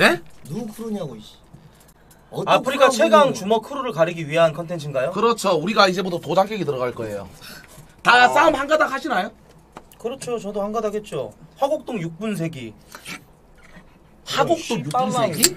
네? 누구 크루냐고 이씨. 아프리카. 최강 주먹 크루를 가리기 위한 컨텐츠인가요? 그렇죠. 우리가 이제부터 도장 깨기 들어갈 거예요. 다 싸움 한 가닥 하시나요? 그렇죠. 저도 한 가닥 했죠. 화곡동 6분 세기. 화곡동 육분세기?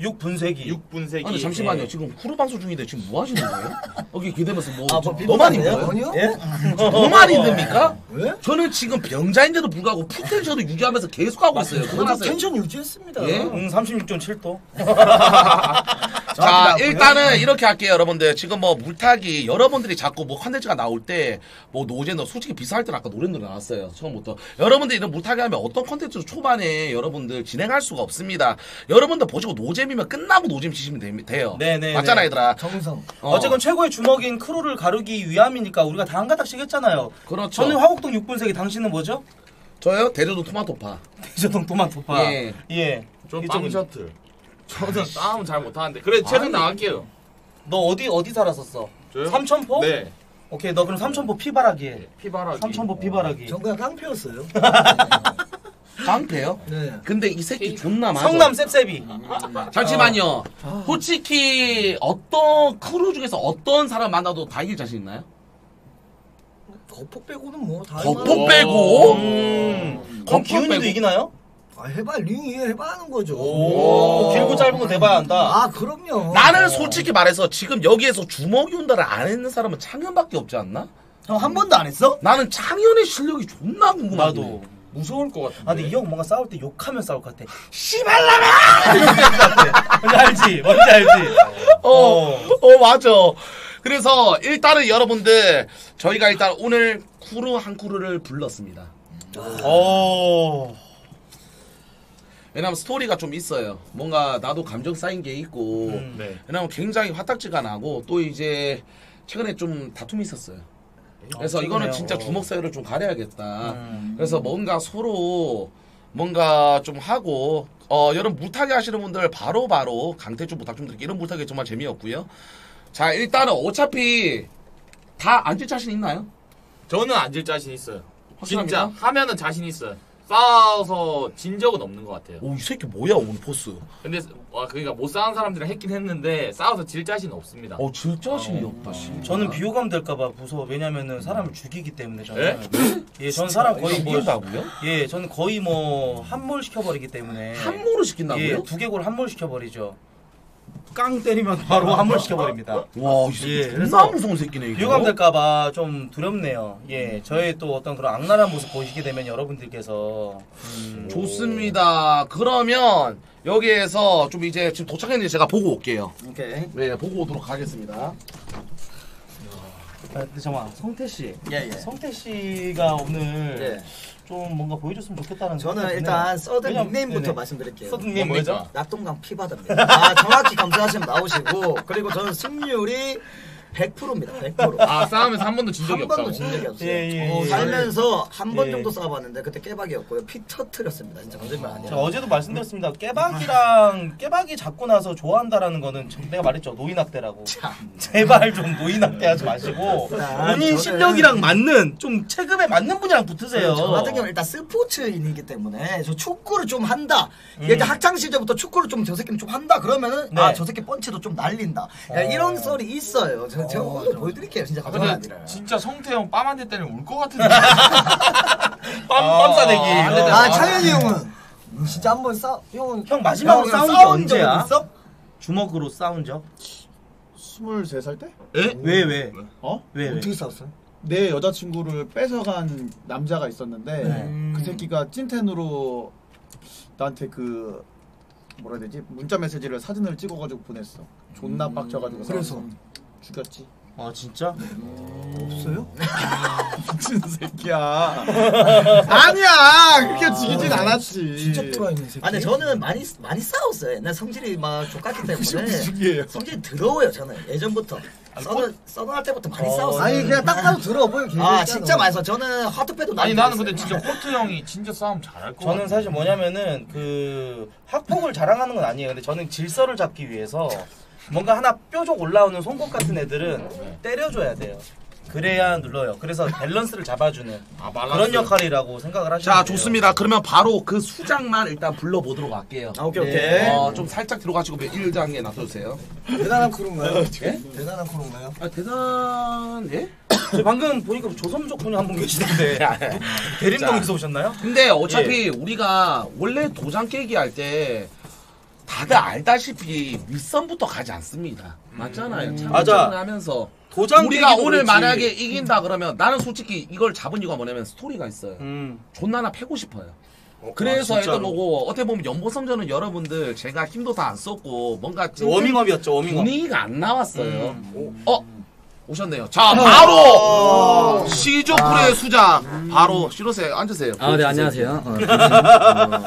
6분세기. 6분 세기. 아니 잠시만요. 지금 크루 방송 중인데 지금 뭐 하시는 거예요? 여기 기대면서 뭐 아, 뭐 너만 비판하세요? 힘들어요? 아니요? 예? 너만 힘듭니까? 왜? 저는 지금 병자인데도 불구하고 full tension을 유지하면서 계속 하고 있어요. 저도 그만하세요. 텐션 유지했습니다. 예? 응, 36.7도. 자 일단은 이렇게 할게요 여러분들 지금 뭐 물타기 여러분들이 자꾸 뭐 컨텐츠가 나올 때 뭐 노잼 솔직히 비싸할 때는 아까 노래들이 나왔어요 처음부터 여러분들 이런 물타기 하면 어떤 컨텐츠도 초반에 여러분들 진행할 수가 없습니다 여러분들 보시고 노잼이면 끝나고 노잼 치시면 되- 돼요 네네, 맞잖아 네. 얘들아 정성. 어. 어쨌건 최고의 주먹인 크루를 가르기 위함이니까 우리가 다 한 가닥씩 했잖아요. 그렇죠 저는 화곡동 6분세기 당신은 뭐죠? 저요 대저도 토마토파 대저동 토마토파. 예. 예. 전 이쪽은- 빵 셔틀. 저는 싸움 잘 못하는데. 그래 최선 나갈게요. 너 어디 어디 살았었어? 저요? 삼천포? 네. 오케이 너 그럼 삼천포 피바라기 해. 피바라기. 삼천포 피바라기. 전 그냥 깡패였어요. 깡패요? 네. 근데 이 새끼 존나 많아 성남 셉셉이. 잠시만요 솔직히 어떤 크루 중에서 어떤 사람 만나도 다 이길 자신 있나요? 거폭 빼고는 뭐다 거폭 빼고? 음. 그럼 거품 기훈이도 빼고. 이기나요? 아, 해봐 링이 해봐 하는 거죠. 오. 길고 짧은 거 대봐야 한다. 아 그럼요. 나는 솔직히 말해서 지금 여기에서 주먹이 운다를 안 했는 사람은 창현밖에 없지 않나? 형 한 번도 안 했어? 나는 창현의 실력이 존나 궁금하고 나도. 무서울 것 같은데. 아 근데 이 형 뭔가 싸울 때 욕하면 싸울 것 같아. 씨발라마! 뭔지 알지? 뭔지 알지? 어, 어 맞아. 그래서 일단은 여러분들 저희가 일단 오늘 쿠루 한 쿠루를 불렀습니다. 오. 왜냐면 스토리가 좀 있어요. 뭔가 나도 감정 쌓인 게 있고 음. 네. 왜냐면 굉장히 화딱지가 나고 또 이제 최근에 좀 다툼이 있었어요. 그래서 아, 이거는? 진짜 주먹 사유를 좀 가려야겠다. 음. 그래서 뭔가 서로 뭔가 좀 하고 어 여러분 물타기 하시는 분들 바로바로 강퇴 좀 부탁 좀 드릴게요. 이런 물타기 정말 재미없고요. 자 일단은 어차피 다 앉을 자신 있나요? 저는 앉을 자신 있어요. 확실합니까? 진짜 하면은 자신 있어요. 싸워서 진 적은 없는 것 같아요. 오 이 새끼 뭐야 오늘 포스? 근데 와 그러니까 못 싸운 사람들이랑 했긴 했는데 싸워서 질 자신은 없습니다. 어 질 자신이 없다. 진짜. 저는 비호감 될까봐 무서워. 왜냐면은 사람을 죽이기 때문에 저는. 에? 예, 전 사람 거의 뭐. 죽인다고요? 예, 저는 거의 뭐 함몰 시켜버리기 때문에. 함모를 시킨다고요? 예, 두개골 함몰 시켜버리죠. 깡 때리면 바로 함몰 시켜버립니다. 와, 이 새끼 예, 존나 그래서 무서운 새끼네 이거. 비호감 될까봐 좀 두렵네요. 예, 저의 또 어떤 그런 악랄한 모습 보시게 되면 여러분들께서 음, 좋습니다. 그러면 여기에서 좀 이제 지금 도착했는지 제가 보고 올게요. 오케이. 네, 보고 오도록 하겠습니다. 아, 근데 잠깐 성태 씨, 예, 예. 성태 씨가 오늘 네. 좀 뭔가 보여줬으면 좋겠다는 저는 생각이 일단 드네요. 서든 왜냐면- 닉네임부터 네네. 말씀드릴게요. 서든 닉네임 뭐죠? 낙동강 피바다입니다. 아 정확히 검사하시면 나오시고 그리고 저는 승률이 100%입니다. 100%. 아 싸우면서 한 번도 진 적이 한 번도 없다고. 진 적이 없어요. 예, 예, 어, 예. 살면서 한 번 예. 정도 싸워봤는데 그때 깨박이었고요. 피 터트렸습니다. 진짜 거짓말 아니야. 제가 어제도 말씀드렸습니다. 깨박이랑 깨박이 잡고 나서 좋아한다라는 거는 참 내가 말했죠 노인학대라고. 제발 좀 노인학대하지 마시고 아, 본인 저는- 실력이랑 맞는 좀 체급에 맞는 분이랑 붙으세요. 저 같은 경우 는 일단 스포츠인이기 때문에 저 축구를 좀 한다. 음. 일단 학창 시절부터 축구를 좀 저 새끼는 좀 한다. 그러면은 네. 아저 새끼 펀치도 좀 날린다. 야, 어. 이런 썰이 있어요. 저, 제가 어, 오늘 보여드릴게요. 진짜 아, 거짓말 근데 아니라. 진짜 성태형 빰한대 때리면 울 것 같은데. 빰 싸대기. 아, 안 된다. 아 창현이 형은 진짜 한 번 싸 형은 형 마지막으로 형, 싸운 게 싸운 언제야? 적 있어? 주먹으로 싸운 적? 23살 때? 에? 왜 왜? 어? 왜 왜? 어떻게 싸웠어요? 내 여자친구를 뺏어간 남자가 있었는데 네. 그 새끼가 찐텐으로 나한테 그 뭐라 해야 되지? 문자 메시지를 사진을 찍어가지고 보냈어 존나 빡쳐가지고 그래서? 싸웠어. 죽였지 아 진짜? 없어요? 미친 새끼야 아니야 그렇게 죽이진 않았지 진짜 들어있는 새끼. 아 근데 저는 많이 많이 싸웠어요. 옛날 성질이 막 족같기 때문에 성질이 더러워요. 저는 예전부터 써는 써할 때부터 많이 어, 싸웠어요. 아니 그냥 딱 봐도 더러워 보여 아 진짜 많이 써. 저는 하트패도 아니 나는. 근데 진짜 코트 형이 진짜 싸움 잘할 것 같아. 저는 사실 뭐냐면은 그 학폭을 자랑하는 건 아니에요. 근데 저는 질서를 잡기 위해서 뭔가 하나 뾰족 올라오는 송곳 같은 애들은 때려줘야 돼요. 그래야 눌러요. 그래서 밸런스를 잡아주는 아, 밸런스. 그런 역할이라고 생각을 하시면 자 좋습니다. 그러면 바로 그 수장만 일단 불러보도록 할게요. 아, 오케이, 오케이. 네. 어, 좀 살짝 들어가시고 1장에 놔둬주세요. 대단한 크루인가요? 예? 대단한 크루인가요? 아 대단 예? 저 방금 보니까 조선족 분이 한 분 계시던데 대림동에서 오셨나요? 근데 어차피 우리가 원래 도장 깨기 할 때 다들 알다시피 윗선부터 가지 않습니다. 맞잖아요. 맞아. 맞아. 하면서 도장 우리가 깨기도 오늘 그렇지. 만약에 이긴다 그러면 나는 솔직히 이걸 잡은 이유가 뭐냐면 스토리가 있어요. 음. 존나 나 패고 싶어요. 그래서 했던 거고 어떻게 보면 연보성전은 여러분들 제가 힘도 다 안 썼고 뭔가 찐- 워밍업이었죠 워밍업. 분위기가 안 나왔어요. 음. 어 오셨네요. 자 바로 시조프의 수장 바로 시로세 앉으세요. 아, 네, 안녕하세요. 어,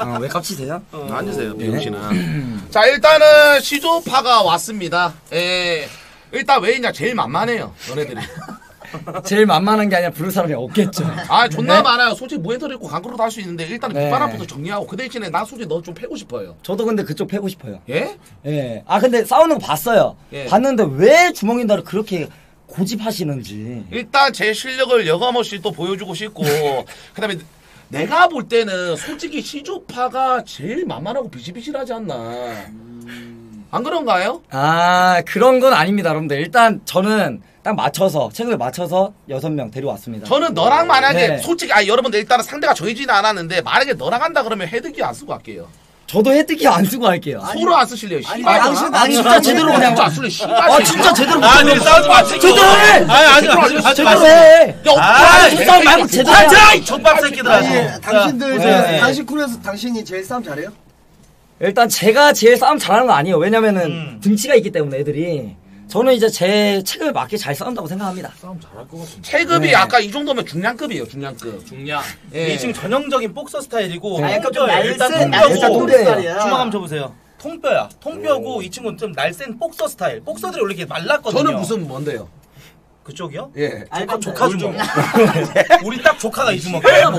어, 왜 깝치세요? 앉으세요, 병신아. 자, 일단은 시조파가 왔습니다. 예. 일단 왜 있냐? 제일 만만해요, 너네들이. 제일 만만한 게 아니라 부를 사람이 없겠죠. 아, 존나 네? 많아요. 솔직히 무엔터도 있고 강크로도 할 수 있는데 일단 네. 뒷바람부터 정리하고 그 대신에 나 솔직히 너 좀 패고 싶어요. 저도 근데 그쪽 패고 싶어요. 예? 예. 아, 근데 싸우는 거 봤어요. 예. 봤는데 왜 주먹인다를 그렇게 고집하시는지. 일단 제 실력을 여감없이 또 보여주고 싶고 그다음에 내가 볼 때는 솔직히 시조파가 제일 만만하고 비실비실하지 않나. 안 그런가요? 아, 그런 건 아닙니다, 여러분들. 일단 저는 딱 맞춰서, 책을 맞춰서 여섯 명 데려왔습니다. 저는 너랑 만약에 네. 솔직히 아 여러분들 일단은 상대가 정해지는 않았는데 만약에 너랑 한다 그러면 헤드기 안 쓰고 할게요. 저도 혜택이 안 쓰고 할게요. 서로 안 쓰실래요? 씨발. 당신- 아니, 진짜 제대로 그냥. 진짜 안 쓸래? 씨발. 아, 진짜 제대로 아, 네, 싸우지 마. 제대로 해! 아니, 아니, 아니, 제대로. 해! 야, 아. 싸움 말고 제대로 해! 족밥 새끼들아. 아니, 당신들, 자, 저- 네. 당신 크루에서 당신이 제일 싸움 잘해요? 일단 제가 제일 싸움 잘하는 거 아니에요. 왜냐면은 음. 등치가 있기 때문에 애들이. 저는 이제 제 체급에 맞게 잘 싸운다고 생각합니다. 싸움 잘할 것 같은데. 체급이 네. 아까 이 정도면 중량급이에요, 중량급. 중량. 예. 이 지금 전형적인 복서 스타일이고 아, 약간 좀 통뼈예요. 일단 날쌘, 날쌘 통뼈고 통뼈예요. 한번 줘보세요. 통뼈야. 통뼈고 이 친구는 좀 날쌘 복서 스타일. 복서들이 원래 이렇게 말랐거든요. 저는 무슨 뭔데요? 그쪽이요? 예. 조카, 조카 주먹. 우리 딱 조카가 이 주먹이야.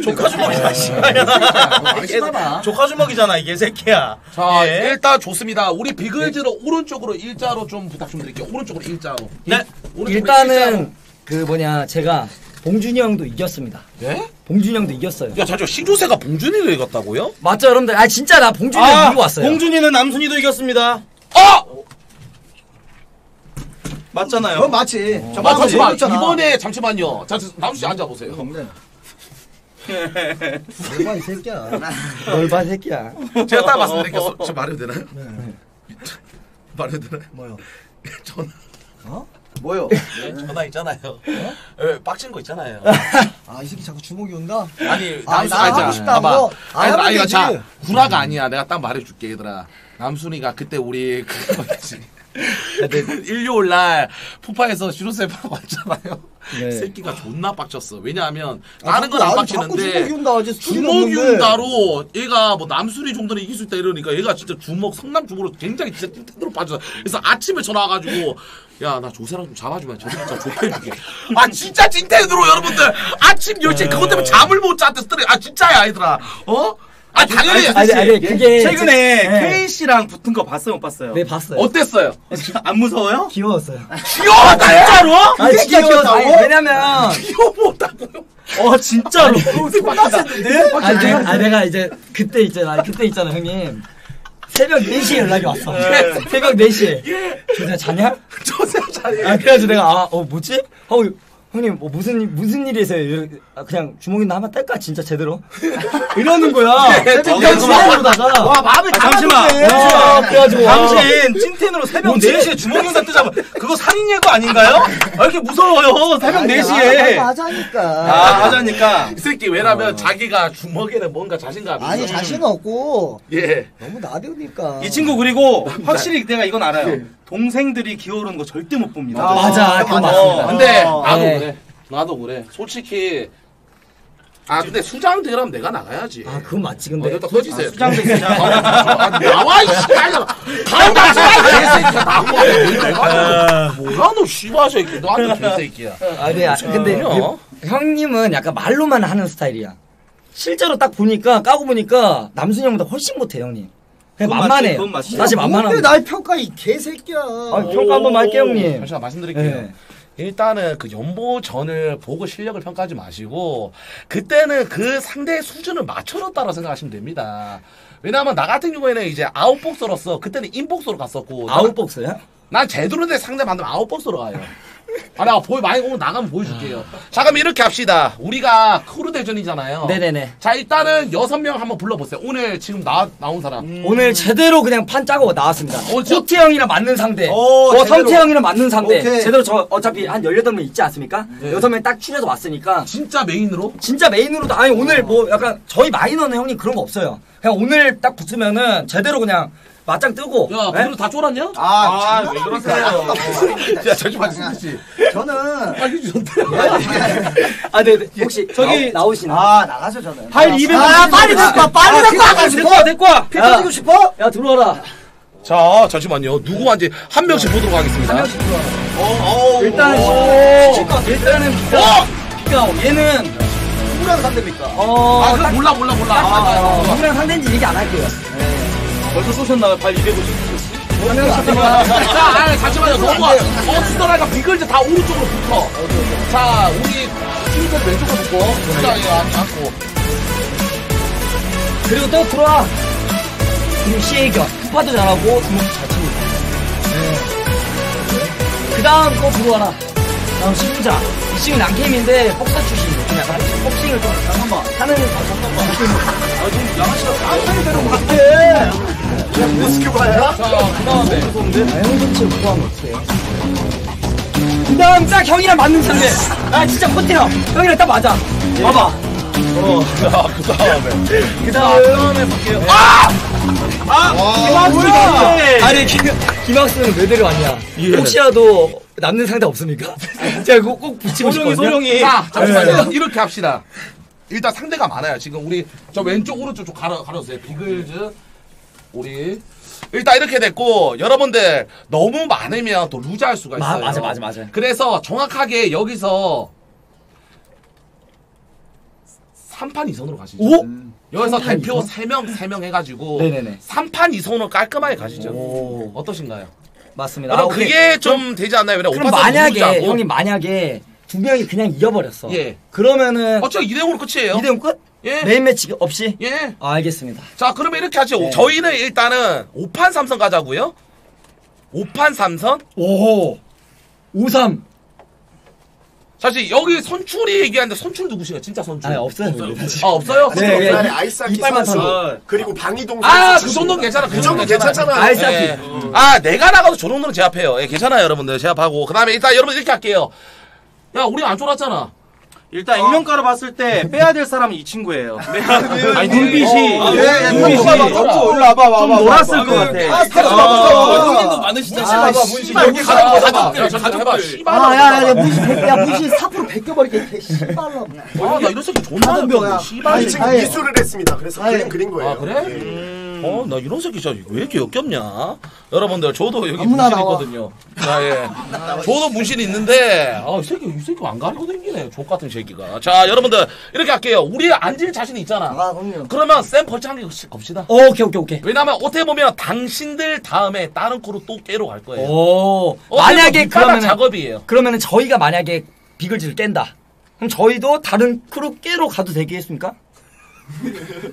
조카 주먹이야, 씨발야. 조카 주먹이잖아, 이게 새끼야. 자, 예. 일단 좋습니다. 우리 비글즈로 오른쪽으로 일자로 좀 부탁 좀 드릴게요. 오른쪽으로 일자로. 네. 오른쪽으로 일단은 그 뭐냐 제가 봉준이 형도 이겼습니다. 일자로. 예? 봉준이 형도 이겼어요. 야, 잠시만. 시조세가 봉준이를 이겼다고요? 맞죠 여러분들? 아 진짜 나 봉준이 형 아, 이기고 왔어요. 공준이는 남순이도 이겼습니다. 어! 맞잖아요. 그건 맞지. 아, 저번에 잠시만. 얘기했잖아. 이번에 잠시만요. 자, 남수 씨 앉아 보세요. 뭐야, 이 새끼야. 널봐 새끼야. 제가 딱 말씀드릴게요. 저 말해도 되나요? 말해도 되나요? 뭐요? 전화, 뭐요? 네, 전화 있잖아요. 예, 빡친 거 있잖아요. 아, 이 새끼 자꾸 주먹이 온다? 아니, 아, 나 하고 자, 싶다고? 아, 아니, 아니. 자, 구라가 아니야. 내가 딱 말해줄게, 얘들아. 남순이가 그때 우리, 그, 뭐지. 그때 일요일 날 푸파에서 슈로셀파가 왔잖아요. 네. 새끼가 존나 빡쳤어. 왜냐하면 아, 다른 건 안 빡치는데 없는데. 온다로 얘가 뭐 남순이 정도는 이길 수 있다 이러니까 얘가 진짜 주먹 성남 주먹으로 굉장히 진짜 찐텐으로 빠졌어. 그래서 아침에 전화 와가지고 야 나 조세랑 좀 잡아주면 저 진짜 좁혀줄게. 아 진짜 찐텐으로 여러분들 아침 10시에 그것 때문에 잠을 못 잤대 스트레스. 아 진짜야 얘들아. 어? 아 당연히 아니 아니 그게 최근에 네. 케인 씨랑 붙은 거 봤어요, 못 봤어요? 네 봤어요. 어땠어요? 안 무서워요? 귀여웠어요. 귀여워 진짜로? 아? 아니, 왜냐면 귀여웠다고요? 어, 진짜로. 아 내가, 아 내가 이제 그때 있잖아 그때 있잖아 형님. 새벽 4시에 연락이 왔어. 새벽 4시에. 조세 자냐? 조세 잘해. 아 그래가지고 내가 아 어 뭐지? 하고 형님 뭐 무슨 일- 무슨 일이 있어요? 이러- 아, 그냥 주먹이나 한번 뗄까 진짜 제대로? 이러는 거야. 새벽 어, 4시에 그러다가 와, 마음에 아, 잠시만. 아, 그래가지고 아, 당신 찐텐으로 새벽 4시에 주먹 용사 뜨자면 그거 살인 예고 아닌가요? 아, 이렇게 무서워요. 새벽 아니, 4시에. 아, 하자니까. 아, 하자니까. 이 새끼 왜냐면 자기가 주먹에는 뭔가 자신감이 아니. 자신 없고. 예. 너무 나대니까. 이 친구 그리고 확실히 내가 이건 알아요. 동생들이 기어오르는 거 절대 못 봅니다. 아, 맞아, 그건 어. 맞습니다. 근데 어, 나도 네. 그래. 나도 그래. 솔직히 아 근데 수장 되려면 내가 나가야지. 아 그건 맞지 어, 근데 일단 꺼지세요. 수장도 있으시죠? 아, 나와 이 씨발. 가오가 개새끼야 나와. 뭐야 너 씨발 새끼. 너한테 개새끼야. 아, 네, 아, 근데. 그 형님은 약간 말로만 하는 스타일이야. 실제로 딱 보니까 까고 보니까 남순이 형보다 훨씬 못해 형님. 그냥 그건 만만해요. 맞지, 그건 맞지. 사실 뭔데 만만합니다. 날 평가, 이 개새끼야. 아, 평가 한번 할게요 형님. 잠시만 말씀드릴게요. 네. 일단은 그 연보전을 보고 실력을 평가하지 마시고 그때는 그 상대의 수준을 맞춰줬다고 생각하시면 됩니다. 왜냐하면 나 같은 경우에는 이제 아웃복서로서 그때는 인복서로 갔었고 아웃복스야? 난 제대로 된 상대 만들면 아웃복서로 가요. 아, 나 보이 많이 오면 나가면 보여줄게요. 자, 그럼 이렇게 합시다. 우리가 크루 대전이잖아요. 네네네. 자, 일단은 여섯 명 한번 불러보세요. 오늘 지금 나, 나온 사람. 오늘 제대로 그냥 판 짜고 나왔습니다. 어, 저- 호태 형이랑 맞는 상대, 오, 뭐 제대로. 성태 형이랑 맞는 상대. 오케이. 제대로 저 어차피 한 18명 있지 않습니까? 여섯 명딱 추려서 왔으니까 진짜 메인으로? 진짜 메인으로도 아니 오늘 뭐 약간 저희 마이너는 형님 그런 거 없어요. 그냥 오늘 딱 붙으면은 제대로 그냥 맞짱 뜨고 야, 네? 그대로 다 쫄았냐? 아, 아, 왜 그러세요? 야, 잠시만, 진씨. 저는 빨리 주셨대. 아, 네, 네. 혹시 저기 나오시나? 아 나가죠 저는. 할 200. 아 빨리 데리고 와 빨리 데리고 와. 데리고 와, 데리고 와. 피 터지고 싶어? 야, 들어와라. 자, 잠시만요. 누구 한지 한 명씩 보도록 하겠습니다. 일단은 일단은 비가 비가 얘는 누구랑 상대입니까? 어 아, 그거 몰라, 몰라, 몰라. 어, 누구랑 상대인지 얘기 안 할게요. 벌써 쏘셨나요? 발 250. 자, 아니, 잠시만요. 너무, 어, 수더라가 비글즈 다 오른쪽으로 붙어. 자, 우리, 팀들 왼쪽으로 붙고. 자, 이거 안, 앉고. 그리고 또 들어와. 그리고 시에이겨 쿠파도 잘하고 주먹도 잘 칩니다. 그 다음 또 들어와라. 다음 신부자. 이 친구 남캠인데 복사 출신이에요. 좀 약간 복싱을 좀 잠깐만 하는 잠깐만. 아좀 양아치가 깡패 되는 것 같아. 모스크바야? 자, 그 다음에. 형 좋지 구하면 어떡해요? 그 다음 딱 형이랑 맞는 상대. 아 진짜 호텔형. 형이랑 딱 맞아. 봐봐. 자, 그 다음에. 그 다음에 볼게요. 아! 아! 김학수! 아니, 김, 김학수는 왜 데려왔냐? 혹시라도 남는 상대 없습니까? 제가 꼭, 꼭 붙이고 싶거든요. 소룡이. 자, 잠시만요. 이렇게 합시다. 일단 상대가 많아요. 지금 우리 저 왼쪽 오른쪽 좀 가려 가려주세요. 비글즈 우리 일단 이렇게 됐고 여러분들 너무 많으면 또 루즈할 수가 마- 있어요. 맞아, 맞아, 맞아. 그래서 정확하게 여기서 3판 2선으로 가시죠. 오? 여기서 대표 이선? 3명 3명 해가지고 네네네. 3판 2선으로 깔끔하게 가시죠. 오. 어떠신가요? 맞습니다. 여러분 아. 그게 좀 되지 않나요? 그럼 만약에. 형님 만약에 두 명이 그냥 이겨버렸어. 예. 그러면은, 어차피 2대0으로 끝이에요. 2대0 끝? 예. 메인 매치 없이? 예. 아, 알겠습니다. 자, 그러면 이렇게 하죠. 네. 저희는 일단은 5판 3선 가자고요. 5판 3선. 오호. 5-3. 사실 여기 선출이 얘기하는데 선출 누구시가 진짜 선출? 아니, 없어요. 여기. 아, 없어요? 네, 네. 아이스하키 이빨만 선수 타고. 그리고 방이동 아, 선수 그 정도는 괜찮아. 그그 정도 정도는 괜찮잖아요. 아이스하키. 예. 아, 내가 나가도 저 정도는 제압해요. 예, 괜찮아요, 여러분들. 제압하고. 그 다음에 일단 여러분 이렇게 할게요. 야, 우리 안 쫄았잖아. 일단 액면가로 봤을 때 빼야 될 사람은 이 친구예요. 아니 눈빛이 예, 예, 눈빛이 컴퓨터 봐, 좀 컴퓨터. 일로 와봐 와봐. 놀았을 것 같아. 아, 봐봐. 형님도 많으시잖아. 아, 씨발, 여기. 야, 해봐. 씨발. 아, 야, 야, 무시, 야, 무시 4% 벗겨버리게. 씨발로. 아, 나 이런 새끼 존나. 거야. 씨발. 지금 아예. 미술을 했습니다. 그래서. 그림 그린 거예요. 아 그래? 어, 나 이런 새끼 진짜 왜 이렇게 역겹냐? 여러분들, 저도 여기 문신 나와. 있거든요. 자, 예. 저도 문신이 있는데, 아, 이 새끼, 이 새끼 안 가리고 댕기네. 족 같은 새끼 가. 자, 여러분들, 이렇게 할게요. 우리 앉을 자신이 있잖아. 아, 그럼요. 그러면 쌤 벌칙 한 개씩 겁시다. 오, 오케이, 오케이, 오케이. 왜냐면, 어떻게 보면 당신들 다음에 다른 코로 또 깨로 갈 거예요. 오. 만약에 그러면은 작업이에요. 그러면은 저희가 만약에 비글즈를 깬다. 그럼 저희도 다른 크루 깨러 가도 되겠습니까?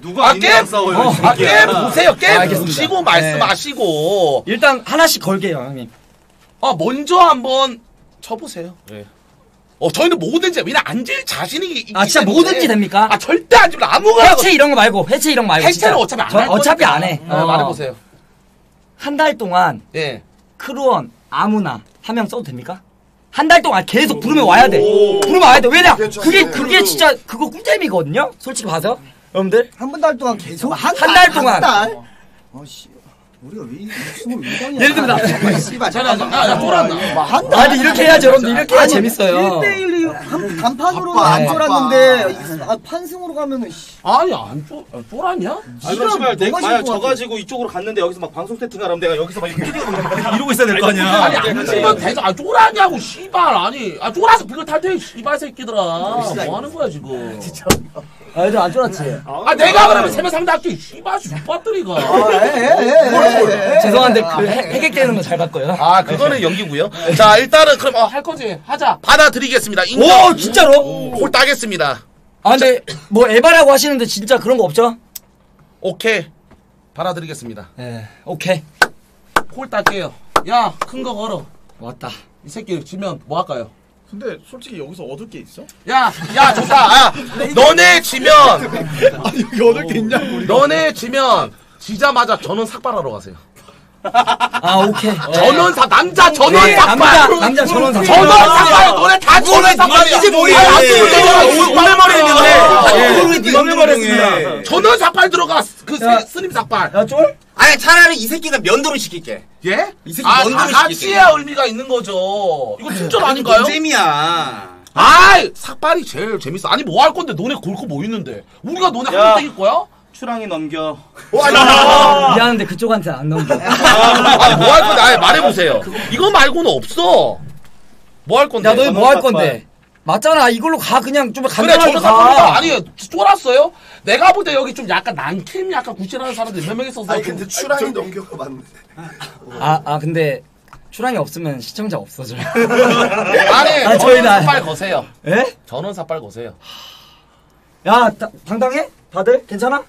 누가 아, 게임, 싸워요? 어, 아, 게임 보세요. 게임 아. 보시고 말씀하시고. 일단 하나씩 걸게요, 형님. 아, 먼저 한번 쳐보세요. 어, 저희는 뭐든지, 왜냐, 안 질 자신이. 아, 진짜 때문에. 뭐든지 됩니까? 아, 절대 앉으면 아무거나. 해체 이런 거 말고, 해체 이런 거 말고. 해체는 진짜. 어차피 안 저할 어차피. 안 해. 어, 말해보세요. 한 달 동안 예. 크루원 아무나 한 명 써도 됩니까? 한 달 동안 계속 부르면 와야 돼. 부르면 와야 돼. 왜냐? 괜찮네. 그게 그게 진짜 그거 꿀잼이거든요. 솔직히 봐서 여러분들 한 달 동안 계속 한, 한달 동안. 달? 어, 씨. 우리가 왜 무슨 의상이야? 예를 들면 나- 씨발. 잠깐만, 아, 야, 쫄았나? 한 달? 아니 이렇게 해야지 여러분들 이렇게 해야 재밌어요. 1대1이 한, 단판으로는 바빠, 안. 쫄았는데 아, 판승으로 가면은 씨. 아니, 안 쫄, 아, 쫄았냐? 아 씨발 내가 만약 신고 져가지고 이쪽으로 갔는데 여기서 막 방송 세팅하라면 내가 여기서 막 이렇게 이러고 있어야 될 거 아니야. 아니, 안 쫄면 대서, 아, 쫄았냐고, 씨발. 아니, 아, 쫄아서 비글 탈 때, 씨발 새끼들아. 뭐 하는 거야, 지금. 아 애들 안 쫄았지. 아, 내가 그러면 세명 상대할게, 씨발. 아, 에, 죄송한데 그 해- 해객되는 거 잘 봤고요. 아 그거는 연기고요. 자 일단은 그럼 어, 할 거지 하자. 받아드리겠습니다. 인정. 오 진짜로? 홀 따겠습니다. 아 근데 뭐 에바라고 하시는데 진짜 그런 거 없죠? 오케이. 받아드리겠습니다. 예 오케이 홀 딸게요. 야 큰 거 걸어. 왔다. 이 새끼 지면 뭐 할까요? 근데 솔직히 여기서 얻을 게 있어? 야, 야, 좋다. 아, 너네 지면, 아 여기 얻을 게 있냐고 우리가. 너네 지면, 지자마자 전원 삭발하러 가세요. 아 오케이. 전원 삭, 남자 전원 네, 삭발! 남자 남자 전원 삭발. 전원 삭발! 너네 다 전원 삭발이야! 이제 아니, 안. 예, 오늘 머리 있는데. 네 맘대로했습니다. 전원 삭발 들어가. 그. 스- 스님 삭발. 야 쫄? 아니 차라리 이 새끼가 면도를 시킬게. 예? 이 새끼 아, 면도를 다 시키게. 같이야 의미가 있는 거죠. 이거 진짜 아닌가요? 잼이야. 아이, 삭발이 제일 재밌어. 아니, 뭐 할 건데 너네 걸 거 뭐 있는데? 우리가 너네 야. 한 땡일 거야? 추랑이 넘겨. 미안한데 그쪽한테 안 넘겨. 아니, 뭐할 건데? 아예 말해보세요. 이거 말고는 없어. 뭐 할 건데? 야 너희 뭐 할 건데? 맞잖아 이걸로 가 그냥 좀 그래, 간단하게 저는 가. 아니에요. 쫄았어요? 내가 볼 때 여기 좀 약간 난캠 약간 구실하는 사람들 몇 명 있어서. 아니 좀- 근데 추랑이 넘겨가 맞네. 아, 아 근데 추랑이 없으면 시청자 없어져. 아니, 아, 저희는 안- 삭발 거세요. 에? 전원 삭발 거세요. 야 다, 당당해? 다들 괜찮아?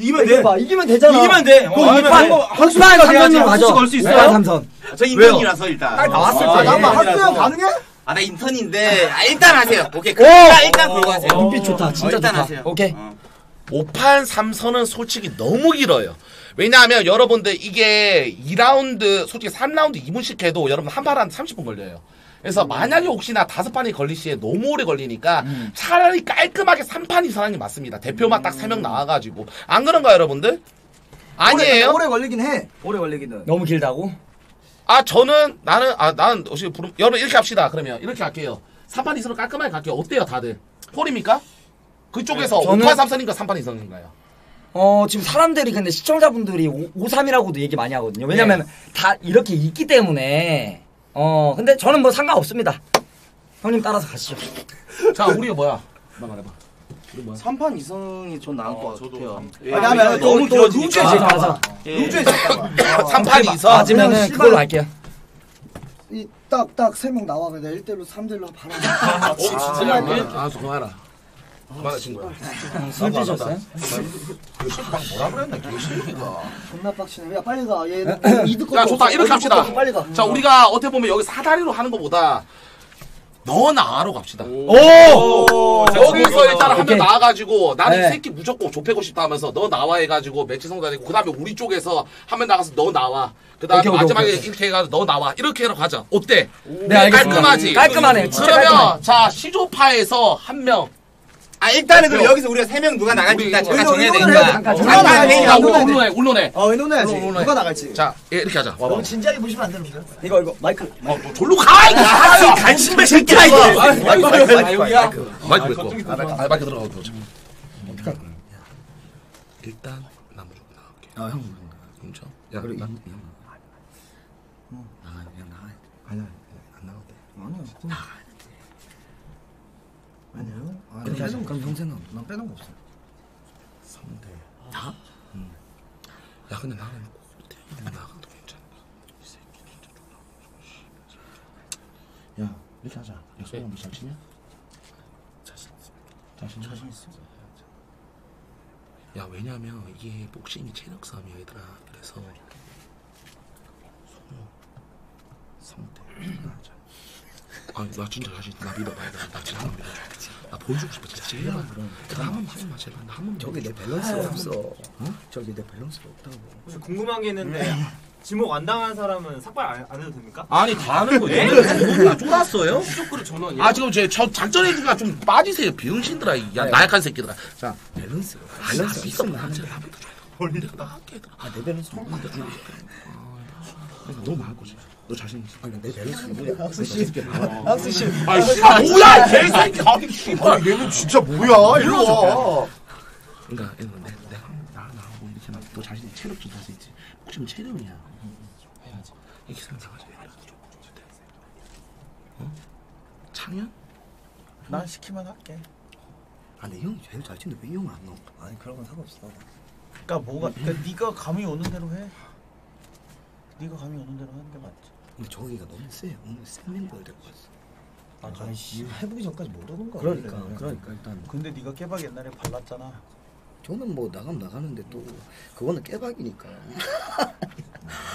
이기면 이기면 봐 이기면 되잖아. 이기면 돼. 어, 이기면 돼. 삼선님 한수 가져. 걸수 있어요? 이빨 삼선. 저 인턴이라서 일단. 딱 나왔을 아, 때. 잠깐만, 학교형 가능해? 아, 나 인턴인데. 아, 일단 하세요. 오케이. 오! 일단, 일단 걸고 하세요. 눈빛 좋다. 진짜 어, 일단 좋다. 하세요. 오케이. 어. 5판 3선은 솔직히 너무 길어요. 왜냐하면 여러분들 이게 2라운드, 솔직히 3라운드 2분씩 해도 여러분 한 판 한 30분 걸려요. 그래서 만약에 혹시나 다섯 판이 걸릴 시에 너무 오래 걸리니까 차라리 깔끔하게 3판 이상이 맞습니다. 대표만 딱 3명 나와가지고. 안 그런가요, 여러분들? 아니에요? 오래 걸리긴 해. 오래 걸리기는. 너무 길다고? 아, 저는, 나는, 아, 나는, 혹시 부름, 여러분 이렇게 합시다. 그러면 이렇게 할게요. 3판 이상으로 깔끔하게 갈게요. 어때요, 다들? 홀입니까? 그쪽에서 저는- 5판 3선인가 3판 이상인가요? 어 지금 사람들이 근데 시청자분들이 5, 3이라고도 얘기 많이 하거든요. 왜냐면 다 이렇게 있기 때문에. 어 근데 저는 뭐 상관없습니다. 형님 따라서 가시죠. 자, 우리가 뭐야? 나 말해봐. 3판 이상이 전 나을 것 같아요. 왜냐면 너무 또 길어지니까. 아, 가자. 루즈에 잠깐만. 3판 이상? 맞으면은 그걸로 할게요. 이 딱 딱 세 명 나와 그냥 1대1로 3대1로 바로. 아, 진짜. 아, 그만해라. 그 만해, 친구야. 술 드셨어요? 뭐라 그랬나, 개새끼가. 존나 빡치네. 야 빨리 가. 얘 이득 야, 좋다. 이렇게 합시다. 빨리 가. 자, 우리가 어떻게 보면 여기 사다리로 하는 것보다 너 나로 갑시다. 오! 여기서 일단 한 명. 나와가지고 나는 이 네. 새끼 무조건 좁히고 싶다 하면서 너 나와 해가지고 매치 성사되고 그 다음에 우리 쪽에서 한 명 나가서 너 나와 그 다음에 마지막에 오케이, 오케이. 이렇게 해가지고 너 나와 이렇게 해서 가자 어때? 네. 깔끔하지? 깔끔하네요. 진짜 그러면 깔끔해. 자 시조파에서 한 명 아, 일단은 그럼 여기서 우리가 세 명 누가 나갈지 일단 잠깐 정해야 되니까. 돼. 잠깐 야 돼. 울론해 울론해 어 의논해야지. 의논, 의논해. 누가 나갈지. 자 예, 이렇게 하자 와봐 너무 진지하게 보시면 안 됩니다. 이거 이거 마이크. 어, 너 졸로 가! 이거 아, 간신배 새끼야, 이거. 마이크 마이크 마이크 아? 마이크 뱉고 아, 마이크 들어가고 들어오자 어떡할 거야 일단 나 무조건 나갈게 어, 형. 인정? 야 그래 나 나가, 그냥 나가. 아니야. 안 나가도 돼 아니야. 아니야. 아, 그렇게 하자. 빼놓은 거 그럼 형 생각. 난 빼놓은 거 없어. 성대 다? 야 근데 나는 나가도 괜찮다 이 새끼 진짜 졸라 야 이렇게 하자. 약속 한번 잘 치냐? 자신 있어 자신 자신 있어. 야 왜냐면 이게 복싱이 체력 싸움이야 얘들아 그래서 손호 성대 하자 아나 진짜 자신 나 믿어봐 나 진짜 믿어줘 나 보여주고 싶어 진짜 제발 나한 번만 한 번만 제발 나한 번만 저기 내 밸런스가 없어. 어? 저기 내 밸런스가 없다고. 혹시 궁금한 게 있는데 지목 안 당한 사람은 삭발 안, 안 해도 됩니까? 아니 다 하는 거예요 얘들 쫄았어요? 무조건 전원이요? 아 지금 제저 작전해주가 좀 빠지세요 병신들아 이 야, 나약한 새끼들아 자 밸런스. 밸런스 밸런스 있어 있어. 나 진짜 나 믿어줘 내가 나갈게 얘들아 아, 내 밸런스 없는데. 그러니까 너 나갈 거지 너 자신 있어 아니, 내 밸런스 뭐야? 학수 씨. 학수 씨. 아이 씨발 뭐야 이 개새끼 씨발 얘는 진짜 뭐야? 일로 와. 그러니까 이거 내 내가 나 나하고 이렇게 나너 자신 있지 체력 좀 자신 있지 혹시 뭐 체력이냐 해야지 이렇게 생각하지 어 창현 난 시키면 할게. 아, 내 형이 제일 잘 치는데 왜 형을 안 넣어? 아니 그런 건 상관없어. 그러니까 뭐가 그러니까 네가 감이 오는 대로 해. 네가 감이 오는 대로 하는 게 맞지. 근데 저기가 너무 세. 오늘 센 멤버를 데리고 왔어. 아이씨 해보기 전까지 모르는 거야. 그러니까 원래. 그러니까 일단 근데 네가 깨박 옛날에 발랐잖아. 저는 뭐 나가면 나가는데 또 그거는 깨박이니까.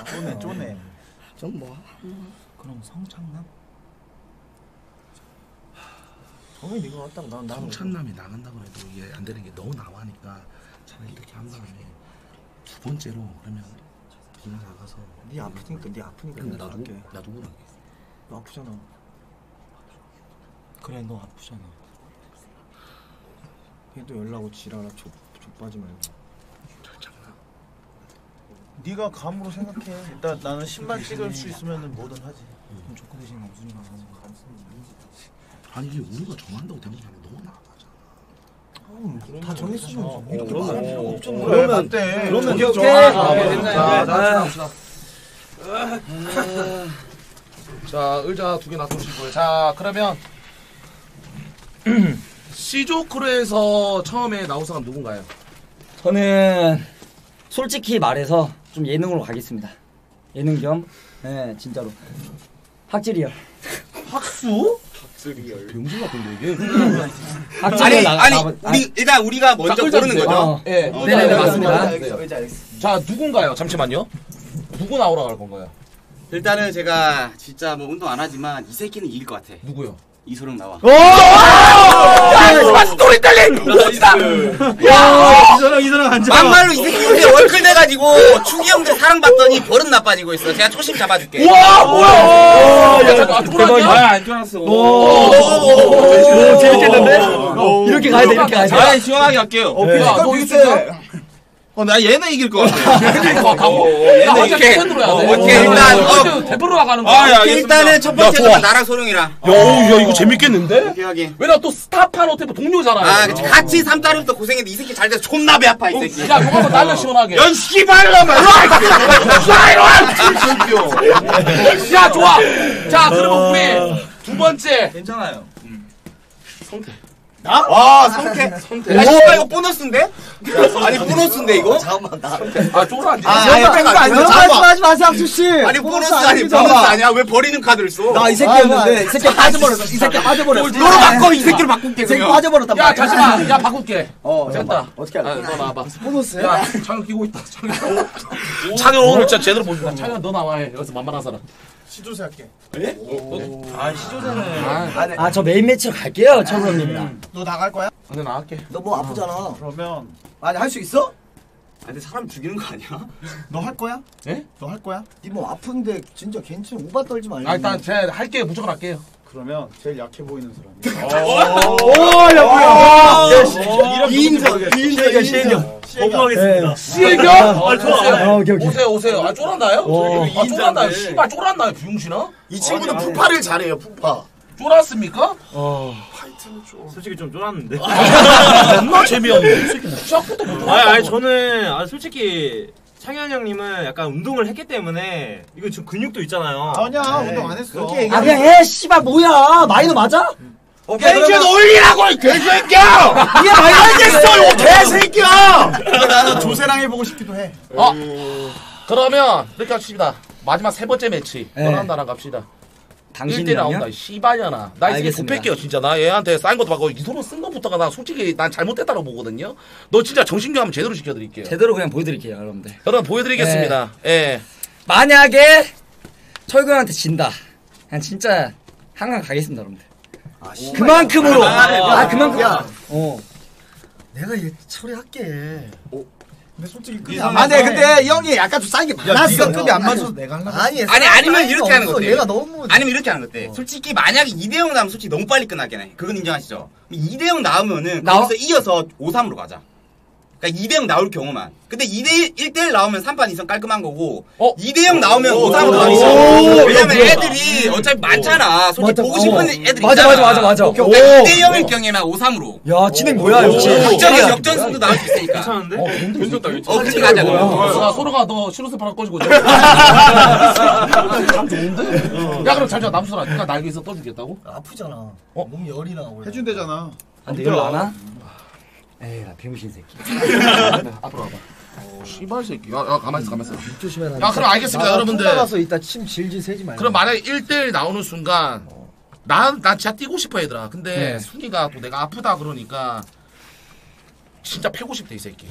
쪼네 쪼네. 전뭐 그럼 성창남? 정이 네가 왔다고 난 나는 성찬남이 나간다고 해도 이게 안 되는 게 너무 나와니까 차라리 이렇게 한 다음에 두 번째로 그러면 그냥 나가서 네 아프니까 네 아프니까 근데 나 누구 갈게. 나 누구랑 해? 너 아프잖아. 그래 너 아프잖아. 걔도 연락 오지 지랄아 족 족빠지 말고. 네가 감으로 생각해. 일단 나는 10만 찍을 수 있으면 뭐든 하지. 그럼 조건 대신 감순이가 가는 거 아니 이게 우리가 정한다고 되는 게 아니라 너무 나가잖아 다 정했으면 어, 이렇게 그러면- 말할 필요가 없잖아. 그러면- 왜 맞대? 그러면 오케이. 좋아. 아, 네. 자, 자, 아. 합시다. 자, 의자 두 개 놔두시고요. 자, 그러면 시조크루에서 처음에 나온 사람 누군가요? 저는 솔직히 말해서 좀 예능으로 가겠습니다. 예능 겸, 네 진짜로 학질이요. 학수? 병신 같은데 이게. 아니 나- 아니 나- 우리 일단 우리가 먼저 고르는. 거죠. 어. 어, 네네 네, 맞습니다. 자, 누군가요? 잠시만요. 누구 나오라고 할 건가요? 일단은 제가 진짜 뭐 운동 안 하지만 이 새끼는 이길 것 같아. 누구요? 이소룡 나와. 야, 스토리텔링! 이선영 이선영 앉아. 막말로 이 새끼 요새 월클 돼가지고 축이 형들 사랑받더니 버릇 나빠지고 있어. 제가 초심 잡아줄게. 와, 뭐야! 야, 잠깐, 쫄았냐? 아안 쫄았어. 오, 재밌겠는데? 이렇게 가야 돼, 이렇게 가야 돼. 아 시원하게 할게요. 야, 너 이거 진짜? 어, 나 얘는 이길 것 같아. 가, 가고. 얘는 야, 어차피 이렇게. 팬으로 해야 돼. 어, 오케이, 일단, 어. 대표로 나가는 거야. 아, 예, 알겠습니다. 일단은 첫 야, 번째가 좋아. 나랑 소룡이랑. 야, 오, 야, 이거 재밌겠는데? 오케이 하긴. 왜냐 또 스타판 어떻게 동료잖아요. 아, 그치. 같이 삼다리부터 고생했는데 이 새끼 잘 돼서 존나 배 아파 이 새끼. 야, 이거 한번 날려 시원하게. 연 씨발놈아. 야, 좋아. 자, 그러면 우리 두 번째. 괜찮아요. 아, 성태. 성태. 야, 씨발 이거 보너스인데? 아니, 보너스인데 이거? 잠깐만 나. 아, 쫄아지. 아, 아니, 빼가 아니야. 하지 마세요, 악수 씨. 아니, 보너스 아니, 보너스 아니야. 왜 버리는 카드를 써? 나 이 새끼였는데 이 새끼 빠져버렸어. 이 새끼 빠져버렸어. 너로 바꿔, 이 새끼로 바꿀게, 이 새끼 그냥. 빠져버렸단 야. 잠시만. 야, 바꿀게. 어, 됐다. 어떻게 아, 할까? 너 나와봐. 보너스야? 야, 창현 끼고 있다. 창현. 창현 오늘 진짜 제대로 보여준다. 창현 너 나와 해. 여기서 만만한 사람. 시조새 할게. 아 시조새는 아, 아, 저 메인 매치로 갈게요, 철구형님이랑. 너 나갈 거야? 근데 나갈게. 너 뭐 아프잖아. 그러면 아니 할 수 있어? 아, 근데 사람 죽이는 거 아니야? 너 할 거야? 예? 너 할 거야? 니뭐 아픈데 진짜 괜찮아. 우바 떨지 말고. 아, 일단 제가 할게요. 무조건 할게요. 그러면 제일 약해 보이는 사람이. 이인정. 이인정이야 시인정. 거부하겠습니다. 시애교? 아, 좋아. 아, 오케이, 오케이. 오세요, 오세요. 아, 쫄았나요? 어. 아, 쫄았나요? 씨발, 쫄았나요, 비용신아? 이 친구는 푸파를 잘해요 푸파 쫄았습니까? 솔직히 좀 쫄았는데. 존나 재미없네. 뭐 시작부터 못 아니, 쫄았다고. 아니 저는 아, 솔직히 창현 형님은 약간 운동을 했기 때문에 이거 지금 근육도 있잖아요. 아니야 운동 안 했어. 아, 그냥 해, 씨발, 뭐야. 마이너 맞아? 텐션 올리라고, 이 개새끼야! 이게 마이너 알겠어요, 개새끼야! 근데 나는 조세랑 해보고 싶기도 해. 어, 그러면, 이렇게 합시다. 마지막 세 번째 매치. 네. 너랑 나랑 갑시다. 1대 당신이랑요? 나온다, 씨발년아. 나 이제 알겠습니다. 곱뺄게요, 진짜. 나 얘한테 사인 것도 받고, 이소로 쓴 것부터가 나 솔직히 난 잘못됐다고 보거든요. 너 진짜 정신교환 제대로 시켜드릴게요. 제대로 그냥 보여드릴게요, 여러분들. 여러분, 보여드리겠습니다. 예. 만약에 철구형한테 진다. 그냥 진짜 한강 가겠습니다, 여러분들. 그만큼으로. 아, 그만큼. 야. 어. 내가 얘 처리할게. 근데 솔직히 급이 이상한 안 아니 근데 이 형이 약간 좀 쌓인 게 많았어. 네가 급이 안 맞아서 내가 하려고. 아니 아니, 아니면 쌓인 이렇게 거 하는. 거지. 얘가 너무 아니면 이렇게 하는 것대. 솔직히 만약에 2대 0 나오면 솔직히 너무 빨리 끝나긴 해. 그건 인정하시죠? 2대 0 나오면은 나와? 거기서 이어서 5-3으로 가자. 그러니까 2대0 나올 경우만. 근데 2대 1, 1대1 나오면 3판 이상 깔끔한 거고 어? 2대0 나오면 5-3으로 오, 가자. 왜냐면 오, 애들이 어차피 많잖아. 솔직히 맞아, 보고 싶은 어. 애들이 맞아, 있잖아. 맞아, 맞아, 맞아. 그러니까 오. 2대0일 경우에만 5-3으로. 야, 진행 뭐야, 역시. 역전, 역전승도 나올 수 있으니까. 괜찮은데? 어, 괜찮다, 어, 그렇게 가자. 그럼. 야, 소로가 너 신호세 바로 꺼지고 있네. 감 좋은데? 야, 그럼 잠시만, 남수라. 니가 날개에서 떠주겠다고? 아프잖아. 어? 몸 열이 나. 해준대잖아. 안 돼, 이걸로 안 와? 에이, 나 병신 새끼. 앞으로 와봐. 씨발 새끼. 야, 야 가만 있어, 가만 있어. 조심해라. 야, 그럼 알겠습니다, 여러분들. 나가서 이따 침 질질 새지 말고. 그럼 만약에 1대1 나오는 순간 난, 나 진짜 뛰고 싶어 얘들아 근데 네. 순이가 또 내가 아프다 그러니까 진짜 패고 싶대 이 새끼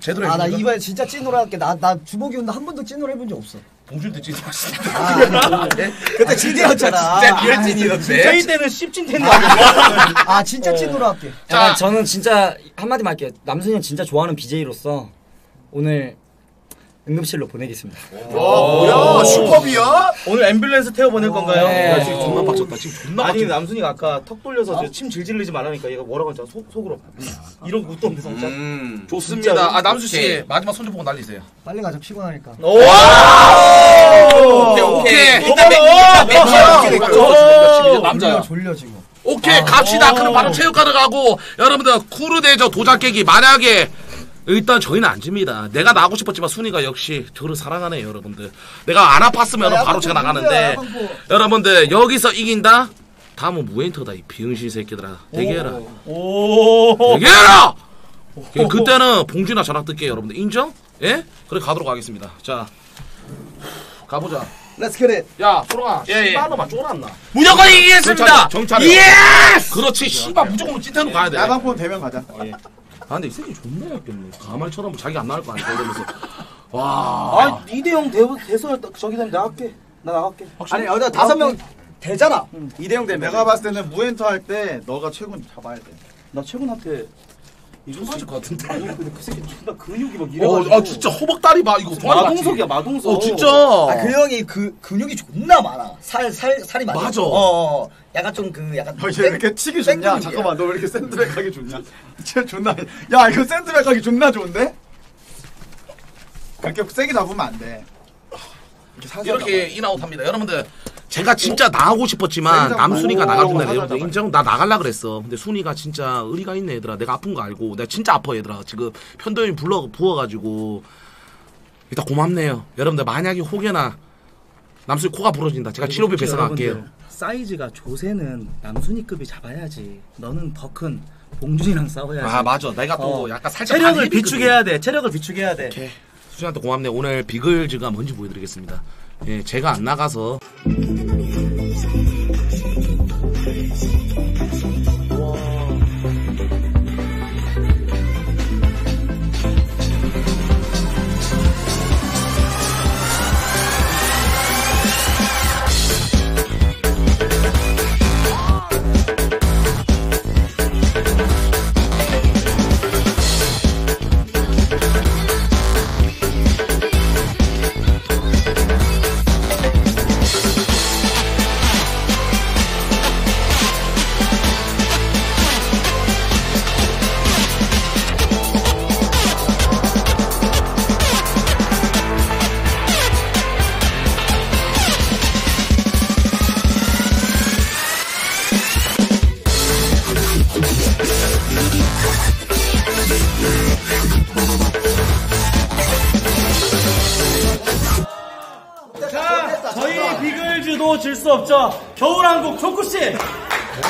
제대로 아, 나? 이번에 진짜 찐으로 할게. 나, 나 주먹이 온다 한 번도 찐으로 해본 적 없어. 봉준 때찐 진짜 아, 그때 찐이었잖아. 리얼 찐이었네 저희 때는 씹진 텐데. 아, 진짜 찐으로 할게. 자. 저는 진짜 한마디만 할게요. 남순이 형 진짜 좋아하는 BJ로서 오늘 응급실로 보내겠습니다. 뭐야? 슈퍼비야? 오늘 앰뷸런스 태워 보낼 건가요? 네. 야, 지금 존나 빡쳤다. 지금 존나 아니 빡쳤다. 남순이가 아까 턱 돌려서 저침 질질 흘리지 말라니까 얘가 뭐라고 했잖아. 속, 속으로. 이러고 웃던데 살짝 음. 좋습니다. 아 남수씨 오케이. 마지막 손좀 보고 날리세요. 빨리 가자, 피곤하니까. 오! 오케이 오케이. 일단. 오! 졸려, 졸려, 지금. 오케이 갑시다. 그럼 바로 체육관을 가고 여러분들 쿠르 대저 도장 깨기. 만약에 일단 저희는 안 집니다 내가 나가고 싶었지만 순이가 역시 저를 사랑하네요 여러분들 내가 안 아팠으면 야, 바로 제가 나가는데. 여러분들 여기서 이긴다? 다음은 무엔터다 이 비응신 새끼들아 대기해라 오! 대기해라 예, 그때는 봉준아 전화 뜰게요 여러분들 인정? 예? 그래 가도록 하겠습니다 자 가보자 Let's get it. 야 소룡아 예, 예. 씨발놈아 쫄았나 무조건 이기겠습니다. 정찰해 Yes! 그렇지 씨발 무조건 찐텐으로 가야 돼 야방폰 되면 가자. 아 근데 이 새끼 존나 약겠네. 가말처럼 자기 안 나올 거 아니야. 이러면서. 와. 아 2대0 대서 저기 되면 나갈게. 나 나갈게. 아니, 여자 다섯 명 되잖아. 이대형 되면. 내가 봤을 때는 무엔터 할 때 너가 최군 잡아야 돼. 나 최군한테 것 같은데 아니 근데 그 새끼 존나 근육이 막 이래가지고 어, 아 진짜 허벅다리 봐 이거? 마동석이야 마동석 어 진짜 아, 그 형이 그 근육이 존나 많아. 살, 살, 살이 많아. 맞아. 어, 어. 약간 좀 그, 약간. 너 이제 왜 이렇게 치기 좋냐? 잠깐만, 너 왜 이렇게 샌드백 하기 좋냐? 진짜 존나. 야, 이거 샌드백 하기 존나 좋은데? 그렇게 세게 잡으면 안 돼. 이렇게 이렇게 in out 합니다 여러분들 제가 진짜 나가고 싶었지만 남순이가 나가준다 하자. 인정? 나 나갈라 그랬어. 근데 순이가 진짜 의리가 있네 얘들아. 내가 아픈 거 알고. 내가 진짜 아파 얘들아. 지금 편도염이 불러 부어가지고. 일단 고맙네요. 여러분들 만약에 혹여나 남순이 코가 부러진다. 제가 치료비 배송할게요. 사이즈가 조세는 남순이급이 잡아야지. 너는 더 큰 봉준이랑 싸워야지. 아 맞아. 내가 또 어. 약간 살짝 체력을 비축해야 돼. 체력을 비축해야 돼. 오케이. 수진한테 고맙네. 오늘 비글즈가 뭔지 보여드리겠습니다. 예, 제가 안 나가서 없죠. 겨울왕국 조쿠씨.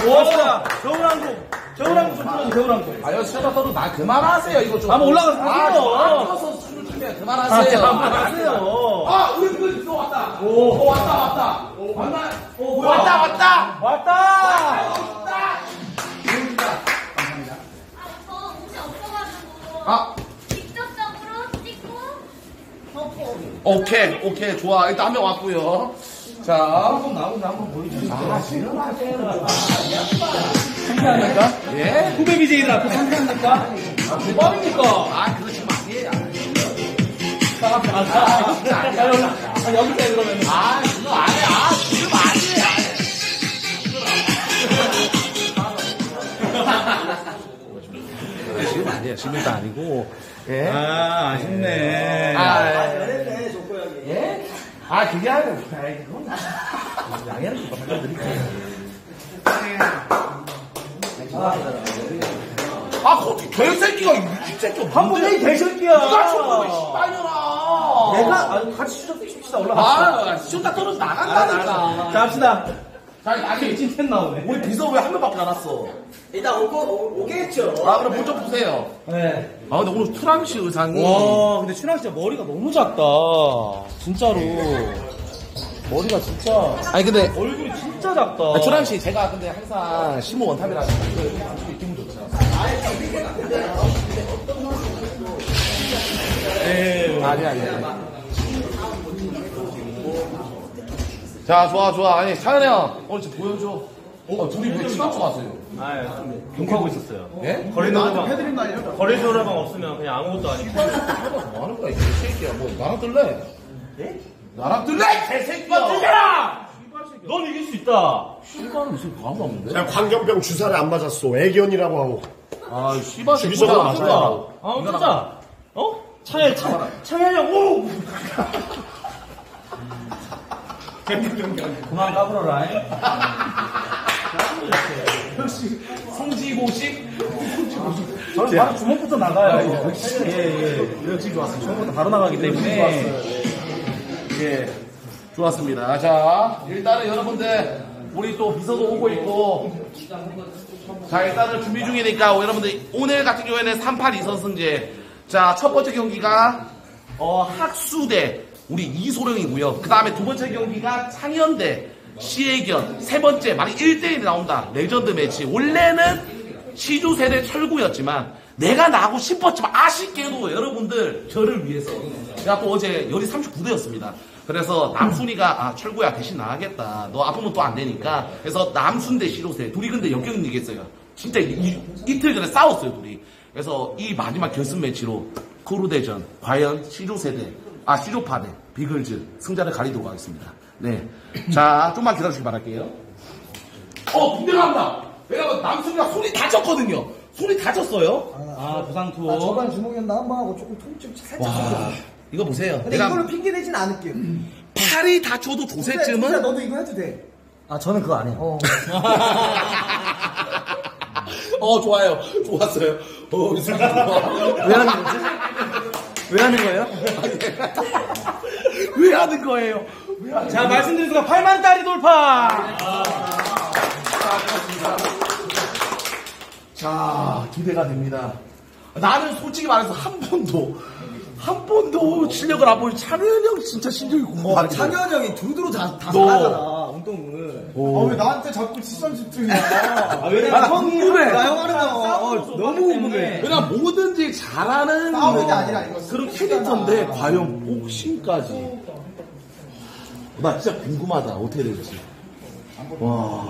와, 겨울왕국. 겨울왕국 좀 풀어줘, 겨울왕국. 아유 세다터도 나 그만하세요 이거 좀. 한번 올라가서 아, 하세요. 좀 아껴서 술을 주면 그만하세요. 하세요. 아 우리 비글즈 또 왔다. 오, 오 왔다 왔다. 오 왔나? 오 왔다 왔다. 왔다. 저 옷이 없어가지고 아 직접적으로 찍고. 오케이 오케이 좋아 일단 한 명 왔고요. 자. 한번 나오면 한번 보여주세요. 아, 상쾌합니까? 예? 후배 BJ들 앞에 상쾌합니까? 뻥입니까? 아, 그거 지금 아니에요. 아, 여기 때 그러면. 아, 그거 안 해. 아, 지금 아니에요. 지금 아니에요. 지금도 아니고. 예? 아, 아쉽네. 아, 예? 아, 그게 아니라, 아이, 그건. 양해를 좀 부탁드릴게요. 아, 거기 개새끼가, 이 새끼. 한번 내 개새끼야. 누가 쳤어, 씨발년아. 내가 아니, 같이 추적 칩시다 올라갑시다. 아, 쇼다 떨어져 나간다니까. 자, 합시다. 자, 아니, 찐텐 나오네. 우리 비서 왜 한 명밖에 안 왔어? 일단 오고 오- 오겠죠. 아, 그럼 먼저 보세요. 네. 아, 근데 오늘 투랑씨 의상이. 와, 근데 춘향 진짜 머리가 너무 작다. 진짜로. 머리가 진짜. 아니, 근데. 얼굴이 진짜 작다. 아, 투랑씨, 제가 근데 항상 심호 원탑이라서 기분 좋죠. 네. 아니, 아니, 아니. 자, 좋아, 좋아. 아니, 차현이 형, 오늘 좀 보여줘. 어, 둘이 왜 치마 좋았어요? 아, 욕하고 있었어요. 예? 거리 노래방, 패드립 날려. 거리 노래방 없으면 그냥 아무것도 아니고. 뭐 하는 거야, 이 새끼야. 뭐, 나랑 뜰래? 예? 나랑 뜰래? 개새끼야! 뜨잖아! 넌 이길 수 있다. 씨발은 무슨 과도 없는데? 야, 광견병 주사를 안 맞았어. 애견이라고 하고. 아, 씨발. 주기적으로. 맞아요. 아, 뜨자. 어? 차에, 차, 창현이 오! 그만 까불어라. 역시, 성지고식? 저는 바로 주먹부터 나가요. 예, 예. 역시 좋았어요. 주먹부터 바로 나가기 때문에. 예. 좋았습니다. 자, 일단은 여러분들, 우리 또 비서도 오고 있고, 자, 일단은 준비 중이니까, 여러분들, 오늘 같은 경우에는 382 2선승제. 자, 첫 번째 경기가, 어, 학수 대, 우리 이소룡이고요. 그 다음에 두 번째 경기가 창현 대, 시애견. 세 번째, 만약 1대1이 나온다. 레전드 매치. 원래는 시조새 대 철구였지만, 내가 나고 싶었지만, 아쉽게도 여러분들, 저를 위해서. 제가 또 어제 열이 39도였습니다. 그래서 남순이가, 아, 철구야, 대신 나가겠다. 너 아프면 또 안 되니까. 그래서 남순 대 시조새. 둘이 근데 역경 얘기했어요. 진짜 이, 이 틀 전에 싸웠어요, 둘이. 그래서 이 마지막 결승 매치로 크루대전 과연 시조세대 아 시조파대 비글즈 승자를 가리도록 하겠습니다. 네, 자 좀만 기다려주시기 바랄게요. 어 군대 간다. 왜냐면 남순이가 손이 다쳤거든요. 손이 다쳤어요. 아, 부상 투어. 아, 저번 주먹이었나 한번 하고 조금 통증 살짝 와 생겼어. 이거 보세요. 근데 내가 이걸로 핑계 대진 않을게요. 팔이 다쳐도 도세쯤은 너도 이거 해도 돼. 아 저는 그거 안 해요. 어. 어 좋아요. 좋았어요. 어 이승기 좋아. 왜 하는 거지? 왜 하는 거예요? 왜 하는 거예요? 왜 하는 자, 말씀드린 순간 8만 달이 돌파! 자, 기대가 됩니다. 나는 솔직히 말해서 한 번도, 한 번도 실력을 안 보인 찬현 형 진짜 신경이 어, 궁금하네. 창현 형이 두루두루 다, 다 너. 잘하잖아, 운동을. 아, 왜 나한테 자꾸 시선 집중이야? 아, 아, 왜냐면 나 형이 궁금해. 나형 하는 거, 어, 너무 궁금해. 그냥 뭐든지 잘하는 게 아니라 이거 그런 캐릭터인데 과연 복싱까지. 나 진짜 궁금하다. 어떻게 될지. 와.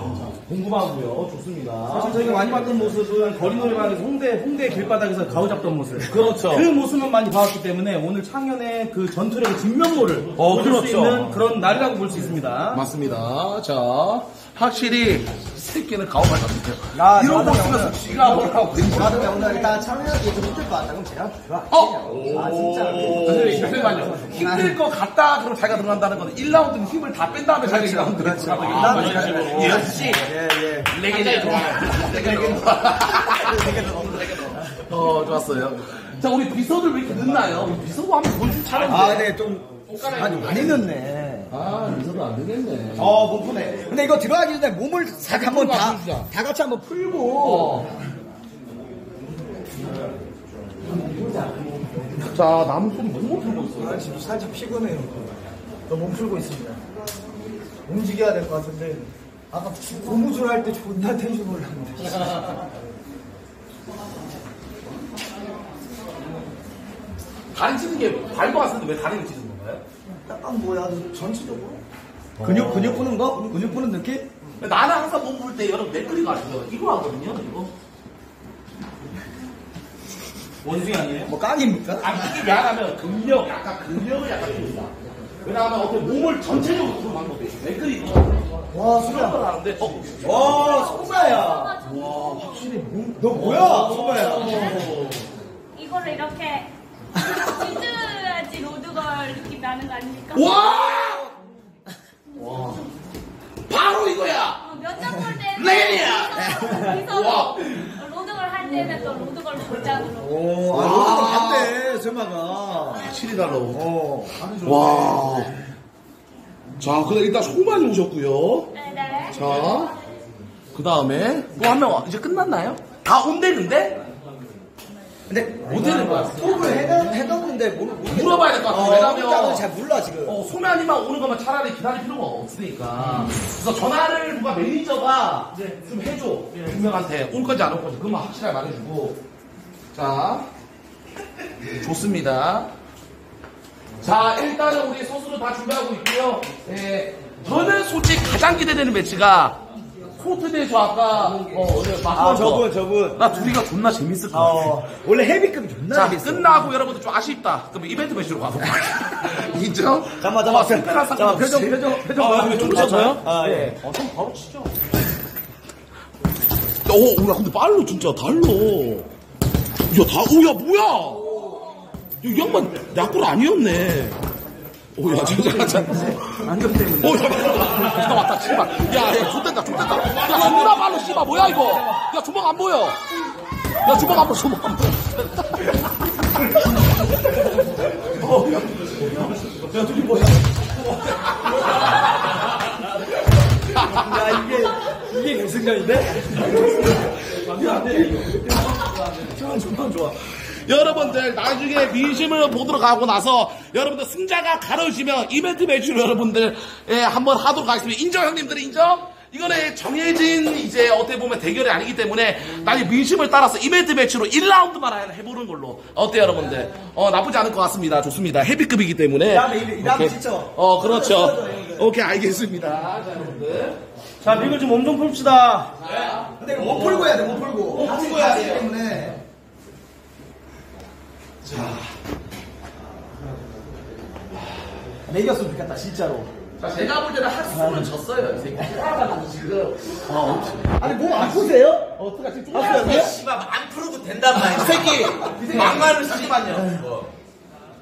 궁금하고요. 좋습니다. 사실 저희가 많이 봤던 모습은 거리 노래방에서 홍대, 홍대 길바닥에서 가오 잡던 모습. 그렇죠. 그 모습만 많이 봐왔기 때문에 오늘 창현의 그 전투력의 진면모를 어, 보여줄 수 그렇죠. 있는 그런 날이라고 볼 수 있습니다. 맞습니다. 자, 확실히 새끼는 가오가 잡히세요. 나, 이러고 있으면서 지가 뭐라고 그랬지. 나도 오늘 일단 형이 좀 힘들 것 같다. 그럼 제가 들어갈게요. 어? 아, 진짜. 잠깐만요. 힘들 것 같다, 그럼 자기가 들어간다는 거는 1라운드는 힘을 다 뺀 다음에 자기가 2라운드 그렇죠. 예, 역시. 예, 예. Let's get it Let's get it 어, 좋았어요. 자, 우리 비서들 왜 이렇게 늦나요? 우리 비서도 한번 보여줄 차례인데. 아, 근데 좀, 아니, 많이 늦네. 아, 비서도 안 되겠네. 어, 못 푸네. 근데 이거 들어가기 전에 몸을 싹 한번 다. 다 같이 한번 풀고. 어. 자, 남은 손 너무 풀고 있어요. 아, 지금 살짝 피곤해요. 저몸 풀고 있습니다. 움직여야 될 것 같은데. 아까 고무줄 할 때 존나 텐션 올랐는데. 다리 찢는 게 발도 안 쓰는데 왜 다리를 찢는 건가요? 약간 뭐야, 전체적으로? 근육 근육 푸는 거? 근육 푸는 느낌? 나는 항상 몸풀때 여러분 맥클리가 아시죠? 이거 하거든요, 이거. 원숭이 아니에요? 뭐 깡입니까? 아니, 이게 왜냐하면 근력, 약간 근력을 약간 줍니다. 왜냐하면 어떻게 몸을 전체적으로 푸는 방법이 있어요. 맥클리 와, 수련을 소야. 하는데, 어, 와, 소야야. 와, 확실히 몸, 너 뭐야, 소야야. 이거를 이렇게 찢어야지 로드걸 느낌 나는 거 아닙니까? 와! 와. 바로 이거야! 어, 면접 볼 때는 레이야! 와. 로드걸 할 때는 또 로드걸 복장으로 오, 아, 로드가 맞네, 설마가. 확실히 달라. 어. 와. 자, 근데 일단 소만이 오셨고요. 네네 자, 그 다음에 또 한 명 이제 끝났나요? 다 온대는데? 근데 못 되는 거야. 톱을 해놨, 해놨는데 모르. 물어봐야 될 것 같아. 어, 왜냐면 나도 잘 몰라 지금. 어, 소매아니만 오는 거면 차라리 기다릴 필요가 없으니까. 그래서 전화를 누가 매니저가 좀 해줘. 분명한테 올 건지 안 올 건지 그것만 확실하게 말해주고. 자, 좋습니다. 자, 일단은 우리 선수들 다 준비하고 있고요. 예, 저는 솔직히 가장 기대되는 매치가 코트대 저 아까 어, 아 저분 저분. 나 둘이가 존나 재밌을 것 같아. 어 원래 헤비급이 존나 자, 재밌어. 끝나고 여러분들 좀 아쉽다. 그럼 이벤트 매치로 가볼게요. 인정? 잠깐만 어, 잠깐만. 특별한 상관 잠깐만, 표정. 표정 표정. 아, 표정 좀 표정. 쳐줘요? 아 예. 어, 형 바로 치죠. 오, 야, 근데 빨로 진짜 달러. 야, 다, 오, 야, 뭐야? 야, 이 양반 약골 아니었네. 오, 야, 진짜, 진짜. 안경 때문에. 오, 야, 나 왔다, 씨발. 야, 야, 좆된다, 좆된다. 야, 존나 빨로, 씨발, 뭐야, 이거? 야, 주먹 안 보여. 야, 주먹 안 보여, 주먹 안 보여. 어, 야, 야, 둘이 뭐야? 야 이게 이게 결승전인데? 정말 좋아. 여러분들 나중에 민심을 보도록 하고 나서 여러분들 승자가 가려지면 이벤트 매치로 여러분들 예, 한번 하도록 하겠습니다. 인정 형님들 인정? 이거는 정해진 이제 어떻게 보면 대결이 아니기 때문에 나중에 민심을 따라서 이벤트 매치로 1라운드만 해보는 걸로 어때요 여러분들? 어 나쁘지 않을 것 같습니다. 좋습니다. 헤비급이기 때문에. 다음에 이- 이 다음에 오케이. 진짜. 어 그렇죠. 오케이 알겠습니다. 자 여러분들. 자, 미글 좀몸좀 풉시다. 근데 못 풀고 해야 돼, 못 풀고. 못 풀고 해야 돼. 때문에. 자. 내겼으면 좋겠다, 진짜로. 자 제가 볼 때는 학습을 졌어요 이 새끼. 하다가 지금 어 아니, 몸 아프세요? 어떡하지? 좀 아프세요? 씨발 안 풀어도 된단 말이야. 이 새끼, 이 막말을 쓰지만요.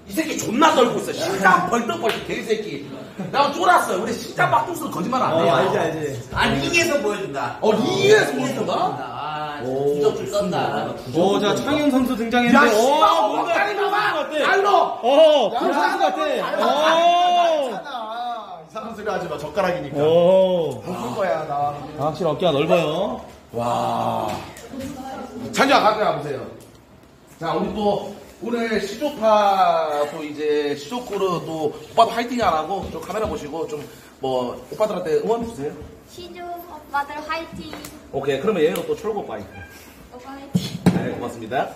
이 새끼 존나 떨고 있어. 심장 벌떡벌떡 개새끼. 내가 쫄았어요. 우리 심장 박동수는 거짓말 안 해요. 어, 알지, 알지. 아 링에서 보여준다. 어, 리에서 보여준다? 아, 부적줄 썬다. 오, 자, 창현 선수 야, 등장했는데, 어, 뭔가 봐봐! 같아. 달러! 어, 큰 선수 같아. 오, 이상한 소리 하지 마. 젓가락이니까. 오. 못 거야, 나. 아, 확실히 어깨가 넓어요. 와. 찬주야, 가까이 와보세요. 자, 우리 또, 오늘 시조파, 또 이제, 시조코르 또, 오빠도 화이팅 안 하고, 좀 카메라 보시고, 좀, 뭐, 오빠들한테 응원 주세요. 시조새 오빠 화이팅. 오케이, 그러면 얘는 또 철구 파이팅. 오빠 화이팅. 네, 고맙습니다.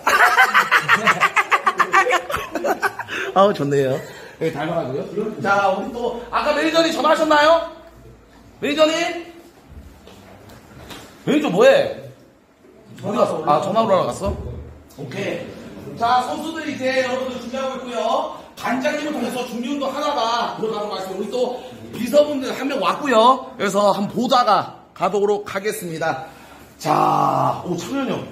아우, 좋네요. 네, 닮아가고요. 자, 우리 또, 아까 매니저님 전화하셨나요? 매니저님? 매니저 뭐해? 어디 갔어? 아, 전화로 하러 갔어? 오케이. 자, 선수들 이제 여러분들 준비하고 있고요. 관장님을 통해서 준비운동 하나가 들어가는 말씀. 우리 또 비서분들 한 명 왔고요. 그래서 한번 보다가 가도록 하겠습니다. 자, 오, 창현이 형.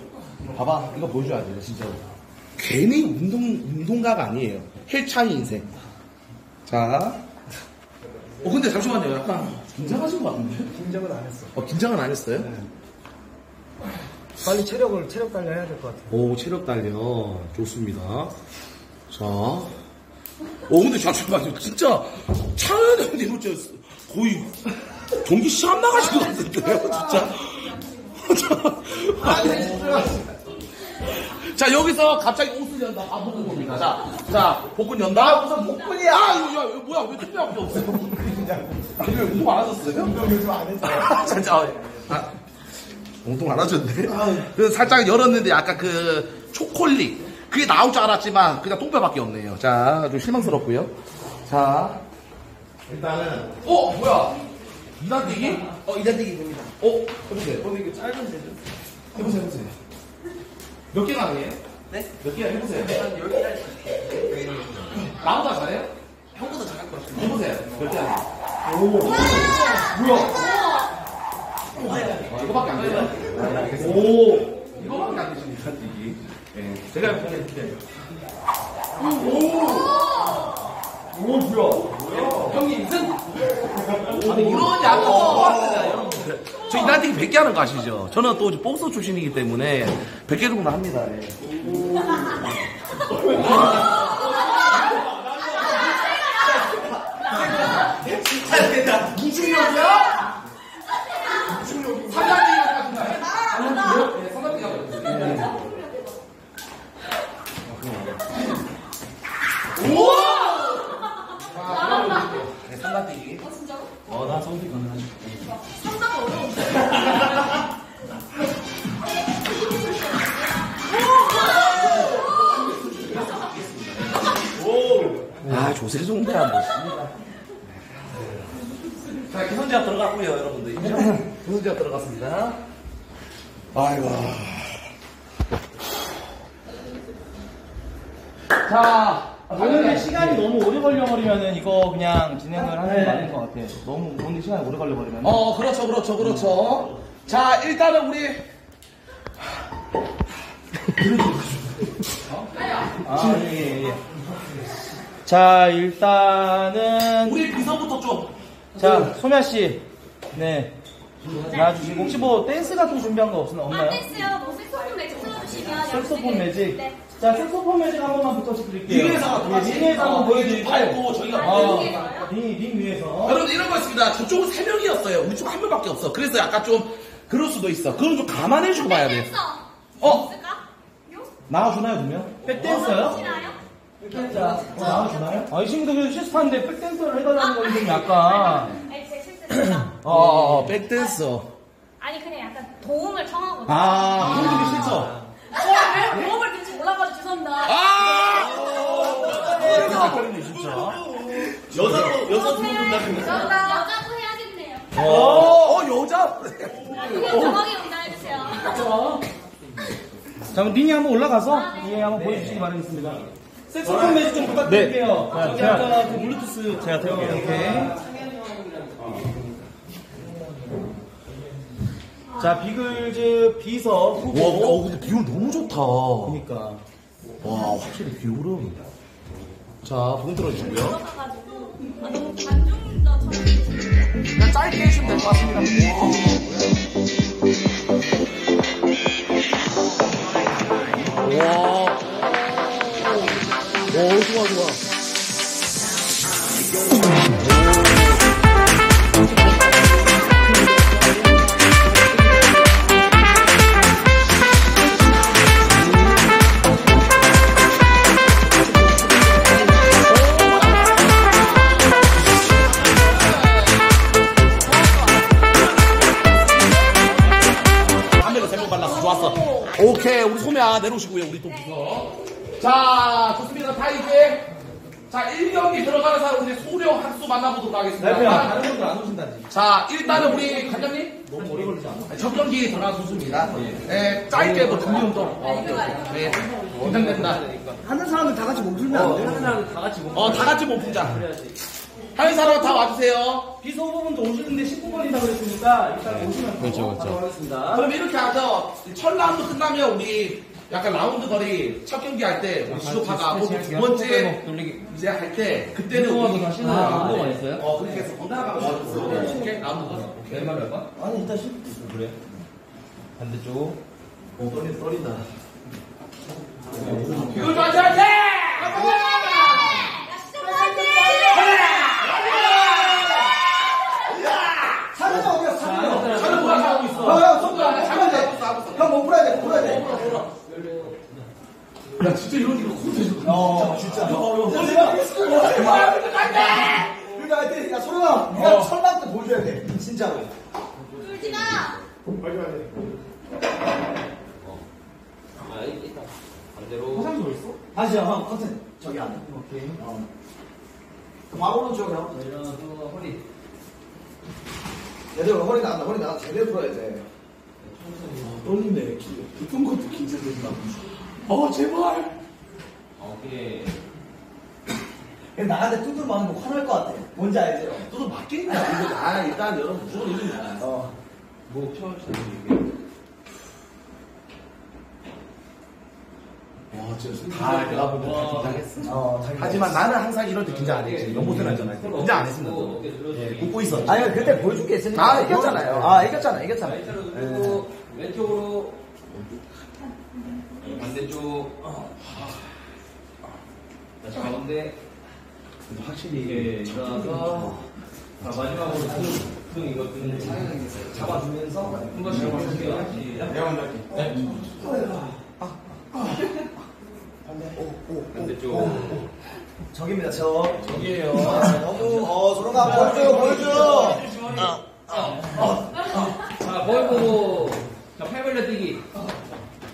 봐봐. 이거 보여줘야 돼요, 진짜로. 괜히 운동, 운동가가 아니에요. 헬창이 인생. 자. 어, 근데 잠시만요. 약간 긴장하신 것 같은데? 긴장은 안 했어. 어, 긴장은 안 했어요? 빨리 체력을, 체력 관리 해야 될 것 같아. 오, 체력 단련. 좋습니다. 자. 오, 근데 잠시만요. 진짜, 차은이 형님은 저, 거의, 경기 시합 나가신 것 같은데요, 진짜. 자, 여기서 갑자기 옷을 연다. 아, 복근 봅니다. 자, 자, 복근 연다. 무슨 복근이야? 아, 이거, 야, 이거 뭐야? 왜 특별한 게 없어요? 아니, 왜 운동 안 하셨어요? 운동 요즘 안 했어. 아, 진짜. 아, 운동 안 하셨네. 그래서 살짝 열었는데 약간 그 초콜릿 그게 나올 줄 알았지만 그냥 똥배밖에 없네요. 자, 좀 실망스럽고요. 자, 일단은 어 뭐야? 이단뛰기? 어, 이단뛰기 됩니다. 어 해보세요. 근데 이거 짧은데. 해보세요. 해보세요. 몇개 가능해요? 네? 몇개 해보세요. 나보다 잘해요? 형보다 잘할 것 같아요. 해보세요. 몇개 가능해요? 오, 뭐야? 아, 이거밖에 안 돼요? 오, 이거밖에 안 되십니다, 뛰기. 네, 제가 해볼게요. 오, 오, 뭐야? 형님, 승! 아니, 이런 야구 좋아합니다, 여러분들. 저 이단뛰기 100개 하는 거 아시죠? 저는 또 복서 출신이기 때문에 100개 정도 합니다. 예. 아, 성비 가능하죠. 상담 어려운데. 아 조세 정도야 뭐. 자 기선제압 들어갔고요 여러분들. 기선제압 들어갔습니다. 아이고. 자. 오늘 시간이 너무 오래 걸려버리면은 이거 그냥 진행을 하는 게 맞는 것 같아. 너무 오늘 시간이 오래 걸려버리면. 어 그렇죠 그렇죠 그렇죠. 자 일단은 우리 아, 예, 예, 예. 자, 일단은. 우리 비서부터 좀. 자, 소미아 씨. 네. 나와주시고, 혹시 뭐 댄스 같은 준비한 거 없나, 아, 없나요? 댄스요. 뭐 색소폰 매직 틀어주시면. 색소폰 매직. 네. 자, 색소폰 매직 한 번만 붙여드릴게요. 링에서 예, 링에서 한번 보여드리고. 팔고 저희가 아, 어? 링, 링 위에서. 여러분 이런 거 있습니다. 저쪽은 세 명이었어요. 우리 쪽 한 명밖에 없어. 그래서 약간 좀 그럴 수도 있어. 그건 좀 감안해 주고 봐야 돼. 어? 요? 나와주나요, 분명? 백댄서요? 혹시나요? 자, 어, 나와주나요? 아, 이 친구도 그래도 시스타인데 백댄서를 해달라는 건 좀 약간. 아니, 제 실수입니다. 어, 어, 어, 백댄서. 아니, 그냥 약간 도움을 청하거든요. 아, 그런 게 싫죠? 어, 왜 도움을 빌지 몰라가지고 죄송합니다. 아! 여자로, 여자 여자도 해야겠네요. 어, 어, 여자? 나중에 정확히 응답해주세요. 자, 그럼 링에 한번 올라가서 링에 한번 보여주시기 바라겠습니다. 색소폰 매직 좀 부탁드릴게요. 자, 제가 아까 그 블루투스 제가 태울게요. 오케이. 자, 비글즈 비서 와, 후보. 어, 근데 비율 너무 좋다. 그러니까. 와, 확실히 비율은. 자, 돈 들어주고요. 그냥 짧게 해주면 될 것 같습니다. 와. 와. 오, 좋아, 좋아. 오시고요. 우리 또 비서. 자, 좋습니다. 다 이제. 자, 1경기 들어가는 사람 우리 소령 학수 만나보도록 하겠습니다. 다른 분들 안 오신다지. 자, 일단은 우리 관장님. 너무 오래 걸리지 않아? 첫 경기 들어간 선수입니다. 네, 짧게 뭐 운동. 어, 오케이, 오케이. 네, 긴장된다. 하는 사람들 다 같이 몸풀면 안 돼? 하는 사람들 다 같이 어, 다 같이 몸 풀자. 하는 사람 다 와주세요. 비서 후보분도 오시는데 10분 걸린다 그랬으니까 일단 오시면 그렇죠, 그렇죠. 하겠습니다. 그럼 이렇게 하죠. 첫 라운드 끝나면 우리 약간 라운드 거리 첫 경기 할 때 우리 지도파가 하고 두 번째 이제 할 때 그때는 우리 아, 거 운동화 있어요? 어 그렇게 해서 번갈아가고 하고 오케이 라운드 거리. 오케이. 왼발 할까? 아니 일단 10분 그래. 반대쪽. 어, 떨린다, 떨린다. 이걸 맞춰야지. 사는 어디야, 사는 거. 차는 뭐야 하고 있어. 형, 형, 손 들어. 차면 돼. 형, 몸 풀어야 돼, 풀어야 돼. 야 진짜 이런 이거 콘텐츠. 어, 진짜. 그러니까 하여튼, 야, 소령아, 네가 설마 때 보여줘야 돼. 진짜로. 울지 마. 아, 일단 반대로. 다시 형, 컨텐츠. 저기 안에. 오케이. 어. 바로는 저기 형. 일어나서 허리. 제대로 허리 나간다, 허리 나간다. 제대로 풀어야 돼. 떨리네. 어떤 것도 긴장된다. 어 제발. 오케이. 나한테 두들 맞으면 화날 것 같아. 뭔지 알죠? 너도 맞겠냐? 이거 아 일단 여러분 무조건 이긴다. 어. 목 쳐주세요, 이게. 와 진짜 다 내가 보면 다 긴장했어. 어, 자기 하지만 나는 항상 이럴 때 긴장 안 했지. 연못을 하잖아. 긴장 안 했습니다. 어깨 들어주세요. 웃고 있어. 아니, 그때 보여줄 게 있으니까. 아, 이겼잖아요. 아, 이겼잖아, 이겼잖아. 그리고 왼쪽으로. 반대쪽. 다시 가운데. 확실히 이렇게 일어나서. 자, 마지막으로 등, 등 이거 등 잡아주면서 한 번씩 잡아주세요. 반대쪽. 저기입니다, 저. 저기에요. 너무, 어, 소롱아, 보여줘, 보여줘. 자, 거울 보고, 자, 팔벌려 뛰기.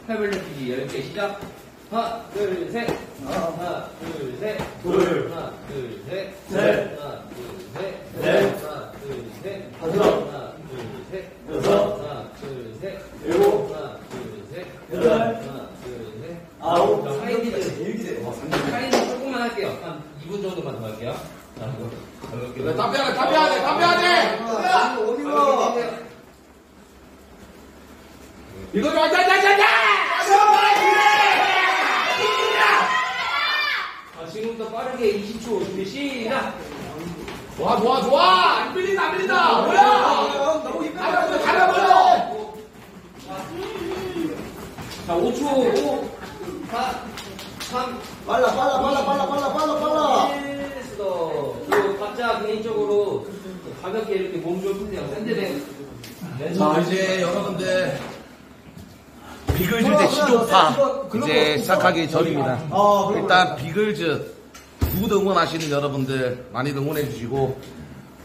팔벌려 뛰기, 10개 시작. 하나, 둘, 셋. 하나, 둘, 셋. 둘. 하나, 둘, 셋. 셋. 하나, 둘, 셋. 넷. 하나, 둘, 셋. 다섯. 하나, 둘, 셋. 여섯. 하나, 둘, 셋. 일곱. 하나, 둘, 셋. 여덟. 하나, 둘, 셋. 아홉. 자, 사이드. 사이드 조금만 할게요. 한 2분 정도만 더 할게요. 자, 이거 가볍게. 담배 하네, 담배 하네, 담배 하네! 어디 가? 이거 좀, 자, 자, 자, 자! 자, 지금부터 빠르게 20초 준비 시작! 좋아, 좋아, 좋아! 안 밀린다, 안 밀린다! 뭐야! 가려버려, 가려버려! 자, 5초, 5, 4, 3, 빨라 빨라 빨라 빨라 빨라 빨라 빨라. 1, 스톱. 그리고 각자 개인적으로 가볍게 이렇게 몸 좀 푸세요. 샌드백. 자, 이제 여러분들, 비글즈대 시조파, 이제 시작하기 전입니다. 어, 그리고 일단, 비글즈, 응원하시는 여러분들, 많이 응원해 주시고,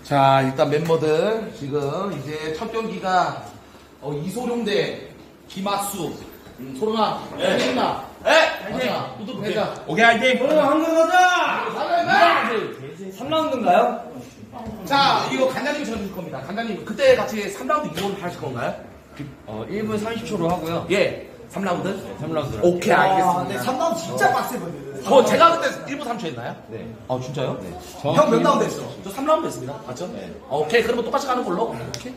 자, 일단 멤버들, 지금 이제 첫 경기가, 어, 이소룡 대 김학수, 음, 소룡아, 네. 에! 가자, 우도 배자. 오케이 화이팅. 한번 가자! 가자, 3라운드인가요? 자, 이거 간장님 쳐줄 겁니다. 간장님, 그때 같이 3라운드 이원 하실 건가요? 어, 1분 30초로 하고요. 예. 3라운드? 3라운드. 오케이, 아, 알겠습니다. 근데 3라운드 진짜 빡세 보이네. 어, 제가 그때 1분 3초 했나요? 네. 어, 진짜요? 형몇 라운드 했어? 저 3라운드 했습니다. 맞죠? 네. 오케이, 그러면 똑같이 가는 걸로. 오케이.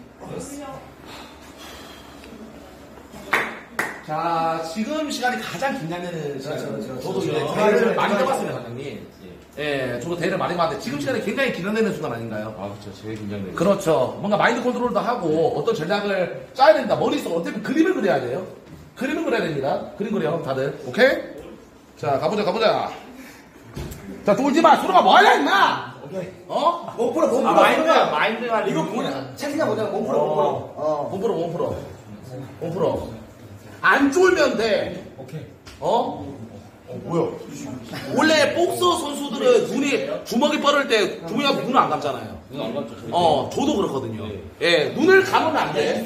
자, 지금 시간이 가장 긴장되는 시간이에요. 저도 이제 대회를 많이 해봤습니다, 관장님. 예, 저도 대회를 많이 해봤는데 지금 시간이 굉장히 긴장되는 순간 아닌가요? 아, 그렇죠. 제일 긴장돼요. 그렇죠. 뭔가 마인드 컨트롤도 하고 어떤 전략을 짜야 된다. 머릿속으로 어떻게 보면 그림을 그려야 돼요. 그림을 그려야 됩니다. 그림 그려, 다들. 오케이? 자, 가보자, 가보자. 자, 돌지 마. 수로가 뭐하냐, 임마! 오케이. 어? 몸 풀어 몸 풀어. 아, 마인드, 마인드 가 이거 보자. 채팅창 보자. 몸 풀어 몸 풀어. 어. 몸 풀어, 몸 풀어. 몸 풀어. 안 쫄면 돼. 오케이. 어? 뭐야? 원래 복서 선수들은 눈이 주먹이 뻗을 때 주먹이 눈을 안 감잖아요. 눈안 감죠. 어, 저도 그렇거든요. 예, 눈을 감으면 안 돼.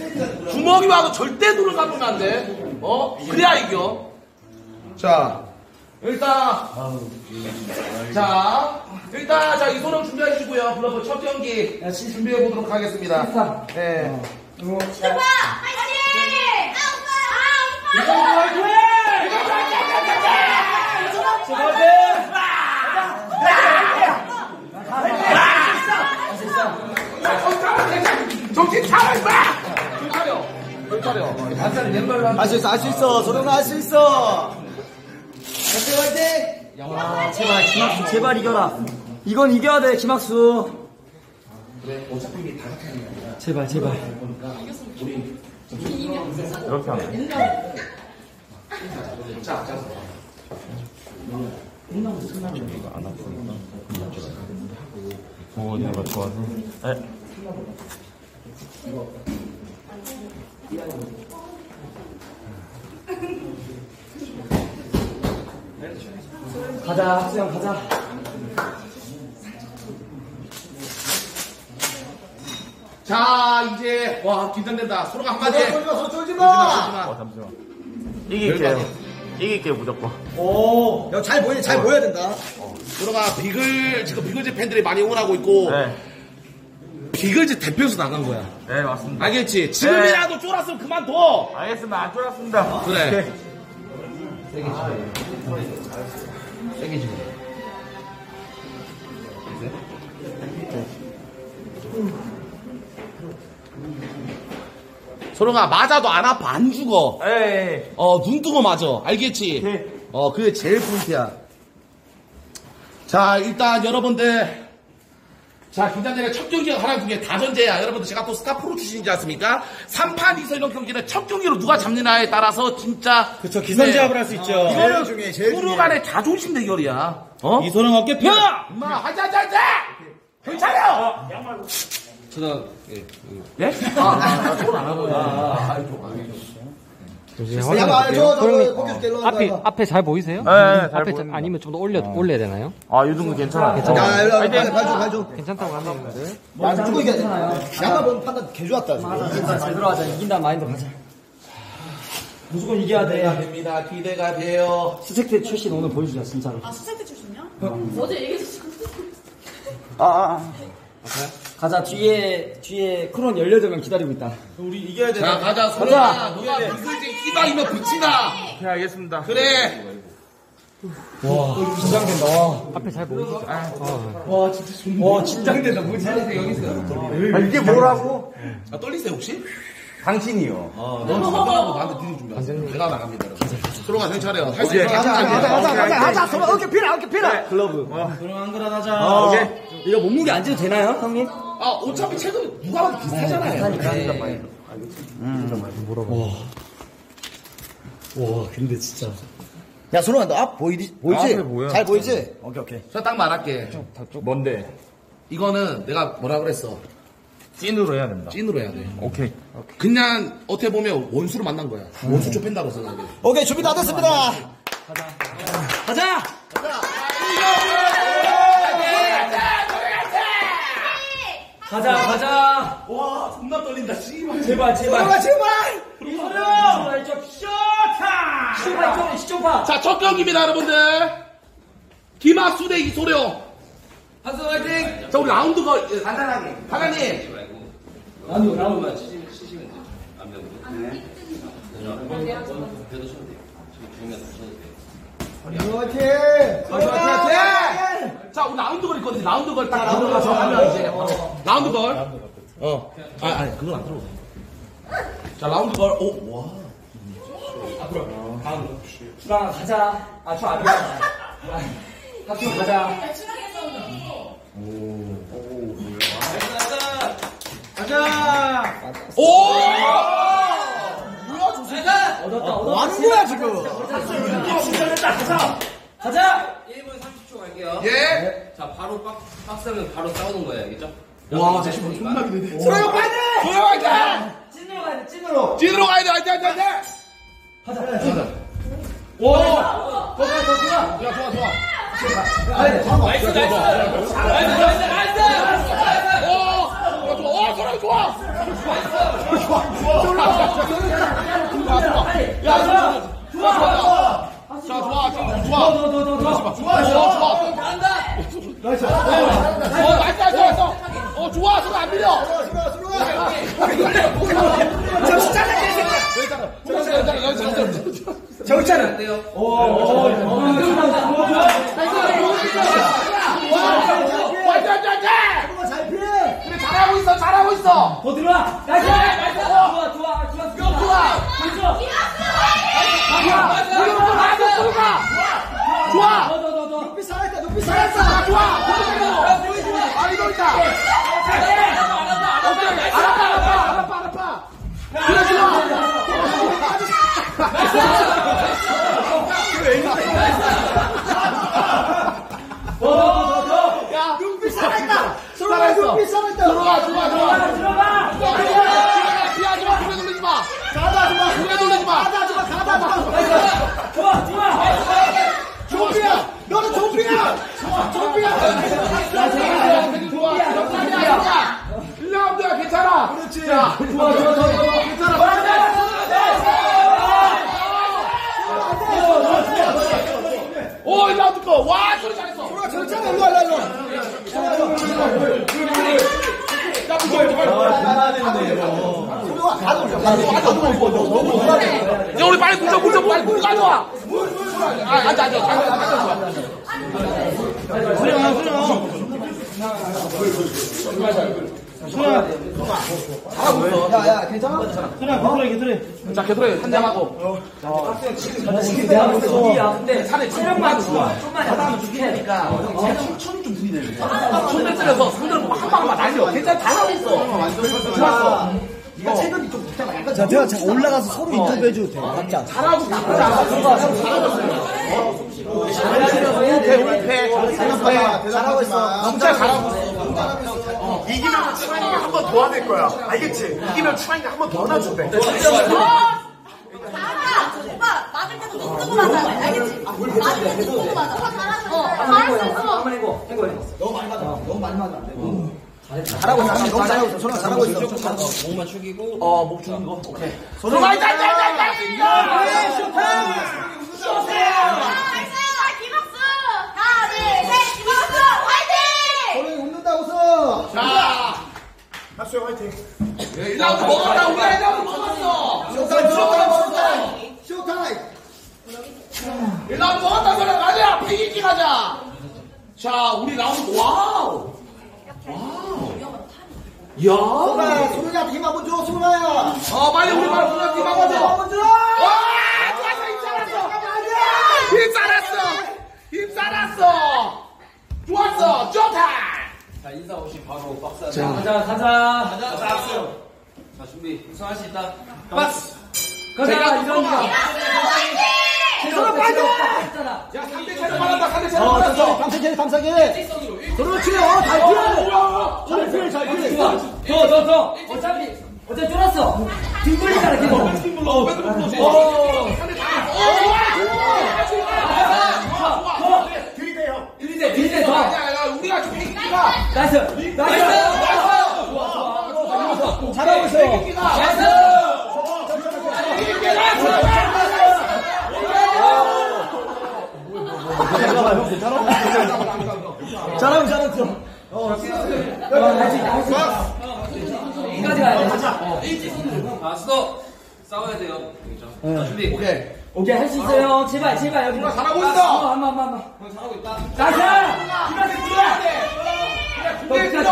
주먹이 와도 절대 눈을 감으면 안 돼. 어? 그래야 이겨. 자, 일단, 자, 일단, 자, 이소령 준비해 주시고요. 그럼 첫 경기 준비해 보도록 하겠습니다. 예. 슈퍼 화이팅! 아빠! 아빠! 정신 차려, 임마! 할수 있어 할 수 있어. 소령아 할 수 있어. 화이팅 화이팅. 아, 제발, 김학수, 제발 이겨라. 이건 이겨야 돼, 김학수. 그래, 어차피 이게 다 하는 거야. 제발, 제발. 이렇게 하면. 자, 자. 오, 내가 좋아서. 네. 가자, 학수 형, 가자. 자, 이제, 와, 긴장된다. 서로가 한마디 해. 쫄지 마 쫄지 쫄지 마. 마. 어, 잠시만. 이길게요. 이길게요, 무조건. 오. 야잘 보여 잘 보여야 된다. 서로가 비글, 지금 비글즈 팬들이 많이 응원하고 있고, 네. 비글즈 대표에서 나간 거야. 네, 맞습니다. 알겠지? 지금이라도 쫄았으면 그만둬! 알겠습니다. 안 쫄았습니다. 그래. 세게 치고. 세게 치고. 서로가 맞아도 안 아파, 안 죽어. 에이. 어, 눈 뜨고 맞아. 알겠지? 네. 어, 그게 제일 포인트야. 자, 일단 여러분들. 자, 긴장되는 첫 경기가 하나 두개 다전제야. 여러분들 제가 또 스타 프로 출신이지 않습니까? 3판 2서 이런 경기는 첫 경기로 누가 잡느냐에 따라서 진짜. 그쵸 기선제압을 할 수 있죠. 이거는 중에 제일 프로. 간의 자존심 대결이야. 어? 이소령 어깨 펴. 임마, 하자, 하자, 하자! 괜찮아! 저도, 예. 예? 아, 아, 손안 하고. 아, 아, 아, 좀, 아, 야, 저, 저, 저, 줄게, 일로 와, 앞에 일로 와. 앞에 잘 보이세요? 네, 잘 앞에 보입니다. 어. 아니면 좀 더 올려 올려야 되나요? 아, 이 정도 괜찮아요. 야, 일로 와, 발, 발 줘, 발 줘. 괜찮다고 하는데. 야, 무조건 이게 양말 보면 판단 개 좋았다, 지금. 잘 들어가자. 이긴다 마인드 가자. 무조건 이겨야 돼. 기대가 됩니다. 기대가 돼요. 수색대 출신 오늘 보여주자 진짜로. 아, 수색대 출신이야? 어제 얘기해 줬어. 가자 뒤에 뒤에 크론 18명 기다리고 있다. 우리 이겨야 돼. 자, 가자. 소연아, 너가 미술진 희망이면 붙이다. 오케이, 알겠습니다. 그래. 긴장된다. 와, 앞에 잘 보이세요? 와 진짜 좋네. 와 긴장된다. 뭐지? 아, 이게 뭐라고? 아, 떨리세요, 혹시? 당신이요. 어, 너무 잡으라고 나한테 뒤로 준비하세요. 제가 나갑니다, 여러분. 들어가, 내 차례요. 할수 있어. 가자, 가자, 가자, 가자, 가자. 서로 어깨 피라, 어깨 피라. 글러브. 그럼 한 그릇 하자. 오케이. 이거 몸무게 안 재도 되나요, 형님? 아, 어차피 최근 누가 봐도 비슷하잖아요. 네. 와 근데 진짜. 야, 손호아, 너 앞 보이지? 보이지? 잘 보이지? 오케이, 오케이. 저 딱 말할게. 뭔데? 이거는 내가 뭐라 그랬어. 찐으로 해야 된다. 찐으로 해야 돼. 오케이. 그냥 어떻게 보면 원수를 만난 거야. 원수 좁힌다고 생각해. 오케이, 준비 다 됐습니다. 가자. 가자 가자. 와, 존나 떨린다, 씨발. 제발 제발. 제발, 제발! 이소룡. 이쪽 시초파. 자, 첫 경기입니다, 여러분들. 김학수 대 이소룡. 한수 화이팅. 자, 우리 라운드 걸, 간단하게. 하나님. 라운드 라운드. 자, 우리 라운드 걸 있거든요. 라운드 걸 딱 들어가서 하면 이제 바로 라운드 걸. 어. 아, 아니, 그건 안 들어오네. 자, 라운드 걸. 오, 와. 주랑 가자. 아 저 아니야. 합주 가자. 오! 얻었다 얻었다. 뭐 하는 거야, 지금? 가자. 가자. 1분 30초 갈게요. 예. 자, 바로 빡, 빡세면 바로 싸우는 거예요, 알겠죠? 와, 자, 지금 존나 기대돼. 소룡 파이팅! 소룡 화이팅! 찐으로 가야 돼 찐으로. 찐으로 가야 돼, 화이팅, 화이팅, 화이팅! 가자 가자. 오! 좋아, 좋아, 좋아, 좋아. 야, 좋아, nice. Nice nice nice. 오! 좋아, 좋아. 오, 좋아! 좋아, 좋아. 좋아, 좋아. 야, 좋아, 좋아, 좋아. 자, 좋아, 지금 좋아. 더더더더 좋아, 좋아, 좋아. 잘한다. Nice. 어, nice, nice, nice. 어, 좋아, 소룡 안 밀려. 정신 차려, 괜찮아, 괜찮아, 괜찮아. 정신 차려. 화이팅, 화이팅, 화이팅! 잘 피해! 그래, 잘하고 있어, 잘하고 있어. 더 들어와. nice nice. 좋아 좋아 좋아 좋아. 좋아. 좋아. 뭐. 좋아. 더더더더. 눈빛 살아있다, 잘했어. 살아있다! 좋아. 아, 이거 있다. 알았다, 알았다, 알았다, 알았다. 그래, 좋아. 야, 들어가. 들어가. 피하지 마, 고개 돌리지 마. 가다, 좋아! 고개 돌리지 마. 가다, 좋아! 가다, 좋아! 좋아 좋아. 좀비야! 너는 좀비야! 좀비야! 좋아. 정상이야, 좋아. 1라운드야, 괜찮아. 그렇지. 자, 좋아, 좋아, 좋아. 괜찮아. 오, 1라운드 거. 와, 소리 잘했어. 소영아, 저렇잖아, 일로 와, 일로 와! 야, 우리 빨리 굴려, 굴려, 빨리 굴 가져와. 아, 앉아, 앉아, 앉아, 앉아, 앉 아. 야, 야, 괜찮아? 자, 개돌이 한잔하고. 내가 무서워. 근데 살에 체력만. 좀만 하다면 죽이니까. 손대 때려서 손대를 보고 한 방만 날려. 괜찮아, 잘하고 있어. 좋았어. 좀 자, 제가 제가 올라가서 서로 인터뷰해줘도 돼. 각자. 잘하고 나쁘지 않아. 오케이, 오케이. 잘하고 있어. 진짜 잘하고 있어. 추만이가 한 번더 하낼 거야. 알겠지? 이기면 추만이가 한 번더 안아준대. 잘한다. 궁금하다. 알겠지? 나중에 궁금하다. 어, 잘할 수 있어. 한번 해고 해고 해고 너무 많이 맞아. 너무 많이 맞아. 잘하고 있어 너무 잘하고 있어. 소라 잘하고 있어. 목만 축이고. 어, 목 주는 거. 오케이. 소라 자, 자, 자, 자, 나이스! 김학수! 하나, 둘, 셋! 김학수! 화이팅! 소리 웃는다 웃어. 자, 학수형 화이팅. 1라운드 먹었다. 우리가 1라운드 먹었어. 쇼타임 쇼타임 쇼타임. 1라운드 먹었다. 소리 가자. 패기기 가자. 자, 우리 라운드, 와우. 와우. 야. 소라야 힘 한번 줘 소라야. 어, 빨리 우리 말 소리 팀 한번 줘. 한번 줘. 와! 좋았어, 힘 살았어! 힘 살았어! 힘 살았어! 좋았어! 좋다! 자, 인사 없이 바로 박스 안에. 가자 가자 가자, 박수. 자, 준비. 우승할 수 있다. 박스. 가자 소라 파이팅! 했잖아 야, 상대 체력 받았다, 상대 체력 어, 받았어! 감사해 감사해. 그렇지. 어, 잘 피해. 잘 피해 잘 피해. 더더 더 어차피 어차피 쫄았어 등 돌리잖아 계속 어 들이대요. 들이대 들이대 더 야, 야, 우리가 좀 패기기가! 나이스 나이스 잘하고 있어. 잘하고 잘했어. 할수 있다 할수 있다 여기까지 가야 돼 자, 스톱. 싸워야 돼요. 여기죠. 자, 준비. 오케이. 오케이 할 수 있어요 제발 제발 여기 잘하고 있어. 한번 한번 한번 형 잘하고 있다. 나이스 김한테 들어야 돼! 군대 들어!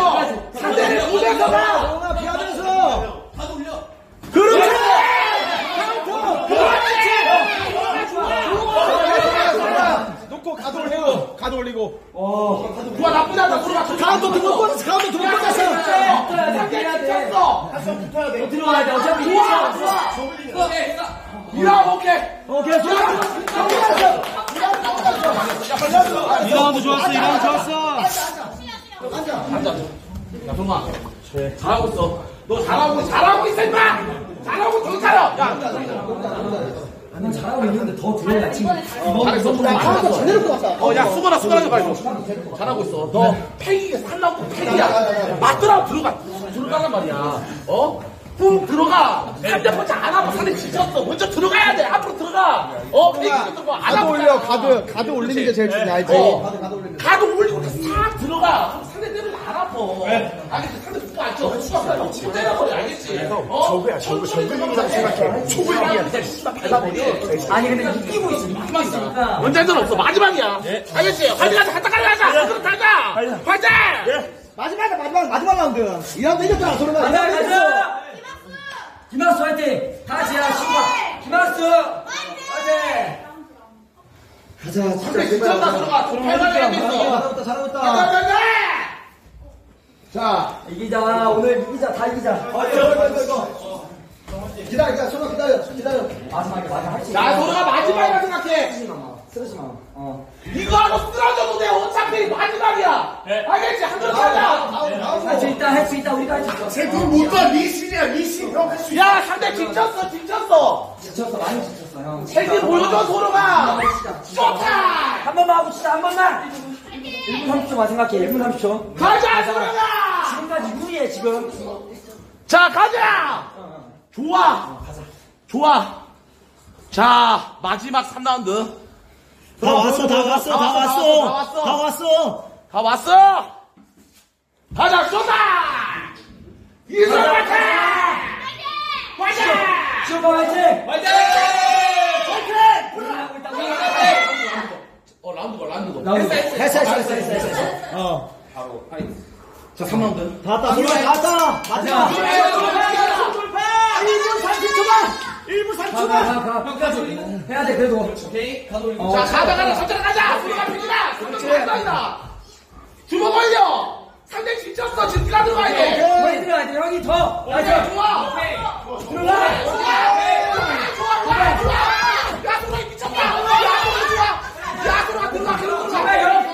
상대 오면서 봐! 영아 피하면서. 놓고 가도 올리고 가도 올리고 좋아, 나쁘지 않다, 소리 맞춰. 가운데 두번 꽂았어. 가운데 두번 꽂았어. 상대 지쳤어! 더 들어와야 돼 어차피 좋아, 좋아! 오케이! 오케이 좋아. 2라운드 좋았어 2라운드 좋았어 야, 동아. 잘하고 있어. 너 잘하고, 잘하고 있어, 임마! 잘하고, 더 잘하! 야, 나는 잘하고 있는데 더 들어야 지금 잘했어. 좀 잘했어. 제대로 꽂았다. 어, 야, 수건아, 수건아, 빨리 줘. 잘하고 있어. 너 패기가 산나고 패기야. 맞더라고 들어가. 들어가란 말이야. 어? 뿡 들어가. 상대편 잘안 하고 상대 지쳤어. 먼저 들어가야 돼. 앞으로 들어가. 어? 안 가드 하고 올려 가드 가드 올리는 게 제일 중요하지 어. 가도 올리고 싹 들어가. 그럼 상대 때문에 안 아파. 알겠지? 상대 복부 안 쳐. 수박 치고 때려버려. 알겠지? 어? 저거야, 저거, 저거 이기라고 생각해. 밟아버려. 아니 근데 이기고 있어 이기고 있으니까 문제는 없어. 마지막이야. 알겠지? 화이팅 하자. 한타까지 하자. 그럼 타자. 화이팅! 마지막 마지막 마지막 라운드. 2라운드 이겼잖아. 소리가. 가자 가자 김학수 화이팅 다 같이 야 신발 김학수 화이팅 가자. 상대 지쳤다 들어가. 팔만에 있어. 잘하고 있다. 잘하고 있다. 자, 이기자 오늘 이기자 다 이기자 어, 이거 이거. 기다려, 기다려, 소라 기다려, 기다려. 마지막에 마지막 할수 있어 나 소리가 마지막이라 생각해. 쓰지 마 마어 이거 하고 쓰러져도 돼. 어차피 마지막이야. 알겠지? 한번 가자. 할수 있다 할 수 있다 우리가 할 수 있어 쟤돈 못봐 미신이야, 미신. 형할수 있어. 야, 상대 지쳤어, 지쳤어. 지쳤어 많이 지쳤어 형 책임 보여줘, 소로가. 좋다. 한 번만 하고 치자 한 번만 1분 30초만 생각해 1분 30초 가자, 소로가. 지금까지 유리해 지금 자, 가자. 좋아. 좋아. 자, 마지막 3라운드. 다 왔어, 다 왔어, 다 왔어, 다 왔어. 다 왔어. 다 왔어. 가자, 쏘다. 이승 화이팅! 화이팅! 슈퍼 화이팅 화이팅! 있다 어, 라운드가, 라운드가. 했어, 했어, 했어, 했어, 했어. 어. 바로 파이팅. 자, 3라운드. 다 왔다, 소리가 다 왔다. 마지막. 1분 30초만. 1분 30초만. 가가가 해야 돼 그래도 오케이. 가도 올리고. 어, 자, 가자, 가자, 천천히 가자! 소리가 피구나! 소리가 주먹 벌려! 상대 지쳤어, 지금 가 들어가야 돼! 형이 들어가야 돼 형이 더 좋아, nice 좋아! 들어가 좋아, 좋아, 좋아, 좋아! 야, 소리가 미쳤다! 야, 소리가 좋아! 야, 들어가, 계속 들어가!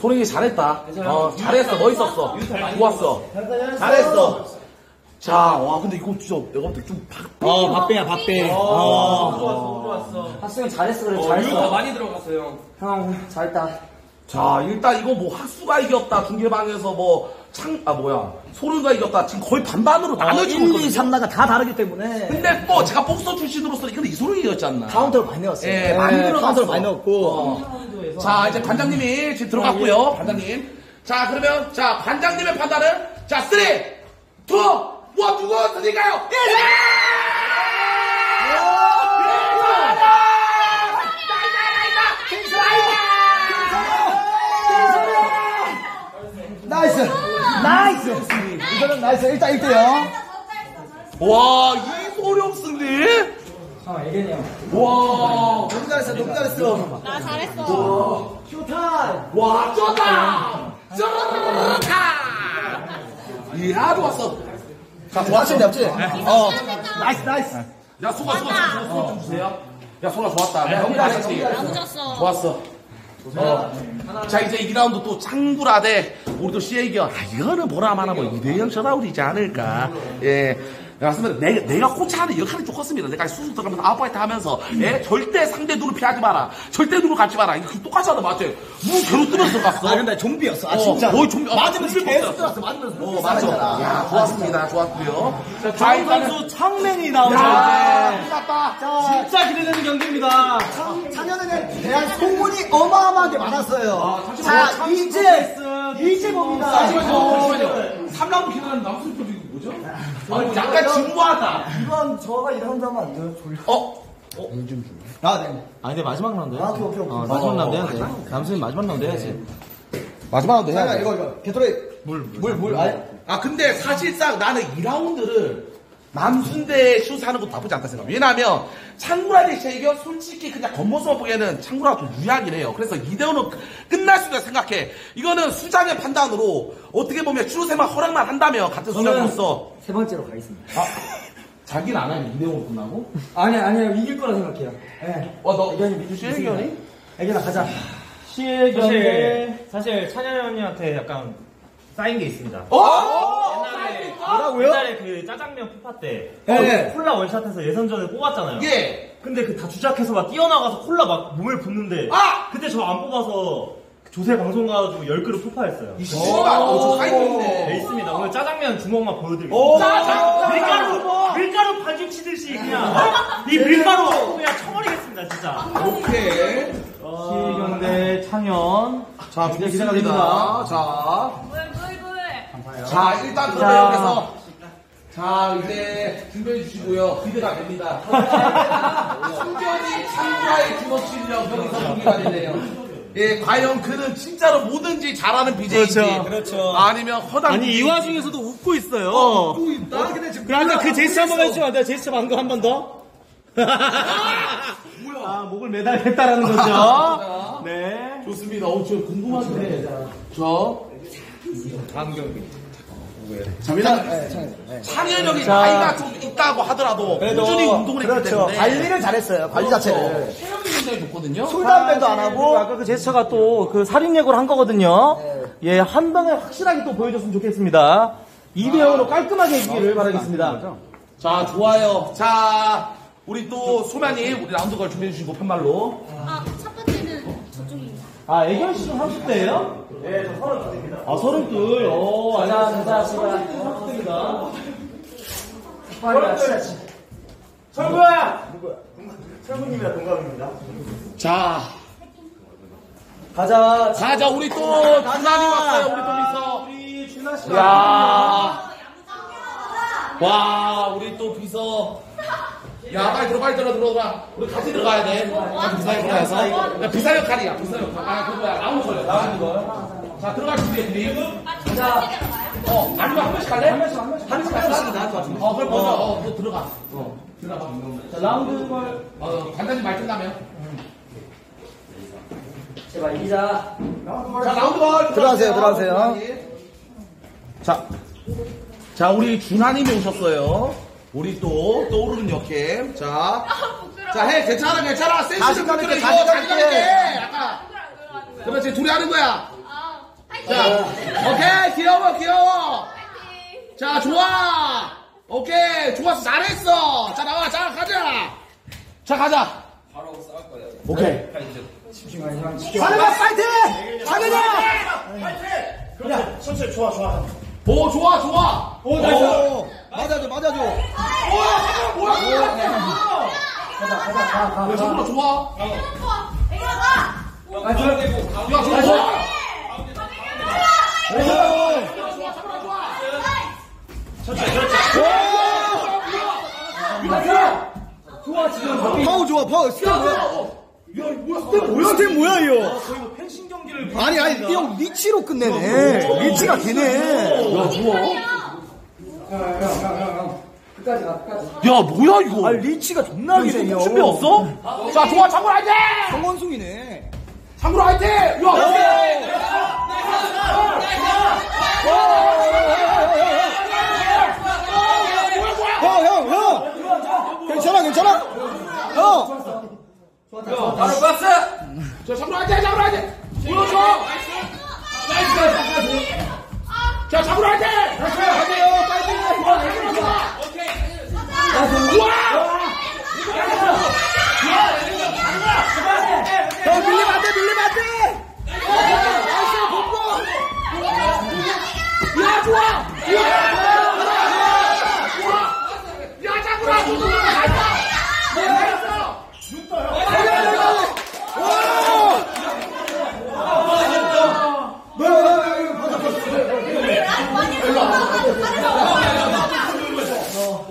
소룡이 잘했다. 어, 잘했어. 너 있었어. 좋았어. 잘했어. 자, 와, 근데 이거 진짜 내가 볼때 좀 박. 어, 밥배야 밥배. 학생이 잘했어 그래 어, 잘했어. 이거 많이 들어갔어요. 형 잘했다. 자, 일단 이거 뭐 학수가 이겼다. 중계방에서 뭐 창, 아 뭐야. 소룡가 이겼다. 지금 거의 반반으로 나눠지고 1, 2, 있거든요. 3, 나가 다 다르기 때문에 근데 또 제가 복서 출신으로서 이건 이소룡이 이겼지 않나? 카운터를 많이 넣었어요. 예, 많이 들어갔어. 카운터를 많이 넣었고. 어. 자, 이제 관장님이 지금 들어갔고요. 관장님. 자, 그러면 자, 관장님의 판단은 자, 3, 2, 1, 누구 드릴까요? nice. nice. 이거는 nice. 일단 1대요. 와, 이소룡 애견이 형. 와, 너무 잘했어. 너무 잘했어. 나 잘했어. 쇼타임. 와, 쩌다! 쩌다! 이야, 좋았어. 자, 좋았지, 좋았어. 없지? 어. 나이스, 나이스. 야, 소가, 소가, 소가, 소가 좀 주세요. 야, 소가 좋았다. 야, 형이 잘했지? 너무 졌어. 좋았어. 어. 자, 이제 2라운드 또 창구라 대 우리 또 시애기야. 아, 이거는 뭐라 마나 뭐 2대0 셧아웃이지 않을까. 예. 맞습니다. 내가, 내가 코치하는 역할이 좀 컸습니다. 내가 수술 들어가면서 아웃파이트 하면서, 예? 절대 상대 눈을 피하지 마라. 절대 눈을 갖지 마라. 이거 똑같이 하다 맞지? 무 괴로 뜨면서 갔어. 아, 근데 좀비였어. 아, 어, 진짜. 거의 좀비. 어, 맞으면서 계속. 들었어. 맞으면서. 어, 맞아. 야, 좋았습니다. 좋았고요. 자, 장 일단은- 선수 창맨이 나오죠. 끝났다. 진짜 기대되는 경기입니다. 찬현에 대한 소문이 어마어마하게 많았어요. 자, 이제, 이제 봅니다. 잠시만요. 잠시만요. 3라운드 기다리는 남순표 이거 뭐죠? 아, 약간 진부하다. 이건 저가 이런 하면 안 돼요. 졸려. 어? 아, 네. 아 근데 마지막 라운드 아, 오케이, 오케이, 오케이. 어, 마지막 라운드 해야 돼. 남순이 마지막 라운드 해야지. 마지막 라운드 자, 이거, 이거. 개토리. 물, 물, 물. 아니, 아 근데 사실상 나는 2라운드를 남순대 슛 하는 것도 나쁘지 않다 생각. 왜냐면 창구라리 쉐이겨 솔직히 그냥 겉모습만 보기에는 창구라가 좀 유리하긴 해요. 그래서 2대5는 끝날 수도 생각해. 이거는 수장의 판단으로 어떻게 보면 슛에만 허락만 한다면 같은 수장으로서 세 번째로 가겠습니다. 아, 자기는 안 하면 2대5로 끝나고? 아니 아니요 이길 거라 생각해요. 예. 와, 너 애견이 믿을 수? 있습니다. 애견아 가자. 사실 사실 찬현 언니한테 약간 쌓인 게 있습니다. 어? 옛날에 뭐라고요? 옛날에 그 짜장면 푸파 때 네. 콜라 원샷해서 예선전에 뽑았잖아요. 예. 근데 그 다 주작해서 막 뛰어나가서 콜라 막 몸에 붓는데 아! 그때 저 안 뽑아서 조세 방송 가가지고 열 그릇 푸파했어요. 이 씨발, 어, 저 사이트 네, 있네. 있습니다. 오늘 짜장면 주먹만 오, 보여드릴게요. 짜장면! 밀가루, 밀가루 반죽 치듯이 그냥 이 밀가루 갖고 그냥 쳐버리겠습니다, 진짜. 오케이. 시경대 창현. 자, 준비 기대가 됩니다. 자. 자, 일단 그러면 자. 여기서 자, 이제 준비해 주시고요. 기대가 됩니다. 순전히 창과의 주먹 실력 여기서 준비가 되네요. 예, 과연 그는 진짜로 뭐든지 잘하는 BJ인지 그렇죠. 그렇죠. 아니면 허당 아니 이. 와중에서도 웃고 있어요. 또 있다? 근데 지금. 그러니까 그 제스처 한번 해주시면 안 돼요? 제스처 방금 한 번 더? 아, 목을 매달겠다라는 거죠. 네. 좋습니다. 어, 저 궁금한데. 저. 다음 경기. 자, 왜냐면 네, 창현형이 나이가 좀 있다고 하더라도 꾸준히 운동을 했기 그렇죠. 때문에 관리를 잘했어요. 관리 자체를. 체력이 굉장히 좋거든요. 술, 담배도 안 하고. 아까 그 제스처가 또 그 살인 예고를 한 거거든요. 예, 한 방에 확실하게 또 보여줬으면 좋겠습니다. 2대 0으로 깔끔하게 이기기를 바라겠습니다. 자, 좋아요. 자, 우리 또 소만님 우리 라운드 걸 준비해 주시고 편말로. 아, 첫 번째는 저쪽입니다. 아, 애견 씨는 30대예요? 네, 저 32입니다. 아, 32. 오, 가자, 가자, 가자. 30대입니다. 빨리 치자지. 철구야! 철구님이랑 동갑입니다. 자, 가자. 가자, 우리 또 준환이 왔어요. 우리 또 야. 와, 우리 또 비서. 야, 빨리 들어, 빨리 들어, 들어가. 우리 같이 들어가야 돼. 비사 역할에서. 야, 비사 역할이야, 비사 역할. 아, 그거야. 나오는 거야, 나오는 거. 자, 들어갈 준비, 준비. 자, 어, 아니면 한 번씩 갈래? 한 번씩, 한 번씩. 한 갈래? 나을 것 같은데. 어, 그럼 먼저, 어, 너 들어가. 어, 들어가. 자, 라운드 걸. 어, 간단히 말 끝나면. 제발 이기자. 자, 라운드 걸. 들어가세요, 들어가세요. 자, 자, 우리 준하님이 오셨어요. 우리 또, 떠오르는 역캠. 자, 자, 해, 괜찮아, 괜찮아. 센스 자신 좀 들어, 이거. 자신 자신감 있게. 있게. 아까. 그렇지, 둘이 하는 거야. 자, 오케이, 귀여워, 귀여워. 자, 좋아. 오케이, 좋았어, 잘했어. 자, 나와, 자, 가자. 자, 가자. 바로 싸울 거예요. 오케이. 상현아, 파이팅! 상현아! 그래, 천천히 좋아, 좋아. 오, 좋아, 좋아. 오, nice. 맞아줘, 맞아줘. 뭐야, 뭐야. 야, 정말 좋아. 야, 정말 좋아. 좋아, 지금. 파워 좋아, 파워. 스텝 뭐야? 야, 뭐야, 스텝 뭐야? 스텝 뭐야, 이거? 아니, 아니, 이형 리치로 끝내네. 리치가 되네. 야, 좋아. 야, 뭐야, 이거? 아, 리치가 존나 기네. 준비 없어? 자, 좋아, 장군 화이팅! 성원숭이네. 장군 화이팅! 야, 형, 형, 형! 괜찮아, 괜찮아? 형! 바로 박스! 자, 장군 화이팅! 장군 화이팅! 보여줘! 자, 화이팅! 화이팅! 장군 좋아! 우와! 형, 밀리면 안 돼, 밀리면! 야, 좋아!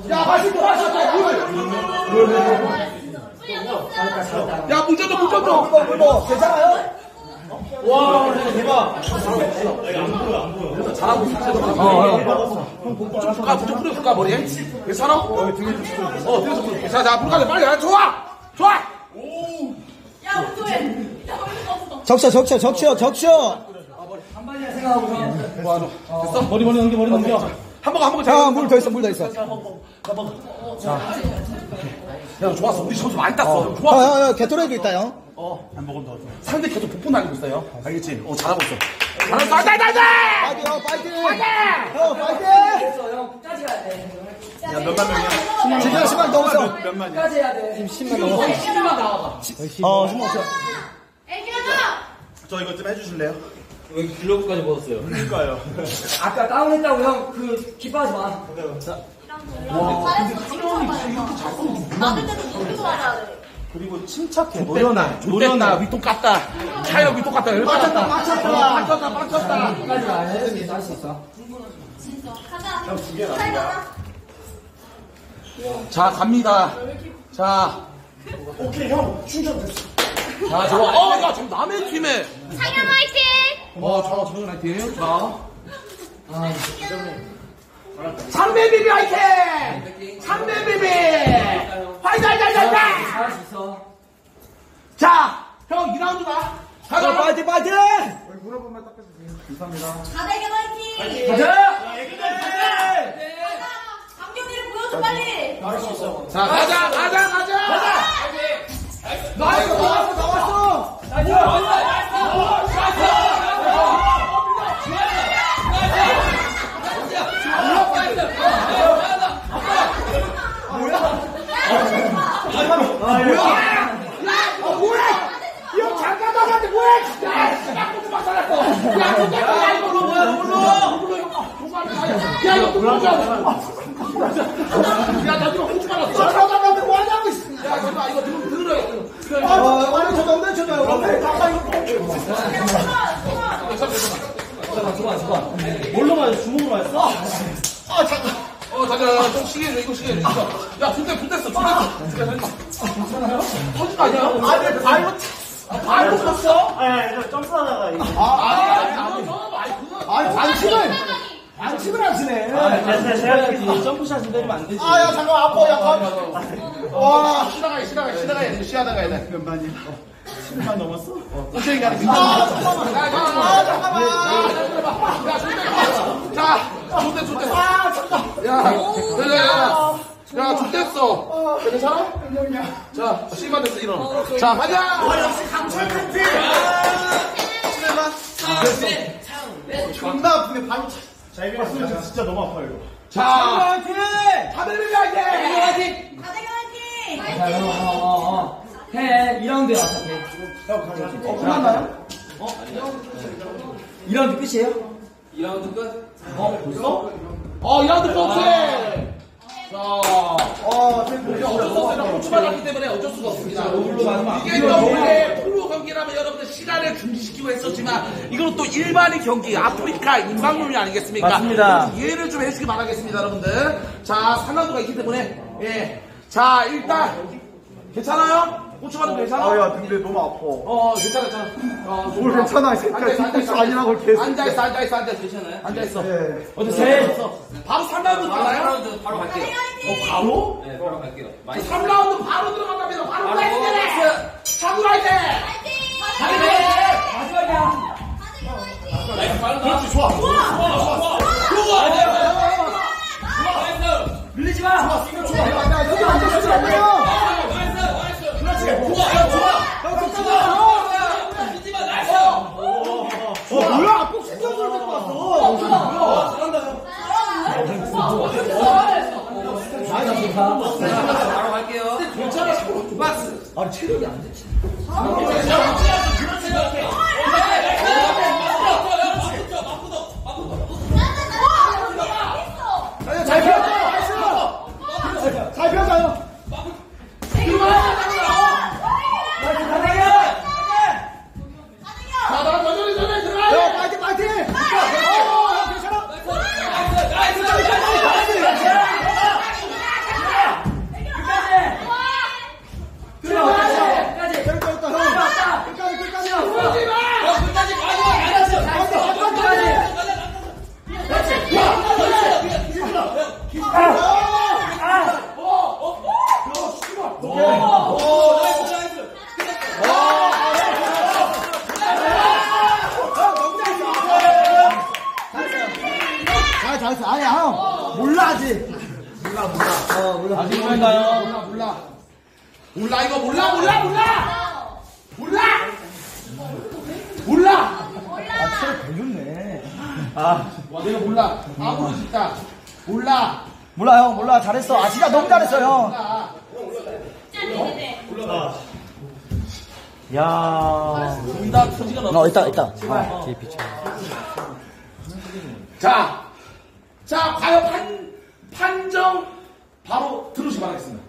야, 맛있다! 야, 물 젖어, 물 젖어! 물보, 물보, 괜찮아요? 와, 대박! 잘하고 있어. 좀 줄까? 좀 뿌려 줄까, 머리에? 괜찮아? 어, 뒤에서 뿌려. 자, 자, 불가게 빨리. 아, 좋아! 좋아! 적셔, 적셔, 적셔, 적셔! 됐어? 머리, 머리 넘겨, 머리 넘겨. 한 번, 한 번. 자, 물더 있어, 물 더 있어. 야, 좋았어. 우리 점수 많이 땄어. 형, 좋았어. 형, 형, 게토레이도 있다, 형. 어, 한 번은 더. 상대 계속 복분 날리고 있어요. 알겠지? 어, 잘하고 있어. 잘하고 있어. 아, 나, 나, 나! 파이팅, 형, 파이팅! 파이팅! 형, 파이팅! 그래서 형 끝까지 가야 돼. 지금 10만 넘었어. 끝까지 해야 돼. 10만 넘었어. 10만 나와봐. 어, 10만 넘었어. 저 이거 좀 해주실래요? 여기 글러브까지 벗었어요. 그러니까요. 아까 다운했다고 형 그 기뻐하지 마. 나들 때도 높이고 말해야 돼. 그리고 침착해. 노련아, 노련아, 위통 깠다. 차이가 위통 깠다. 여기 빠졌다, 빠졌다. 빠졌다, 빠졌다. 끝까지 가야 돼. 할수 있어. 가자. 자, 갑니다. 자. 오케이, 형. 충전 됐어. 자, 좋아. 어, 야, 지금 남의 팀에. 상현 화이팅! 어, 자, 정현 화이팅. 자. 상대비비 화이팅! 상대비비! 화이팅, 화이팅, 화이팅! 수 있어. 자, 형, 2라운드가. 가자, 파이팅, 파이팅! 화이팅! 가자! 강경이를 보여줘 빨리! 자, 가자, 가자, 가자! 가자! 나이스, 나왔어, 나왔어! 이거 잠깐 나갔는데 뭐야? 야, 야, 꼬치 막 살았어. 야, 꼬치 야, 이거 로 뭐야, 이걸로. 야, 이거 또 뭐야? 야, 나 지금 꼬치 말았어. 저 사람한테 뭐 하냐고. 야, 잠깐 이거 들어, 들어. 아, 완전 저도 엉덩이 쳐줘요. 엉덩이 다 잠깐, 잠깐, 잠깐. 뭘로 맞았어? 주먹으로 맞았어? 아 잠깐. 어, 잠깐, 좀 쉬게 해줘, 이거 쉬게 해줘. 이거. 야, 분대, 분댔어, 분댔어. 괜찮아요? 터진 거 아니야? 아니 발로 아, 발로 쳤어? 아, 이거 점프하다가. 아 아니, 아니 아니, 아니 그거 아니, 그거. 아니 반칙을 반칙을 하시네. 아, 제가 제가 점프샷 때리면 안 되지. 아 야 잠깐 아파 야 가. 와. 쉬다가 해, 쉬다가 해, 쉬다가 해, 쉬다가 해야 돼. 몇 만이? 10만 넘었어? 꼬챙이 가는 아 잠깐만. 야, 아 잠깐만. 야. 자, 좋대, 좋대. 아 잠깐. 야, 야, 야, 야, 좋댔어. 괜찮아? 자, 시간 됐어, 일어나. 자, 가자! 아 역시 강철 칸트. 존나 아프네 발로. 차- 자, 이거 진짜 너무 아파요. 자, 화이팅! 다들! 화이팅! 다들 화이팅! 자, 어, 어, 어. 해. 2라운드에 와서 해. 어, 끝났나요? 어? 2라운드 끝이에요? 2라운드 끝. 어, 벌써? 어, 이라운드 복싱! 자, 어 이게 어쩔 수 없어요. 고추가 났기 때문에 어쩔 수가 없습니다. 이게 또 원래 프로 경기라면 여러분들 시간을 중지시키고 했었지만 이거는 또 일반인 경기 아프리카 인방놀이 아니겠습니까? 맞습니다. 좀 이해를 좀 해주시기 바라겠습니다, 여러분들. 자, 산란도가 있기 때문에 예. 자, 일단 괜찮아요? 고추가는 괜찮아? 아야 근데 너무 아파. 어, 괜찮아, 괜찮아. 어, 뭘 괜찮아, 이 새끼야. 앉아있어. 아니라고 계속. 앉아있어, 앉아있어, 앉아있어. 괜찮아요? 앉아있어. 예. 어떠세요? 바로 3라운드 가나요? 3라운드 바로 갈게요. 어, 바로? 네, 바로 갈게요. 많이 3라운드 바로 들어간답니다. 바로 바로 가야 되네. 차고 가야 돼. 마지막이야. 그렇지 좋아. 밀리지 마! 좋아. 야 여기 안 돼, 여기 안 돼요. 어. 뭐야? 꼭 신경을 갖고 왔어. 바로 갈게요. 아니 체력이 안 돼. 잘 펴자. nice. 잘 펴자요. 자, 나 저전히 전에 들어가. 야 파이팅 파이팅. 어, 괜찮아. 끝까지! 됐다 형. 끝까지 끝까지. 잘 잘했어. 몰라. 어. 아형 몰라 잘했어. 아 진짜 너무 잘했어 형. 야 둘다 소지가 없어. 어 있다 있다. 뒤에 비춰. 자, 자, 과연 판, 판정 바로 들으시기 바라겠습니다.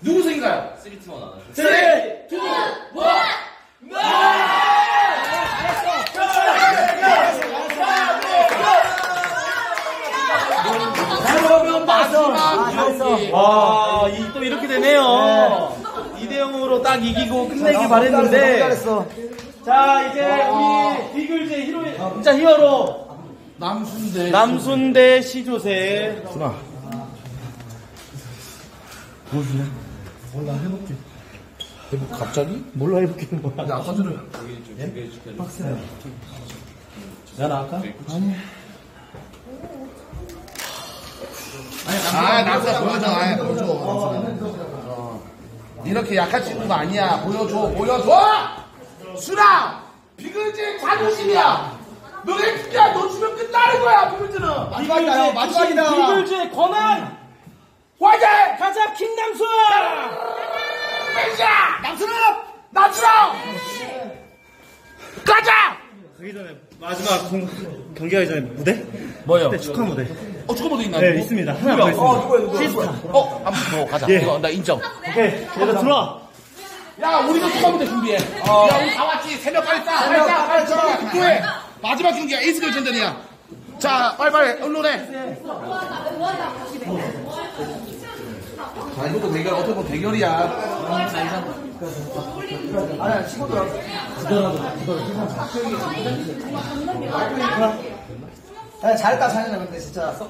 누구세인가요? 3, 2, 1 하나. 3, 2, 1. 그러면 마지막 아. 경기. 와, 이, 또 이렇게 되네요. 2대 0으로 딱 이기고 끝내길 너무 바랬는데. 잘했어. 자, 이제 우리 비글제 히로, 진짜 히어로. 남순대. 남순대 시조새. 갑자기? 몰라 해볼게 뭐야. 야, 아까 전에. 야, 나 아까? 아, 남자 보여줘. 아, 보여줘. 어. 이렇게 약한 친구가 아니야. 보여줘, 보여줘! 수라! 비글즈 자존심이야! 너네 진짜 너 주면 끝나는 거야, 비글즈는! 마지막이다 형 마지막이다. 비글즈의 권한! 화이팅! 가자, 킹남수! 남순아! 남순아! 가자! 가기 전에 마지막 공, 경기하기 전에 무대? 뭐요? 네, 축하 무대. 어, 축구모도 있나? 네, 있습니다. 하나 더 있습니다. 시스타. 어, 한번 더 가자. 예. 이거 나 인정. 오케이, 얘들 들어와. 야, 우리도 축구모대 준비해. 야, 우리 다 왔지. 새벽 빨리 싸. 빨리 싸. 빨리 싸. 국도해. 마지막 경기야 에이스 결 전전이야. 자 빨리빨리 언론해. 자 이것도 대결 어떻게 보면 대결이야. 아니야 친구들 야, 잘했다 잘했다 근데 진짜. 자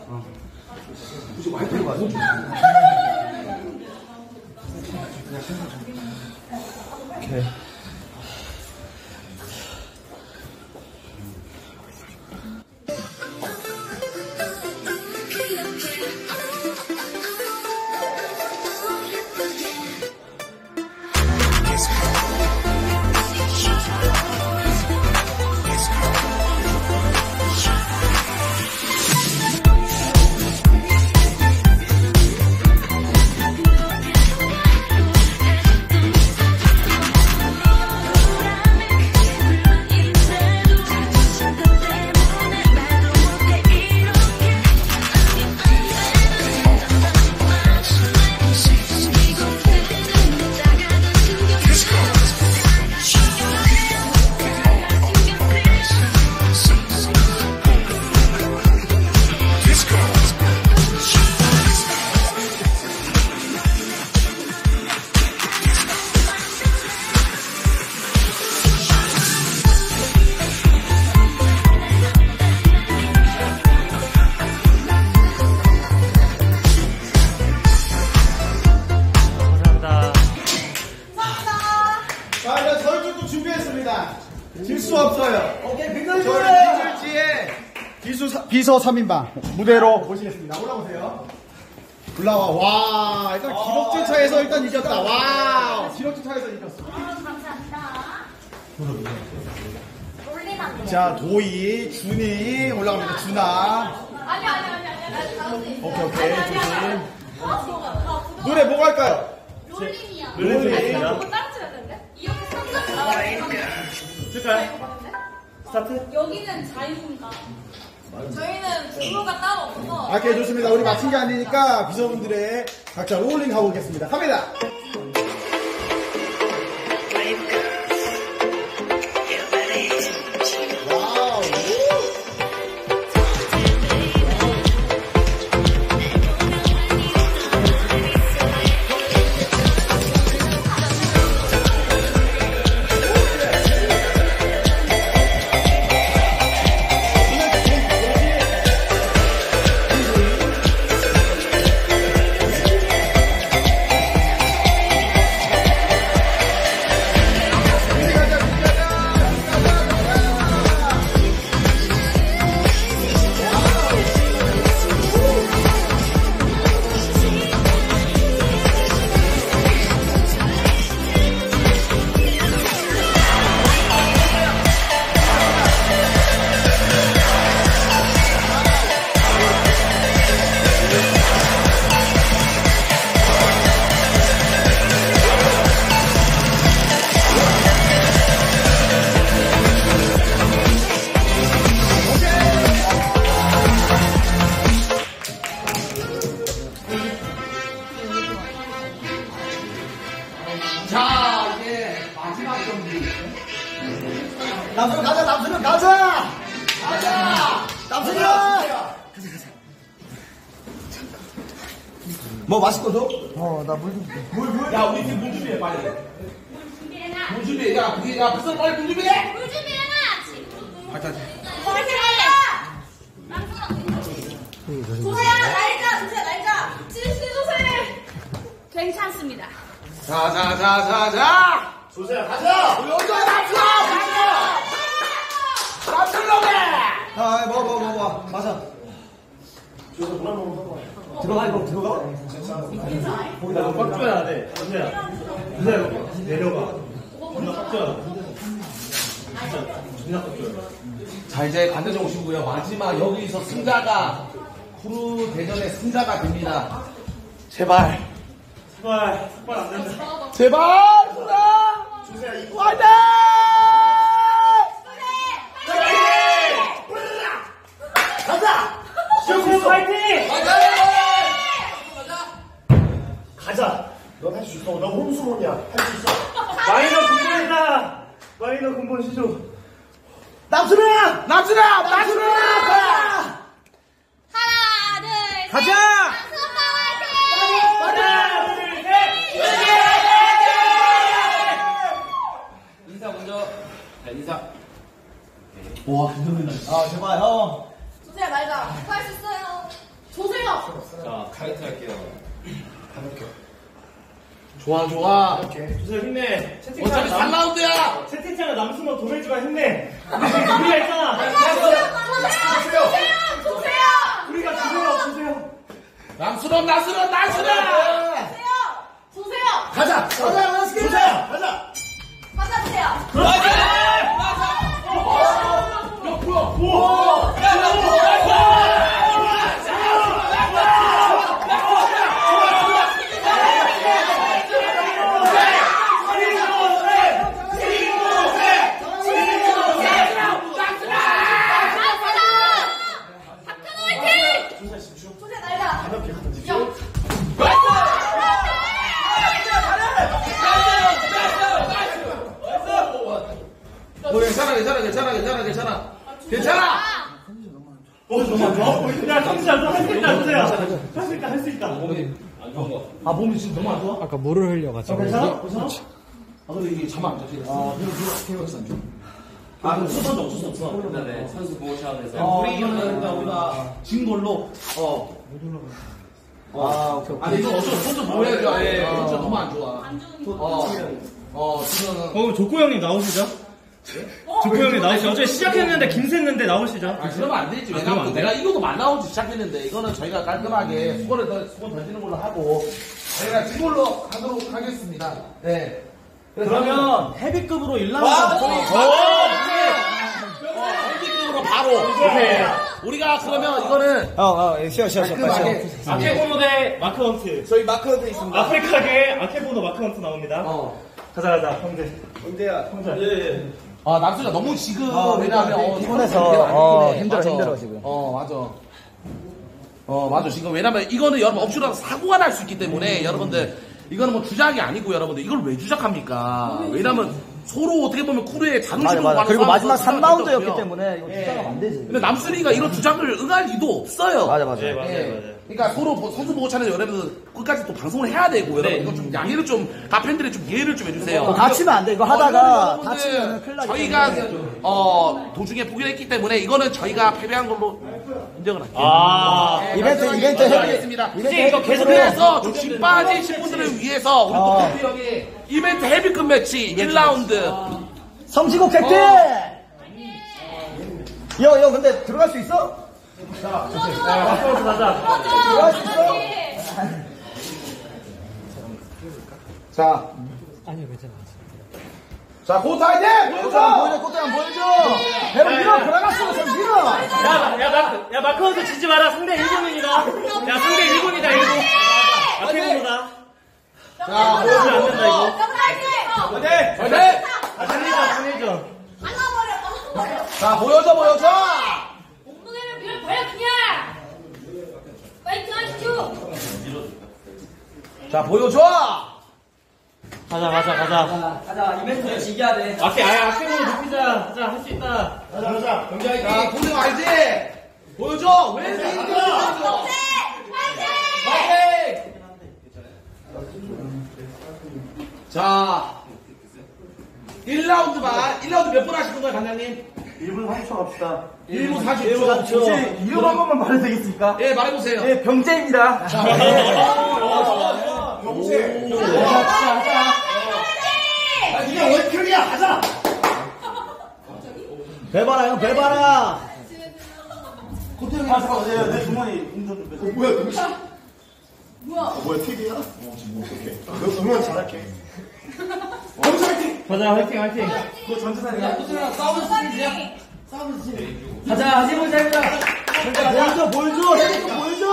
비서 3인방 무대로 모시겠습니다 올라오세요 올라와 와 일단 기록주 차에서 일단 이겼다 와 기록주 차에서 이겼어 자 도희 준이 올라갑니다 준아 아니 아니 아니 아니 아니 오케이 오케이 조심 노래 뭐 할까요? 롤링이야 롤링. 저거 따로 쳐야 되는데? 이렇게 삼각 쓸까요? 스타트 여기는 자유인가? 저희는 부모가 따로 없어서 아, 오케이 좋습니다. 우리 마친 게 아니니까 비서분들의 각자 롤링 하고 오겠습니다. 갑니다 제발. 제발. 제발 안 된다. 제발. 승자. 화이팅! 가자. 시험수 파이팅! 가자. 넌 할 수 있어. 너 홈수몬이야. 할 수 있어. 마이너 군번이다. 마이너 군번 시조. 남순아! 남순아! 남순아! 하나, 둘, 셋. 가자! 인사 먼저. 자, 인사. 아, 제발, 형. 조세요, 말자. 할 수 있어요. 조세요. 자, 카이트 할게요. 좋아, 좋아. 조세요 힘내. 어차피 3라운드야! 채팅창에 남순호 도매주가 힘내. 우리가 있잖아. 조세요. 조세요. 우리가 주세요, 주세요. 남순원, 남순원, 남순아! 조세요. 조세요. 가자! 가자, 가자, 주세요! 가자! 가자, 주세요. 박근호 화이팅! 조세 날자. 영. 어, 괜찮아, 괜찮아, 괜찮아, 괜찮아, 괜찮아. 괜찮아! 야, 진짜 할수 있다, 조세요. 할 수 있다, 할수 있다. 아, 몸이 지금 너무 안 좋아? 아까 물을 흘려가지고. 괜찮아? 괜찮아? 아, 근데 이게 잠안 안 잡히네. 아, 그럼 누가 케이블스 안 줘? 아, 그럼 수선 줘, 수선, 수선. 네, 선수 보호 차원에서. 어, 우리 이거는 일단 우리가 진 걸로, 어. 아, 오케이, 아니, 이거 어쩔 수 없어, 보여야죠. 예, 진짜 너무 안 좋아. 어, 어, 지금. 어, 조코 형님 나오시죠? 조코 형님 나오시죠? 어제 시작했는데 김샜는데 나오시죠? 아, 그러면 안 되지. 아, 왜냐면 안 내가 이거도 만 나오지 시작했는데, 이거는 저희가 깔끔하게 수건을 더, 수건 던지는 걸로 하고, 저희가 진 걸로 하도록 하겠습니다. 네. 그러면 헤비급으로 1라운드 와, 저희 헤비급으로 바로. 우리가 그러면 이거는 형, 어, 쉬어, 쉬어, 쉬어. 깔끔하게. 아케보노 대 마크헌트 저희 마크한테 있습니다. 아프리카계 아케보노 마크헌트 나옵니다 어. 가자 가자 형들 언제야? 예예 아, 남수가 너무 지금, 어, 왜냐면, 그러니까 어, 피곤해서, 피곤해. 어, 힘들어, 맞아. 힘들어, 지금. 어, 맞아. 어, 맞아. 지금 왜냐면 이거는 여러분 억지로 사고가 날 수 있기 때문에 여러분들, 이거는 뭐 주작이 아니고 여러분들, 이걸 왜 주작합니까? 왜냐면 서로 어떻게 보면 쿠르의 맞아, 자존심으로 맞아. 가는 그리고 마지막 싸움에서 3라운드였기 없고요. 때문에 이거 주장하면 안 되지. 근데 남순이가 이런 주작을 응할 리도 없어요. 맞아, 맞아. 네 맞아요 예. 맞아요 그러니까 서로 보- 선수 보호 차는 여러분들 끝까지 또 방송을 해야 되고 여러분 네. 이거 좀 양해를 좀 가팬들이 좀 이해를 좀 해주세요. 어, 다치면 안 돼. 이거 어, 하다가 여러분들, 다치면 큰일 나기 저희가 때문에. 어 도중에 포기를 했기 때문에 이거는 저희가 패배한 걸로 인정을 할게요. 아 네, 이벤트, 이벤트. 하겠습니다. 이벤트 이제 이거 계속 그래서 좀집 빠지신 분들을 위해서 우리 어. 또 형이 이벤트 헤비급 매치 1라운드 성지국 객대! 형, 형, 근데 들어갈 수 있어? 가자? 자, 아니요, 괜찮아. 자 고타 화이팅! 코트랑 보여줘, 코트랑 보여줘! 배로 밀어, 돌아갔어, 좀 밀어! 야, 야, 마크, 야, 마크헌트 지지 마라. 상대 1군이다. 야, 상대 1군이다, 1군. 아케보노다. 자 보여주면 안 된다, 이거. 화이팅! 화이팅! 아, 달리자, 달리자. 갈라버려, 갈라버려. 자 보여줘 보여줘! 엉덩이를 밀어버려, 그냥! 파이팅 하시죠! 자 보여줘! 가자, 가자, 가자. 가자, 이벤트는 지겨야 돼. 아케, 아야, 아케보노 높이자. 가자, 할 수 있다. 가자, 가자. 자 고생 알지? 보여줘! 왜 이렇게 보여줘! 화이팅! 자 1라운드만 1라운드 몇분 하실 건가요 관장님? 1분 30초 갑시다. 1분 40초 혹시 이름 한 번만 말해도 되겠습니까? 예 말해보세요 네, 병재입니다. 병재. 이게 원킬이야, 가자! 배봐라, 형, 배봐라! 코트 형이 가서 내, 내 주머니 운전 좀 빼줘. 뭐야? 뭐야? 뭐야, TV야? 어, 지금 뭐 어떡해. 너 응원 잘할게. 범수 화이팅! 가자, 화이팅, 화이팅. 그거 전재산이야. 가자, 하지보자, 해보자. 보여줘, 보여줘! 헤딩 보여줘!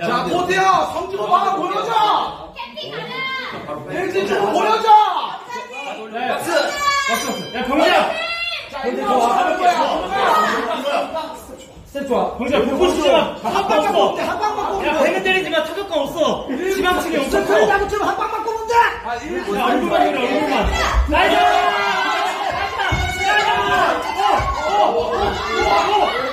자 보태요 성주로 바로 보여줘 캠핑 가자! LG 좀 보여줘 야, 병재야. 자 이제 하는 거야 스텝 세트 와. 동자 불꽃 치지 마. 한 방만 없어. 한 방만 뽑는다. 야, 배그 때리지 마. 타격감 없어. 지방층이 없어. 그래, 나도 좀한 방만 꼽는다 아, 1분. 얼굴만 그래, 얼굴만. 나이스! 나이스! 나이스! 어, 어, 어, 어, 어.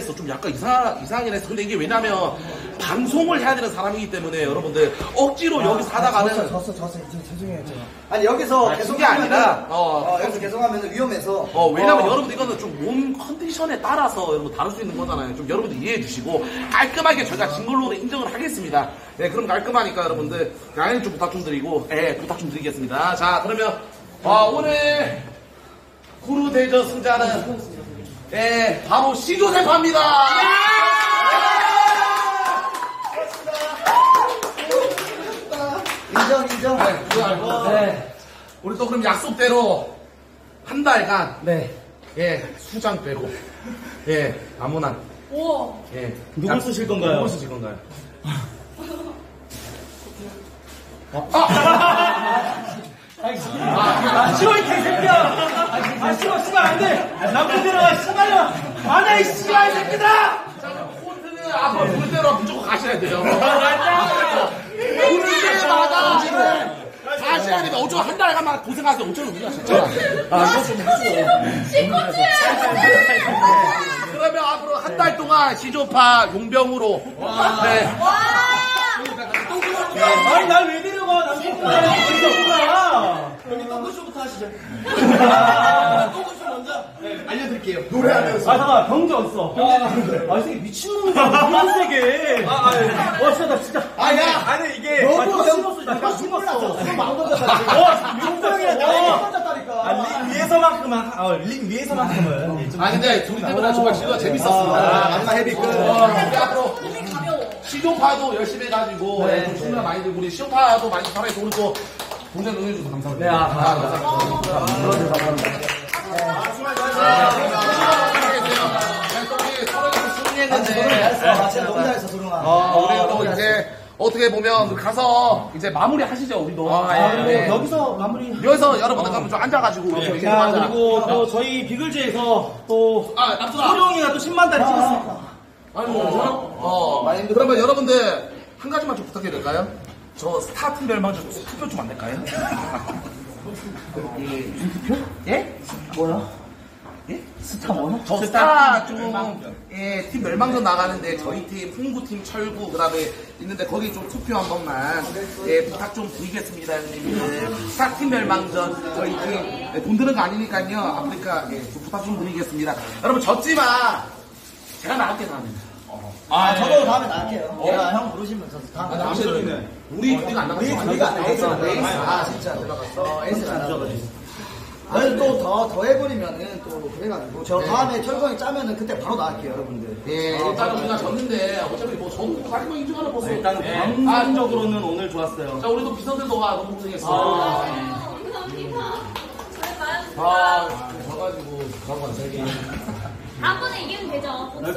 했어. 좀 약간 이상, 이상하긴 했어. 근데 이게 왜냐면, 방송을 해야 되는 사람이기 때문에 여러분들 억지로 여기서 하다가는. 졌어, 졌어. 이제 죄송해요, 제가. 아니, 여기서 아, 계속 그게 아니라, 어, 어, 여기서 계속 하면 위험해서. 어, 왜냐면 어. 여러분들 이거는 좀 몸 컨디션에 따라서 여러분 다를 수 있는 거잖아요. 좀 여러분들 이해해 주시고 깔끔하게 저희가 진 걸로 인정을 하겠습니다. 네, 그럼 깔끔하니까 여러분들 양해 좀 부탁 좀 드리고, 예, 부탁 좀 드리겠습니다. 자, 그러면 어, 오늘 구루 대저 승자는 예, 바로 시조세파입니다. 인정, 인정. 네, 그거 알고. 네. 우리 또 그럼 약속대로 한 달간 네. 예, 수장 빼고 예, 아무나 우와. 예. 누굴 약- 쓰실 건가요? 누굴 쓰실 건가요? 아, 싫어, 이 개새끼야! 아, 싫어, 씨발, 안 돼! 남편 데려가, 씨발야! 안 해, 이 씨발, 이 새끼다! 코트는 앞으로 볼 대로 무조건 가셔야 돼요. 부를 때마다 가셔야 됩니다. 어쩌고 한 달간만 고생하세요. 어쩌면 우리가 진짜. 아, 이거 좀 해주고. 그러면 앞으로 한 달 동안 시조파 용병으로. 네. 아니, 날 왜 데려가? 남편 데려가! 여기 똥꼬쇼부터 하시죠. 알려드릴게요. 노래하면서. 아, 잠깐만, 병재 어딨어? 아, 이 새끼 미친놈이야. 그만 세게. 아, 아, 와, 진짜, 나 진짜. 아, 야! 아니, 이게. 너무 아, 신었어. 나 신었어. 숨 마음 던졌다, 지금. 와, 용병이야, 나 너. 던졌다니까. 아, 링 위에서만큼은, 어, 링 위에서만큼은. 좀 아, 근데 둘이 때문에 정말 지금 재밌었습니다. 아, 안마 헤비 끝. 어, 우리 앞으로 가벼워. 시조파도 열심히 해가지고 네. 예, 좀 충분히 많이 들고 우리 시조파도 많이 사랑해서 우리 또 동생 응해주셔서 감사합니다. 네, 아, 감사합니다. 승리했는데 아, 진짜 너무 잘했어, 소룡아. 어, 우리 또 이제 어떻게 보면 가서 이제 마무리 하시죠 우리도. 아, 그리고 네. 여기서 마무리. 여기서 여러분들 가면 좀 앉아가지고 우리 좀 자, 얘기하자. 그리고 또 저희 비글즈에서 또 아, 남순아. 소룡이가 또 10만 달을 찍었습니다. 아이고, 어, 그러면 여러분들 한 가지만 좀 부탁해도 될까요? 저 스타트 멸망전 투표 좀 안 될까요? 예, 투표? 예? 뭐야? 예? 스타 뭐야? 저 스타 좀, 예, 팀 멸망전 나가는데 저희 팀, 홍구팀, 철구, 그 다음에 있는데 거기 좀 투표 한 번만, 예, 부탁 좀 드리겠습니다, 형님들. 스타 팀 멸망전, 저희 팀, 예, 돈 드는 거 아니니까요. 아프리카, 예, 좀 부탁 좀 드리겠습니다. 여러분, 졌지만, 제가 나갈게, 나는. 아, 저도 다음에 나갈게요. 제가 형 부르시면 저 다음에 아, 나갈게요. 남편이네. 우리 우리가 안 나갔어. 우리가 안 나갔어. 에이스. 아, 진짜. 어, 에이스 안 나갔어. 아니, 또 더, 더 해버리면은 또 그래가지고. 저 다음에 철거이 짜면은 그때 바로 나갈게요, 여러분들. 예, 일단은 우리가 졌는데 어차피 뭐 저도 가지고 인증하는 벌써. 일단 예. 방송적으로는 오늘 좋았어요. 자, 우리도 비서들도가 너무 고생했어. 아, 감사합니다. 잘 봐요. 아, 져가지고 가고 안 살게. 다음번에 이기면 되죠. 복수.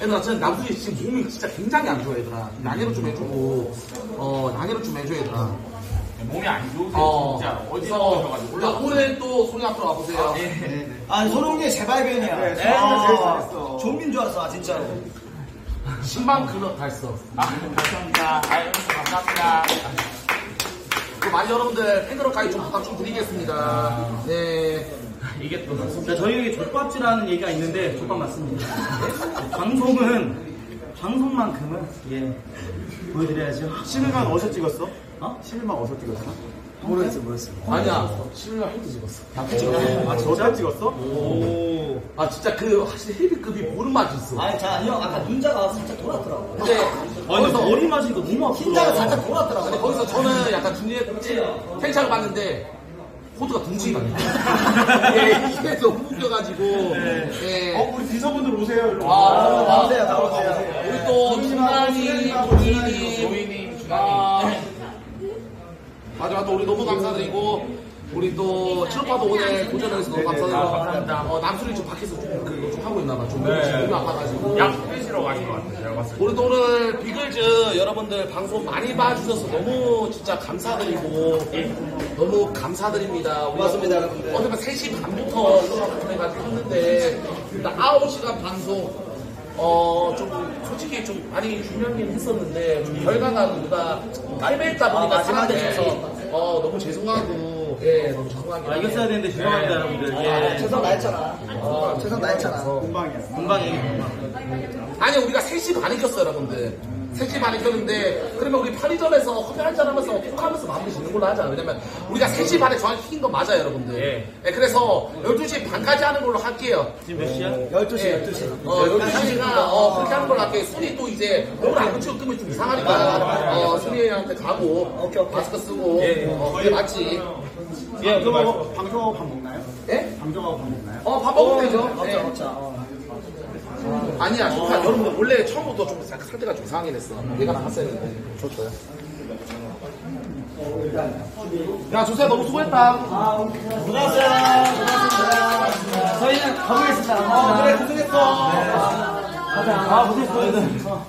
얘들아, 저는 남순이 지금 몸이 진짜 굉장히 안 좋아, 얘들아. 양해를 좀 해주고, 어, 양해를 좀 해줘, 얘들아. 몸이 안 좋으세요 어, 진짜 어디서 오셔가지고 우리가 오늘 또 소리 앞으로 와보세요. 아, 소룡이 재발견이야. 네, 소룡이가 제일 잘했어. 좀비인 줄 알았어, 아, 진짜로. 10만 클럽 달성. 아 감사합니다 아유 감사합니다 그 많이 여러분들 팬클럽까지 좀 부탁 좀 드리겠습니다. 네. 이게 또 자, 저희에게 족밥지라는 얘기가 있는데 족밥 맞습니다. 방송은 방송만큼은 예 보여드려야죠. 11만 어디서 찍었어? 어? 11만 어디서 찍었어? 모르겠어, 모르겠어. 아니야. 11월 할때 찍었어. 아, 저다 찍었어? 오. 아, 진짜 그, 확실히 헤비급이 모른 맛이 있어. 아니, 자, 형, 아까 눈자가 살짝 돌았더라고. 근데, 아니 거기서, 머리 맞으니까 너무 아프다. 흰자가 살짝 돌았더라고. 근데 거기서 저는 약간 중요해, 탱창을 봤는데, 코드가 둥지가 예, 입에서 후겨가지고, 예. 어, 우리 비서분들 오세요. 일로 아, 와. 나오세요, 나오세요. 우리 또, 중남이, 도인이, 조이님 아, 주남이 맞아, 맞아. 우리 너무 감사드리고, 우리 또, 칠오파도 오늘 도전해서 너무 감사드리고. 아, 감사합니다. 어, 남순이 좀 밖에서 좀, 그거 좀 하고 있나봐. 좀, 네. 몸이 아파가지고. 약 빼시러 가신 것 같아요 제가 봤을 때 우리 또 오늘 비글즈 여러분 여러분들 방송 많이 봐주셔서 너무 진짜 감사드리고 너무 감사드립니다. 고맙습니다 여러분들. 어제가 3시 반부터 일어나가지고 했는데 일단 9시간 방송 어 좀 솔직히 좀 많이 중요하긴 했었는데 좀 결과가 누가 짧았다 보니까 사람들이 어 너무 죄송하고 예 너무 죄송하게 아, 이겼어야 되는데 죄송합니다, 여러분들. 예. 아, 최선 다했잖아. 어, 최선 다했잖아. 공방이야. 금방이. 아니 우리가 3시 반에 켰어요 여러분들 3시 반에 켰는데 그러면 우리 편의점에서 커피 한잔 하면서 톡 하면서 마무리 짓는 걸로 하자 왜냐면 우리가 3시 반에 정확히 킨거 맞아요 여러분들 예, 그래서 12시 반까지 하는 걸로 할게요 지금 몇 시야? 12시, 12시. 어 12시가 어 그렇게 하는 걸로 할게요 순이 또 이제 오늘 안 붙이고 끄면 좀 이상하니까 어 순이한테 가고 마스크 쓰고 어 그게 맞지 예, 방송하고, 방송하고 밥 먹나요? 예? 방송하고 밥 먹나요? 어 밥 먹으면 되죠 먹자, 예. 먹자. 어. 아니야 조카 여러분들 원래 처음부터 좀 약간 상태가 좀 이상하긴 했어 내가 나갔어야 했는데 좋죠 야 조세야 너무 수고했다 저희는 가보겠습니다. 어, 그래 고생했어 가자. 아, 고생했어.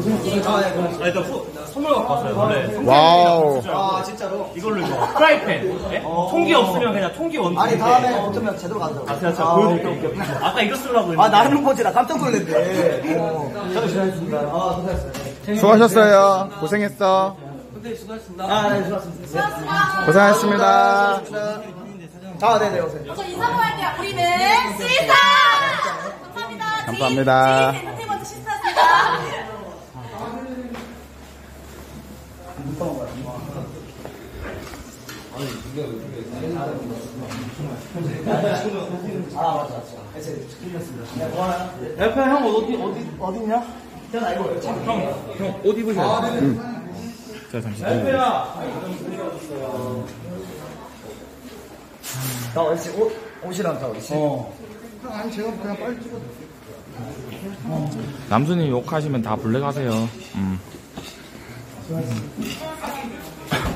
아, 일단 후, 선물 갖고 왔어요, 원래. 와우. 아, 진짜로? 이걸로 이거. 프라이팬. 예? 총기 없으면 그냥 총기 원투. 아니, 다음에 붙으면 제대로 간다고. 아, 제가 제가 보여드릴게요. 아까 이거 쓰려고 했는데. 아, 나는 뭐지? 나 깜짝 놀랐네. 어. 저도 수고하셨습니다. 아, 고생했어요. 수고하셨어요. 고생했어. 선생님 수고하셨습니다. 아, 네, 수고하셨습니다. 수고하셨습니다. 고생하셨습니다. 아, 네네, 오세요. 저 인사 한번 할게요. 우리는 시스타! 감사합니다. 감사합니다. 제이 엔터테인먼트 시스타입니다. 옆에 형 어디, 어디, 어디냐? 형, 옷 입으셔야 돼. 자, 잠시만요. 나 어디지? 옷, 옷이랑 다 어디지? 어. 아니, 제가 그냥 빨리 찍어. 남순이 욕하시면 다 블랙하세요. 음.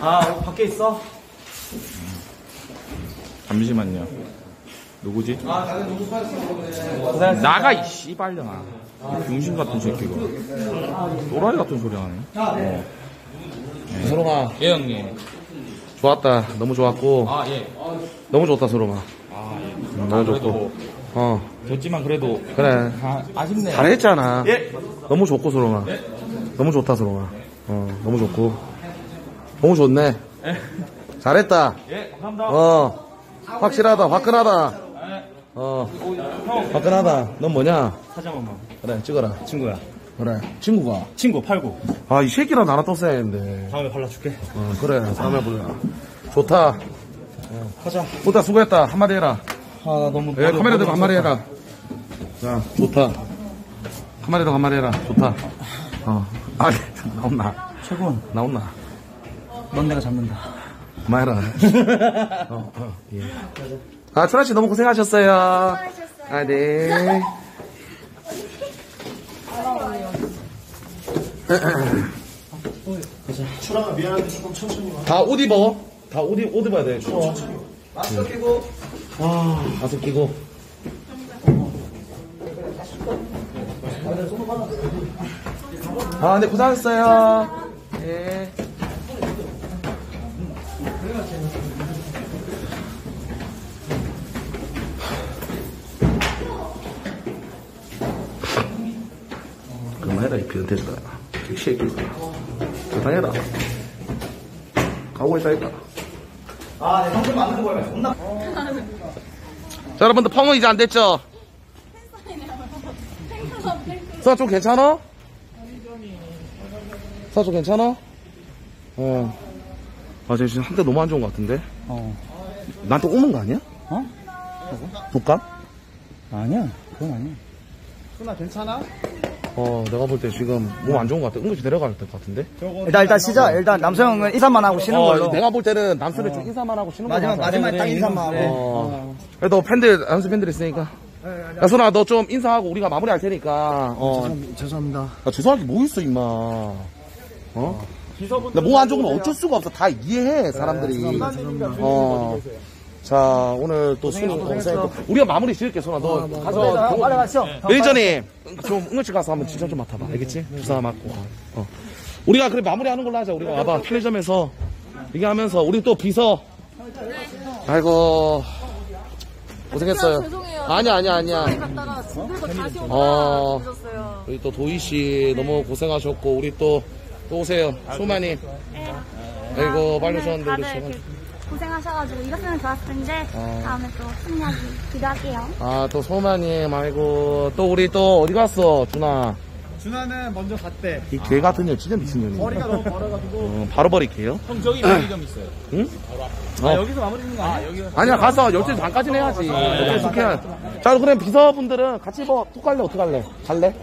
아, 어, 밖에 있어? 잠시만요. 누구지? 아, 다들 누구 수고하셨어. 나가 이 씨발년아. 병신 같은 새끼가. 또라이 같은 소리 하네. 소롱아 예 형님. 좋았다 너무 좋았고 아 예. 너무 좋다 소롱아 아 예. 음, 너무 그래도 좋고 어 졌지만 그래도 그래 아, 아쉽네요. 잘했잖아 예. 너무 좋고 소롱아 너무 좋다 소롱아 어 너무 좋고. 너무 좋네. 예. 잘했다. 예, 감사합니다. 어 확실하다. 화끈하다. 예. 어 형, 화끈하다. 넌 뭐냐? 사장 엄마. 그래 찍어라. 친구야. 그래. 친구가? 친구 팔고. 아 이 새끼랑 나랑 떴어야 했는데. 다음에 발라줄게. 어 그래. 다음에 보자. 좋다. 가자. 보다 수고했다. 한마디 해라. 아, 나 너무. 예, 카메라 들고 한마디 해라. 자 좋다. 카메라 들고 한마디 해라. 좋다 어. 아, 나온나. 최군, 나온나. 넌 내가 잡는다. 그만해라. 어, 어, 예. 아春씨 너무 고생하셨어요. 아네 추라가 미안한데 조금 천천히 와. 다 옷 입어. 다 옷 입, 옷 입어야 돼 추워. 마스크 끼고. 와 가서 끼고 아, 네, 고생하셨어요. 예. 그만해라, 이 변태들아. 이 새끼들아. 적당해라. 가고 있다, 있다. 아, 네, 형들 맞는 거야. 존나. 자, 여러분들, 펑은 이제 안 됐죠? 수아 좀 괜찮아? 좀 괜찮아? 어. 아, 쟤 지금 한대 너무 안 좋은 것 같은데? 어. 나한테 오는 거 아니야? 어? 독감? 아니야, 그건 아니야. 순아, 괜찮아? 어, 내가 볼 때 지금 몸 안 좋은 것 같아. 응급실 내려가야 될것 같은데? 일단, 일단 시작. 일단 남성은 인사만 하고 쉬는 어, 걸로. 내가 볼 때는 남순이 좀 인사만 하고 쉬는 거 마지막, 마지막에 딱 인사만 하고. 어. 그래도 팬들, 남순 팬들 있으니까. 야, 순아, 너 좀 인사하고 우리가 마무리 할 테니까. 어. 죄송합니다. 야, 죄송할 게 뭐 있어, 임마. 어? 근데 몸 안 좋으면 어쩔 수가 없어. 다 이해해, 사람들이. 어. 자 오늘 또 순위 고생했고 우리가 마무리 지을게 소나 너 가서 빨리 가시죠. 매니저님 좀 응급실 가서 한번 진짜 좀 맡아봐 알겠지? 주사 맞고 어. 우리가 그래 마무리하는 걸로 하자 우리가 와봐 편의점에서 이게 하면서 우리 또 비서 아이고 고생했어요 죄송해요. 아니야 아니야 아니야 갔다가 다시 어 늦었어요. 우리 또 도희 씨 너무 고생하셨고 우리 또 또 오세요 소만이 아이고 빨리 오셨는데 우리 다들 소만 이렇게 고생하셔가지고 이겼으면 좋았을 텐데 어. 다음에 또 승리하기 기도할게요. 아 또 소마님 아이고 또 우리 또 어디 갔어 준아 준하는 먼저 갔대. 이 개 같은 년 진짜 미친년이네 머리가 너무 벌어가지고. 어, 바로 버릴게요 형 저기 편의점 있어요. 응? 아, 어. 여기서 마무리 짓는 거 아니야? 여기 아니야 가서 12시 반까지는 해야지 어떻게 해야 자 그럼 비서분들은 같이 뭐 톡 갈래 어떻게 갈래? 갈래?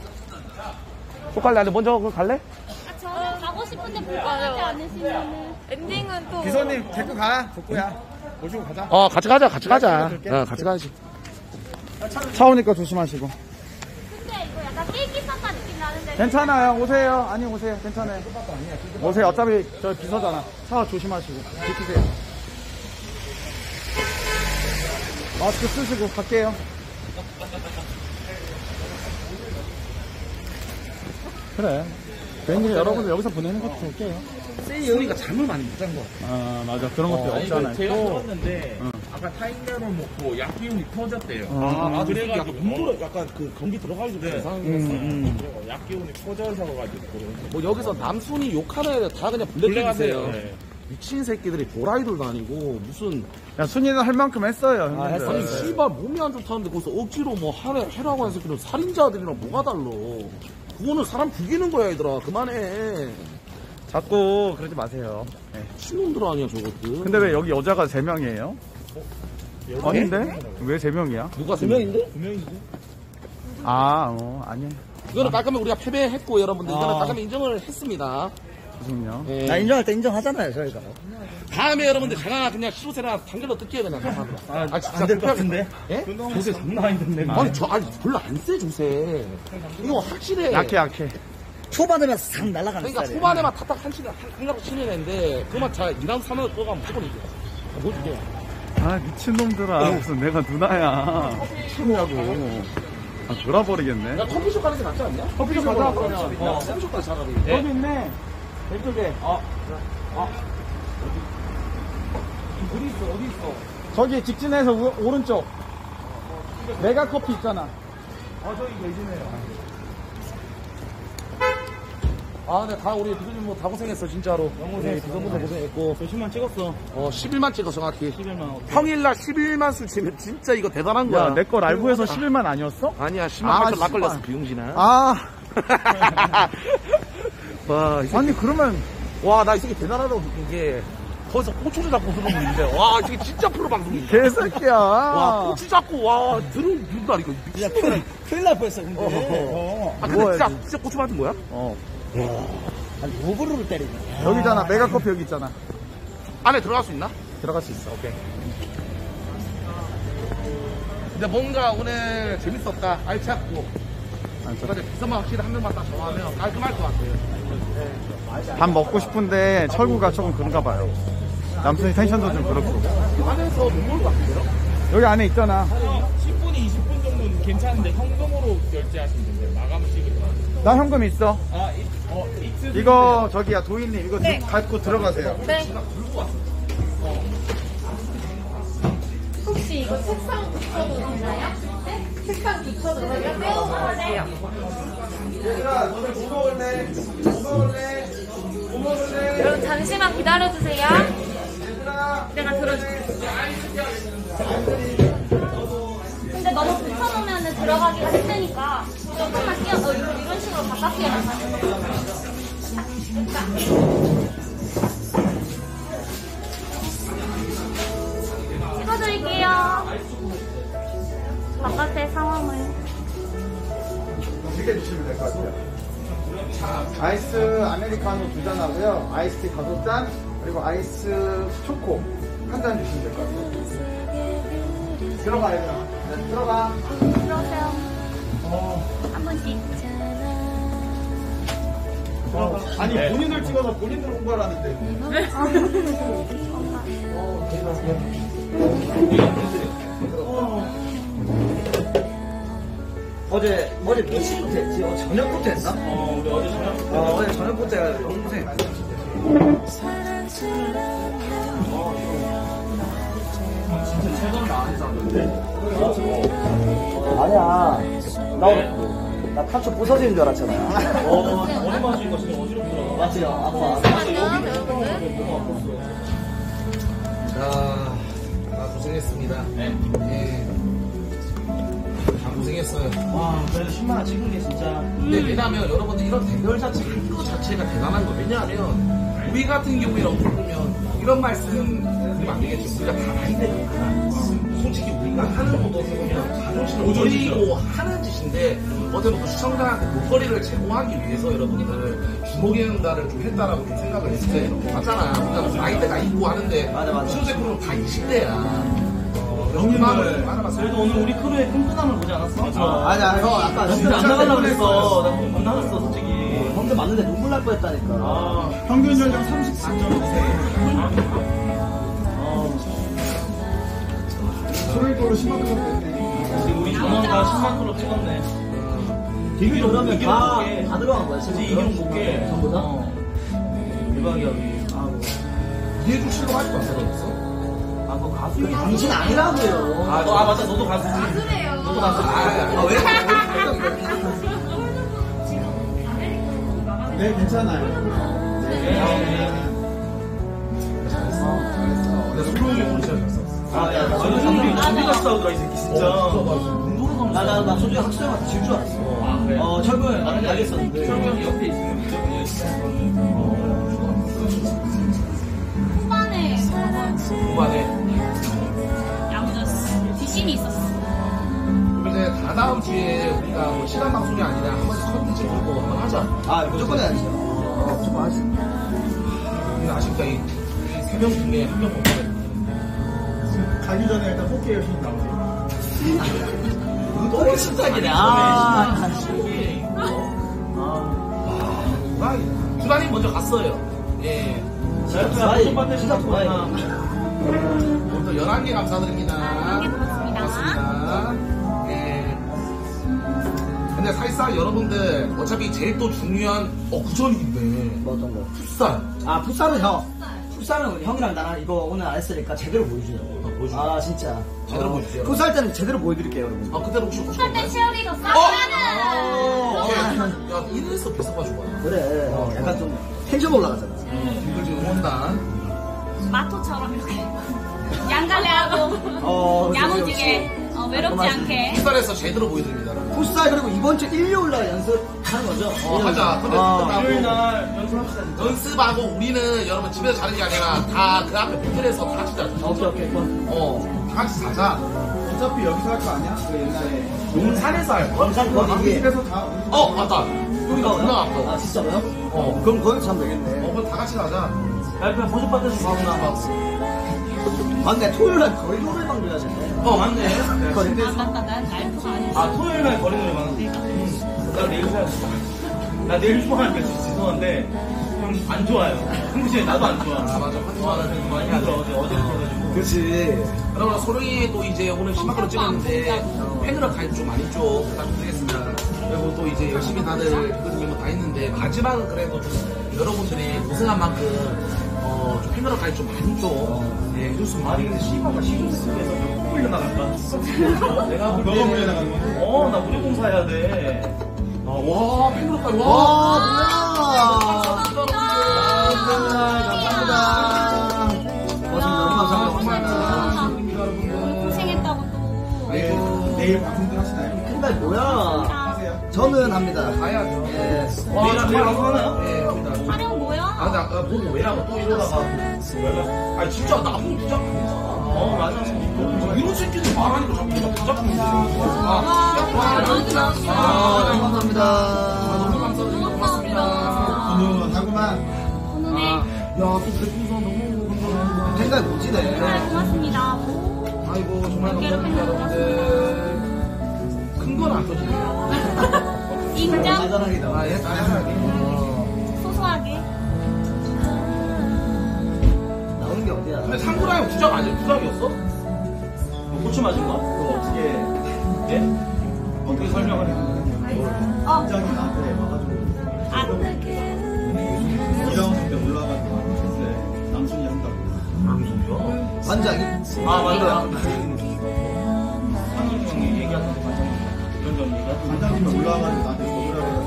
톡 갈래? 아니 먼저 그 갈래? 싶은데 불편하지 않으시면은 엔딩은 또 비서님 데리고 가. 복구야. 모시고 가자. 어 같이 가자 같이 가자 어 같이 가야지 차 오니까 조심하시고. 근데 이거 약간 깨기 쌌다 느낌 나는데 괜찮아요. 오세요. 아니 오세요. 괜찮아요. 오세요. 어차피 저 비서잖아. 차 조심하시고. 지키세요. 마스크 쓰시고 갈게요. 그래. 괜히 여러분들 여기서 보내는 것도 좋게요. 세이가 잠을 많이 못잔 거. 아 맞아 그런 것도 없잖아요. 제가 또 들었는데 아까 타임대로 먹고 약 기운이 터졌대요. 아, 그래가지고 약간 눈물에 약간 그 경기 들어가지고 네. 이상한 음, 음. 어, 약 기운이 터져서 가지고 뭐 여기서 남순이 욕하는 애들 다 그냥 블랙해주세요. 네. 미친 새끼들이 도라이들도 아니고 무슨 야 순이는 할 만큼 했어요. 형님들. 아니 씨발 몸이 안 좋다는데 거기서 억지로 뭐 하래, 해라고 하는 새끼는 살인자들이랑 뭐가 달라 그거는 사람 죽이는 거야 얘들아 그만해 자꾸 그러지 마세요. 신놈들 아니야 저것들 근데 왜 여기 여자가 세 명이에요? 아닌데? 왜세 명이야? 누가 세 명인데? 아, 어, 아니. 이거는 깔끔히 우리가 패배했고 여러분들 이거는 아. 깔끔히 인정을 했습니다 무슨요? 예. 나 인정할 때 인정하잖아요, 저희가. 다음에 여러분들 장아 그냥 시로세랑 단결로 뜯게요 그냥 아, 아 진짜 안될 것 같은데? 예? 조세 장난 아니던데. 아니 저 아니 별로 안세 조세 이거 확실해 약해, 약해. 초반에만 싹 날아가는 그러니까 스타일이에요. 초반에만 탁탁 한 시간 한 가로 치는 애인데 그만 잘 2라운드 3라운드 들어가면 무조건 이겨 뭐 이게 아, 미친놈들아. 무슨 내가 누나야. 미쳤냐고. 아, 돌아버리겠네. 야 커피숍 가는 게 낫지 않냐? 커피숍 가자, 그러면. 어, 커피숍 가자 여기 있네. 왼쪽에. 어. 어 디 있어 어디 있어 저기 직진해서 우- 오른쪽. 메가 커피 있잖아. 아 저기 계시네요 아, 근데 다 우리 비서님 뭐다 고생했어, 진짜로. 네, 비서분도 고생했고. 10만 찍었어. 어, 11만 찍어, 정확히. 11만. 평일날 11만 술 치면 진짜 이거 대단한 거야. 야, 내 거 라이브에서 11만 아니었어? 아니야, 10만 아, 8천 락 씨발. 걸렸어, 비용신아. 아, 와, 이 새끼. 아니, 그러면. 와, 나이 새끼 대단하다고 느낀 게. 거기서 고추를 잡고 들어오는 있는데, 와, 이 새끼 진짜 프로 방송인데. 개새끼야. 와, 고추 잡고, 와, 분도 아니고. 야, 큰일, 큰일 날 뻔했어, 근데. 어. 아, 근데 진짜. 진짜 고추 맞은 거야? 어. 아니, 오버로를 때리네. 여기잖아. 메가 커피 여기 있잖아. 안에 들어갈 수 있나? 들어갈 수 있어. 오케이. 근데 뭔가 오늘 재밌었다. 알찼고. 그런데 비서만 확실히 한 명만 딱 정하면 깔끔할 것 같아요. 밥 먹고 싶은데 철구가 조금 그런가 봐요. 남순이 텐션도 좀 그렇고. 안에서 것 같은데요? 여기 안에 있잖아. 10분, 20분 정도는 괜찮은데 현금으로 결제하시면 돼요. 마감식으로. 나 현금 있어. 아, 이, 어, 이거 저기야 도희님 이거 네. 갖고 들어가세요. 네. 혹시 이거 책상 붙여도 되나요? 네? 책상 붙여도 저희가 떼어드릴게요. 얘들아 너네 뭐 먹을래? 뭐 먹을래? 뭐 먹을래? 여러분, 잠시만 기다려주세요. 내가 들어줄게. 근데 너무 붙여놓으면 들어가기가 힘드니까 조금만 끼워, 어, 이런, 이런 식으로 바깥에 나가는 찍어드릴게요. 바깥의 상황을. 이렇게 주시면 될 것 같아요. 아이스 아메리카노 두 잔 하고요. 아이스티 다섯 잔 그리고 아이스 초코 한 잔 주시면 될 것 같아요. 들어가 얘들아. 네, 들어가. 들어오세요. 한 분씩. 어, 아니 본인을 찍어서 본인을 홍보하라는데. 아, 어제 어제 며칠부터 했지? 어, 저녁부터 했나? 어, 우리 어제 저녁 어, 어제 저녁부터 해가지고 너무 고생했어. 진짜 최선 나한테 아니야. 나, 나 타초 부서지는 줄 알았잖아. 어, 머리 맞으니까 진짜 어지럽더라. 맞지요? 아파. 자, 아, 고생했습니다. 네. 예. 다 고생했어요. 와, 그래도 10만원 찍은 게 진짜. 근데 왜냐면 여러분들 이런 대결 자체, 이거 자체가 대단한 거. 왜냐하면 우리 같은 경우에 어떻게 보면 이런 말씀 드리면 안 되겠죠. 우리가 다 많이 되니까. 솔직히 우리가 하는 것도 어떻게 보면 자존심을 올리고 하는 짓인데 어떻게 보면 시청자한테 목걸이를 제공하기 위해서 여러분들 주목의 응가를 좀 했다라고 좀 생각을 했을 때 맞잖아. 그러니까 나이대가 있고 하는데 실제 그럼 다 20대야. 영림을 맞아 맞아. 그래도 오늘 우리 크루의 끈끈함을 보지 않았어? 어, 아니야, 형 아까 진짜 안 나가려고 그랬어. 나못 나갔어, 솔직히. 형들 맞는데 눈물 날 뻔했다니까. 아, 평균 연령 34.5세. 소일도로 10만 클럽 됐네. 우리 전원가 10만 클럽 찍었네. 데뷔 그러면 다, 볼게. 다 들어간 거야, 지금? 이기는 볼게. 전부 다? 어. 대박이야, 우리. 아, 뭐. 실로 아직도 안 사라졌어? 아, 너 가수. 당신 아니라고요. 아, 너, 아, 맞아. 너도 가수지. 그래요. 너도 가수지. 아, 왜? 네, 괜찮아요. 근데 소룡이 오늘 진짜 잘했어. 아, 야, 완전 장비, 장비같이 싸우더라, 이 새끼, 진짜. 나, 나, 나 솔직히 학생한테 질 줄 알았어. 아, 그래? 어, 철구 형 나는 알겠었는데. 철경이 옆에 있으면 무조건 후반에 후반에. 야무졌어. 뒷심이 있었어. 이제 다 다음 주에 우리가 뭐 시간 방송이 아니라 한 번씩 컨텐츠 들고 한번 하자. 아, 무조건 해야지. 어, 무조건 하지. 근데 아쉽다, 이세명 중에 한 명 못 가네. 가기 전에 일단 포켓 열심히 나오세요. 또 신탁이네. 아, 아, 주단이 먼저 갔어요. 예. 두바이. 진짜 두바이. 오늘 11개 감사드립니다. 11개 고맙습니다. 고맙습니다. 예. 근데 사실상 여러분들 어차피 제일 또 중요한 어 구전이 있네. 뭐 어떤 거? 풋살. 아, 풋살은 형. 풋살은 형이랑 나랑 이거 오늘 안 했으니까 제대로 보여주려고. 보여줄게. 아, 진짜. 제대로 어, 보여주세요. 풋살 때는 제대로 보여드릴게요, 여러분. 아 그대로 혹시 혹시 할때 체어리더 어? 싸우는 야 이래서 비싸가지고 와. 그래. 어, 약간 좀 텐션 올라가잖아. 이걸 지금 응원단. 마토처럼 이렇게 양갈래하고 어, 야무지게 어, 외롭지 않게 풋살에서 제대로 보여드립니다. 풋살 그리고 이번 주 일요일 날 연습하는 거죠? 어, 하자. 근데 어, 끝나고 일요일 날 연습합시다. 진짜. 연습하고 우리는 여러분 집에서 자는 게 아니라 다 그 앞에 호텔에서 다 같이 자자. 오케이, 오케이. 그럼. 어, 다 같이 자자. 어차피 여기서 할 거 아니야? 그 옛날에. 용산에서 할 거야. 영상 거기. 집에서 다. 어, 맞다. 여기가 누나 아, 앞서. 진짜요? 어. 그럼 거기서 자면 되겠네. 어, 그럼 다 같이 가자. 야, 그냥 보조받아서 가구나, 막. 맞네, 토요일 날 거의 줘야겠네. 어, 맞네. 거리 아 맞다 난 날프가 아니었어 아, 토요일 날 거리 노래? 나 내일 해야겠다. 나 내일 좋아하니까 진짜 죄송한데, 형, 안 좋아요. 형씨, 나도 안 좋아. 아, 맞아. 환승하는 많이 힘들어, 어제, 어제 터가지고. 그렇지. 여러분, 소룡이도 이제 오늘 10만 킬로 찍었는데, 팬으로 가입 좀 많이 좀 부탁드리겠습니다. 그리고 또 이제 열심히 다들 그거든요, 뭐다 했는데, 마지막은 그래도 좀 여러분들이 고생한 만큼, 어, 좀 팬으로 가입 좀 많이 좀, 예, 있는 아니, 근데 씨발가 시즌스 위해서 꼭 물려나갈까? 내가 볼 너가 때- 물려나가는 건데? 어, 나 우리 공사 해야 돼. 아, 와, 가입, 와! 와, 뭐야. 감사합니다. 감사합니다. 고맙습니다. 감사합니다. 고생했다고 또 내일, 내일 방송들 하시나요? 근데 뭐야. 저는 합니다. 가야죠. 예. 와, 내일, 방송 하나요? 예? 아, 근데 아까 보고 왜라고 또 이러다가. 아, 진짜 나쁜 부작 아니잖아. 어, 맞아. 이런 새끼들 말하니까 자꾸 내가 부작품이 아, 와, 너무 나왔어. 아, 너무 감사합니다. 너무 감사드립니다. 고맙습니다. 훈훈하구만. 훈훈해. 야, 또 별풍선 너무 감사합니다. 생각 못지네. 네, 고맙습니다. 아이고, 정말 감사합니다, 여러분들. 큰건안 터지네요. 인정? 대단하게 아, 예, 근데 상구라형 부작 아니야? 부작이었어? 뭐 고추 맞은 거야? 그거 어떻게 예? 어떻게 설명을 해? 어. 장이 나한테 와가지고 안되게 이런 데 올라가서 글쎄 남순이 한다고 남순이요? 반장이? 아 맞다 상훈이 아, 형이 얘기하던 반장이 이런 점 얘기하던 반장님이 올라가가지고 나한테 거절하고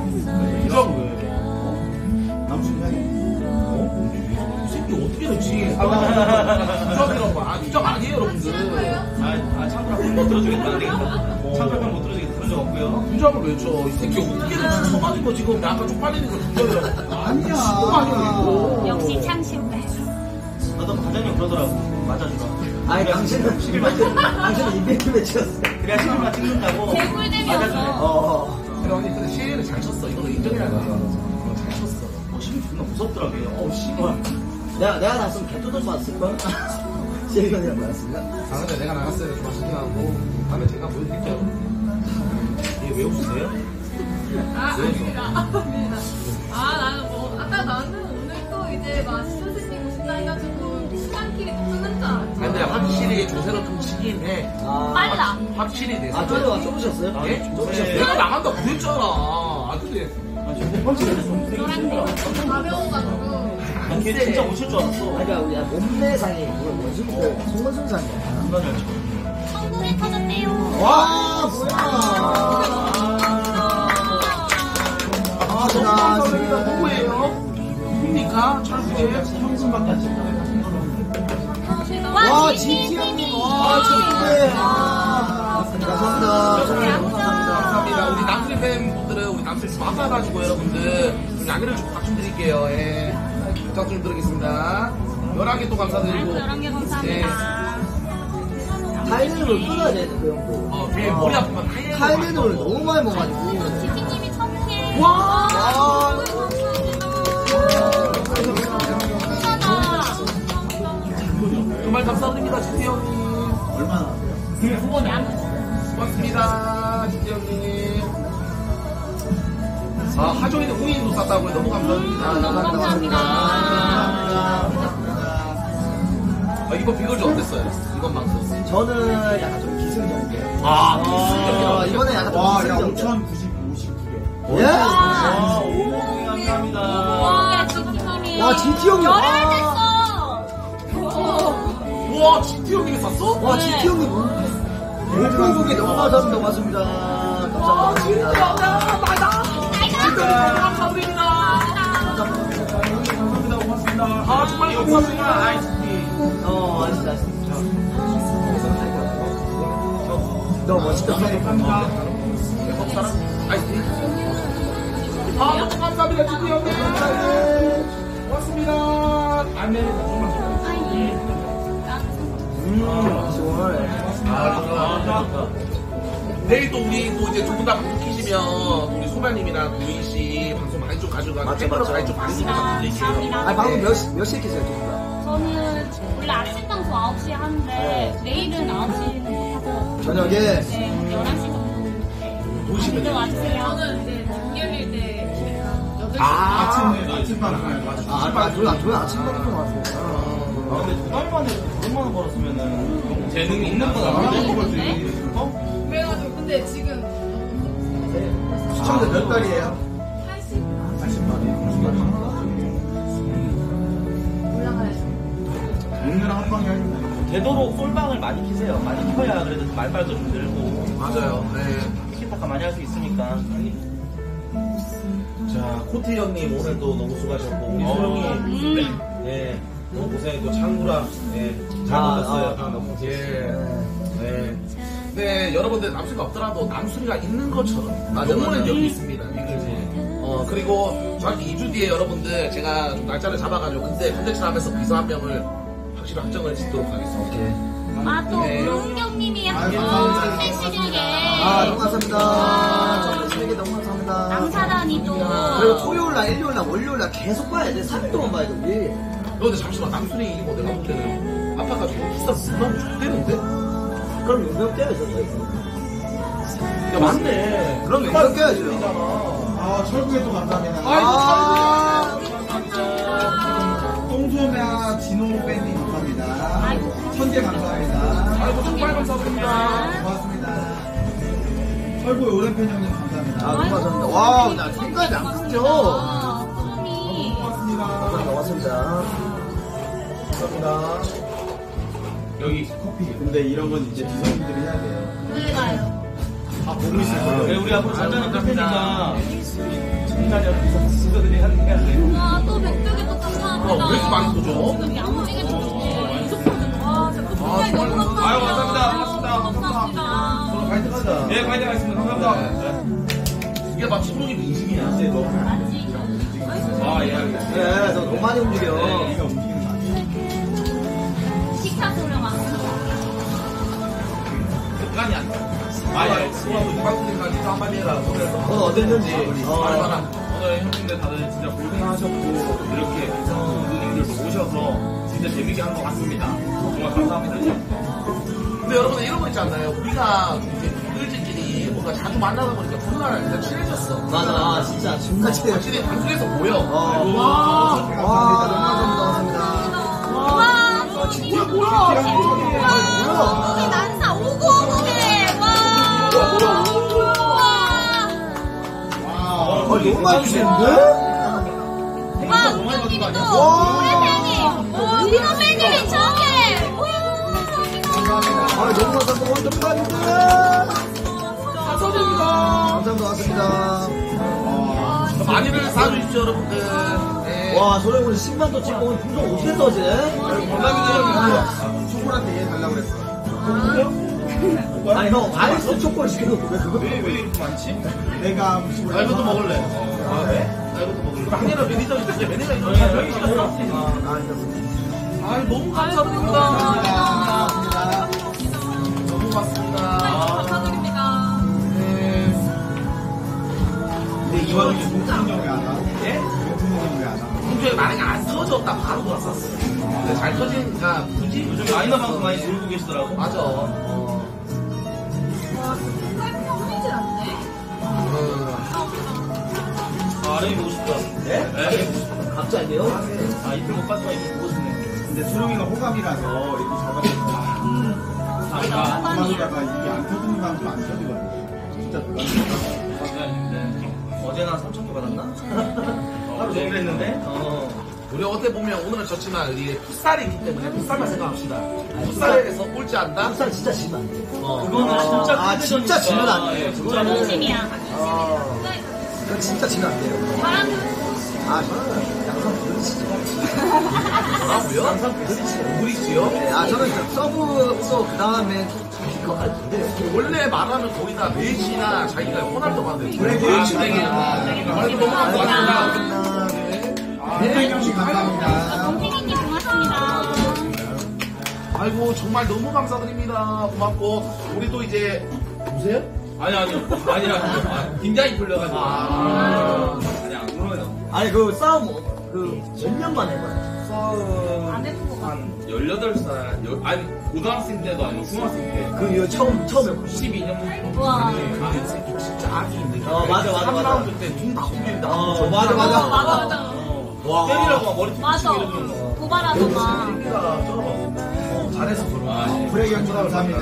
이러고 왜? 남순이 형이 이 새끼 어떻게 됐지? 이정이라고 아 이정 아니에요 여러분들. 아, 참고로 못 들어주겠다. 안 되겠다. 참고로 못 들어주겠다. 그런 적 없고요. 이정을 왜 쳐? 이 새끼 어떻게 됐지? 쳐맞은 거 지금 약간 쪽팔리는 거 중절이라고. 아니야. 시고 아니고. 역시 창신배. 나도 과장님 그러더라고. 맞아주라. 아니, 당신은, 당신은 인베이트 매치였어. 그래야 시간만 찍는다고. 개꿀잼이었어. 어. 근데 언니 근데 시에를 잘 쳤어. 이거는 인정해야 돼. 어, 잘 쳤어. 어, 심이 존나 무섭더라고요. 어, 씨발. 내가, 내가 나왔으면 개뚜들 맞았을걸? 시혜견이랑 맞았을까? 아 근데 내가 좀 아쉽긴 하고 다음에 제가 보여드릴게요. 이게 왜 웃으세요? 아, 아닙니다. 아닙니다. 아, 나는 뭐, 아까 나는 오늘 또 이제 막 선생님 오신다 해가지고 시간끼리 또 끝난 줄 알았지. 근데 확실히 조세로 좀 치긴 해. 빨라. 확실히 내 아, 쫄려, 쫄으셨어요? 예? 내가 나간다 그랬잖아. 아 근데 가벼워가지고. 걔 진짜 못칠줄 알았어. 아니, 그러니까, 우리 몸매상이, 뭐, 원숭이, 송원순상이야. 존나 잘 쳐. 성분이 터졌대요. 와, 뭐야. 아, 나 선생님가 지금. 누구예요? 누굽니까? 철수의 형순밖에 안 친다. 와, GT 형님. 와, GT. 아, 감사합니다. 감사합니다. 우리 남수리 팬분들은 우리 남수리 바빠가지고 여러분들 좀 양해를 좀 부탁드릴게요. 예. 부탁 좀 드리겠습니다. 11개 또 감사드리고. 여러 개 감사합니다. 타이레놀 끊어야 되는데, 그 형도. 어, 뒤에 머리 아프면 타이레놀 타이레놀 너무 많이 먹어가지고. 지키님이 천개. 와! 아, 정말 감사드립니다, 지태 형님. 얼마나? 고맙습니다, 지태 형님. 아, 하정이는 후인도 쌌다고요. 너무 감사드립니다. 감사합니다. 아, 이번 비글즈 어땠어요? 이번 방송. 저는 약간 좀 기승전결. 아, 아, 이번에 약간 좀 와, 야, 기승전결. 5,099개. 예? 아, 오목이 감사합니다. 와, 지키님이. 와, GT 형님. 열혈 와. 됐어. 우와, 지태 형님이 쌌어? 와, GT 형님. 목표국이 너무 감사합니다. 고맙습니다. 감사합니다. 감사드립니다. 감사합니다. 아, 정말 감사합니다. 아이스티. 어, 아시다, 아시다. 너 멋있다. 감사합니다. 아이스티. 아, 감사합니다. 지태 형님. 고맙습니다. 안내. 음, 시원해. 아, 내일도 우리 또 이제 두분다 방송 키시면 우리 소발님이랑 유인 씨 방송 많이 좀 가져가서 맞죠, 맞죠. 많이 좀 많이 좀 부탁드릴게요. 아니, 방금 몇, 시- 몇 시에 켰어요, 저희가? 저는 원래 아침 방송 9시에 하는데 내일은 9시는 못하고 저녁에? 네, 11시 정도 네. 도시면 많이들 와주세요. 저는 이제 문 열릴 때 8시. 아, 아침에, 아침 맞아. 아, 아, 저희, 아, 저희 아침 방송 왔어요. 아, 근데 두달 만에 그런 만 벌었으면은 재능이 있는 건 네? 그래가지고 근데 지금 시청자 몇 달이에요? 80 올라가야지. 오늘은 한 방에 하겠네. 되도록 솔방을 많이 키세요. 많이 켜야 그래도 말발도 좀 늘고 맞아요. 네. 티키타카 많이 할 수 있으니까. 자, 코트 형님 오늘도 너무 수고하셨고, 우리 소영이, 예, 너무 고생했고, 창구랑, 예, 잘 아, 먹었어요. 아, 아, 너무 예, 네. 네, 여러분들 남수가 없더라도 남수리가 있는 것처럼 맞아, 영혼은. 여기 있습니다. 미글지. 어 그리고 정확히 2주 뒤에 여러분들 제가 좀 날짜를 잡아가지고 그때 컨텐츠를 하면서 비서 한 명을 확실히 확정을 짓도록 하겠습니다. 아, 또 네. 우롱경님이 아유, 어, 감사합니다. 팬시중에 아, 너무 감사합니다. 저희 너무 감사합니다. 남사단이 또 그리고 토요일 날, 일요일 날, 월요일 날 계속 봐야 돼. 3일 동안 봐야 돼, 우리. 그런데 잠시만 남수리 이거 내가 볼 때는 아파가지고 비싸 못 나오면 좋대는데? 그럼 용병 떼야죠, 저희. 야 맞네. 그럼 용병 떼야죠. 아, 철구에도 감사합니다. 아, 똥소나 진호 밴딩 감사합니다. 천개 감사합니다. 아이고 정말 감사드립니다. 고맙습니다. 철구의 오랜 팬 형님 감사합니다. 아, 감사합니다. 와, 나 생각이 안 끊겨. 감사합니다. 감사합니다. 여기 커피. 근데 이런 건 이제 기성분들이 해야 돼요. 왜 가요? 아, 보고 있어요. 네, 우리 앞으로 잔잔한 카페니까 잔잔한 친구들이 하는 게 아니에요. 와, 또 맥주게 또 감사합니다. 어, 왜 이렇게 많이 쏘죠? 지금 쏘는데 이속 쏘는 와, 진짜 그 분량이 너무 감사합니다. 아유, 감사합니다. 감사합니다. 서로 파이팅 하자. 예, 파이팅 하겠습니다. 감사합니다. 이게 막 친목이 민심이야. 맞지? 아, 예, 알겠습니다. 그래, 너 너무 많이 움직여. 습관이 안 돼. 아, 예. 수업은 방송까지 또 한마디 해라. 그래서. 오늘 어땠는지. 어, 말해봐라. 오늘 형님들 다들 진짜 고생하셨고 이렇게 누님들도 오셔서 진짜 재밌게 한 것 같습니다. 정말 감사합니다. 근데 여러분들 이런 거 있지 않나요? 우리가 이제 동들끼리 뭔가 자주 만나다 보니까 정말 진짜 친해졌어. 맞아, 진짜 존나 친해. 확실히 방송에서 모여. 어. 와. 와, 너무 감사합니다. 와, 진짜 뭐야? 와, 우 너무 많이 주시는데? 와, 우정님이 또 우리 팬이 민호 팬님이 저게. 아, 너무 감사합니다. 원점 팬들. 감사드립니다. 감사합니다. 고맙습니다. 많이들 사주십시오, 여러분들. 네. 와, 소룡 오늘 10만도 찍고 오늘 분석 어떻게 떠지? 감사합니다. 초콜릿 얘 달라고 그랬어. 아니, 형, 아이스 초콜릿 시켜놓고 왜 그거? 왜, 왜 이렇게 많지? 내가 나 이것도 먹을래. 아, 네? 나 이것도 먹을래. 한예라 매니저 있는데 매니저 거 여기 시켰어? 아, 너무 감사드립니다. 너무 고맙습니다. 감사드립니다. 근데 이왕이 동생 형이 안 와. 예? 공주에 만약에 안 터졌다 바로 돌았었어. 근데 잘 터지니까 굳이 요즘 마이너 방송 많이 들고 계시더라고. 맞아. 아, 아름이 보고 싶다. 네? 네? 갑자기요? 아, 이틀 못 봤지만 이틀 보고 싶네. 근데 수령이가 호감이라서 이렇게 잘 받았어. 아, 호감이라가 이게 안 터지는 방송 안 터지거든. 진짜 네. 어제나 3천 개 받았나? 하루 종일 했는데? 어. 우리 어떻게 보면 오늘은 졌지만 우리 풋살이기 때문에 풋살만 생각합시다. 풋살에서 꼴찌 한다? 풋살 진짜 지면 안 돼. 그거는 진짜 아, 진짜 지면 안 돼. 예, 그거는, 진심이야. 어, 그건 진짜 지면 안 돼요. 아, 저는 양상 부르시죠. 뭐라고요? 양상 부르시죠. 우리지요? 네, 아, 저는 서브도 그 다음에 이거 안 돼요. 원래 말하면 거의 다 메시나 자기가 호날두 아, 그래, 되게 아이고 너무 감사합니다. 형이 감사합니다. 동생이님 고맙습니다. 아이고 정말 너무 감사드립니다. 고맙고 우리 또 이제 보세요? 아니, 아니, 아니, 아니. 긴장이 풀려가지고. 아. 아니, 안 그러면. 아니, 그 싸움, 그, 몇 년만 해봐요. 싸움. 안 해본 것 같아. 한 18살, 여- 아니, 고등학생 때도 아니고 중학생 때. 그, 이후 처음, 처음에. 12년. 와. 그 새끼 진짜 있네. 어, 맞아, 맞아, 맞아. 3라운드 때눈다 흘린다. 어, 맞아, 맞아. 어, 맞아, 맞아. 와. 때리라고 막 머리 툭 맞아. 치고 이러면. 고발하더만. 잘해서 그런 거야. 브레이크 형님 감사합니다.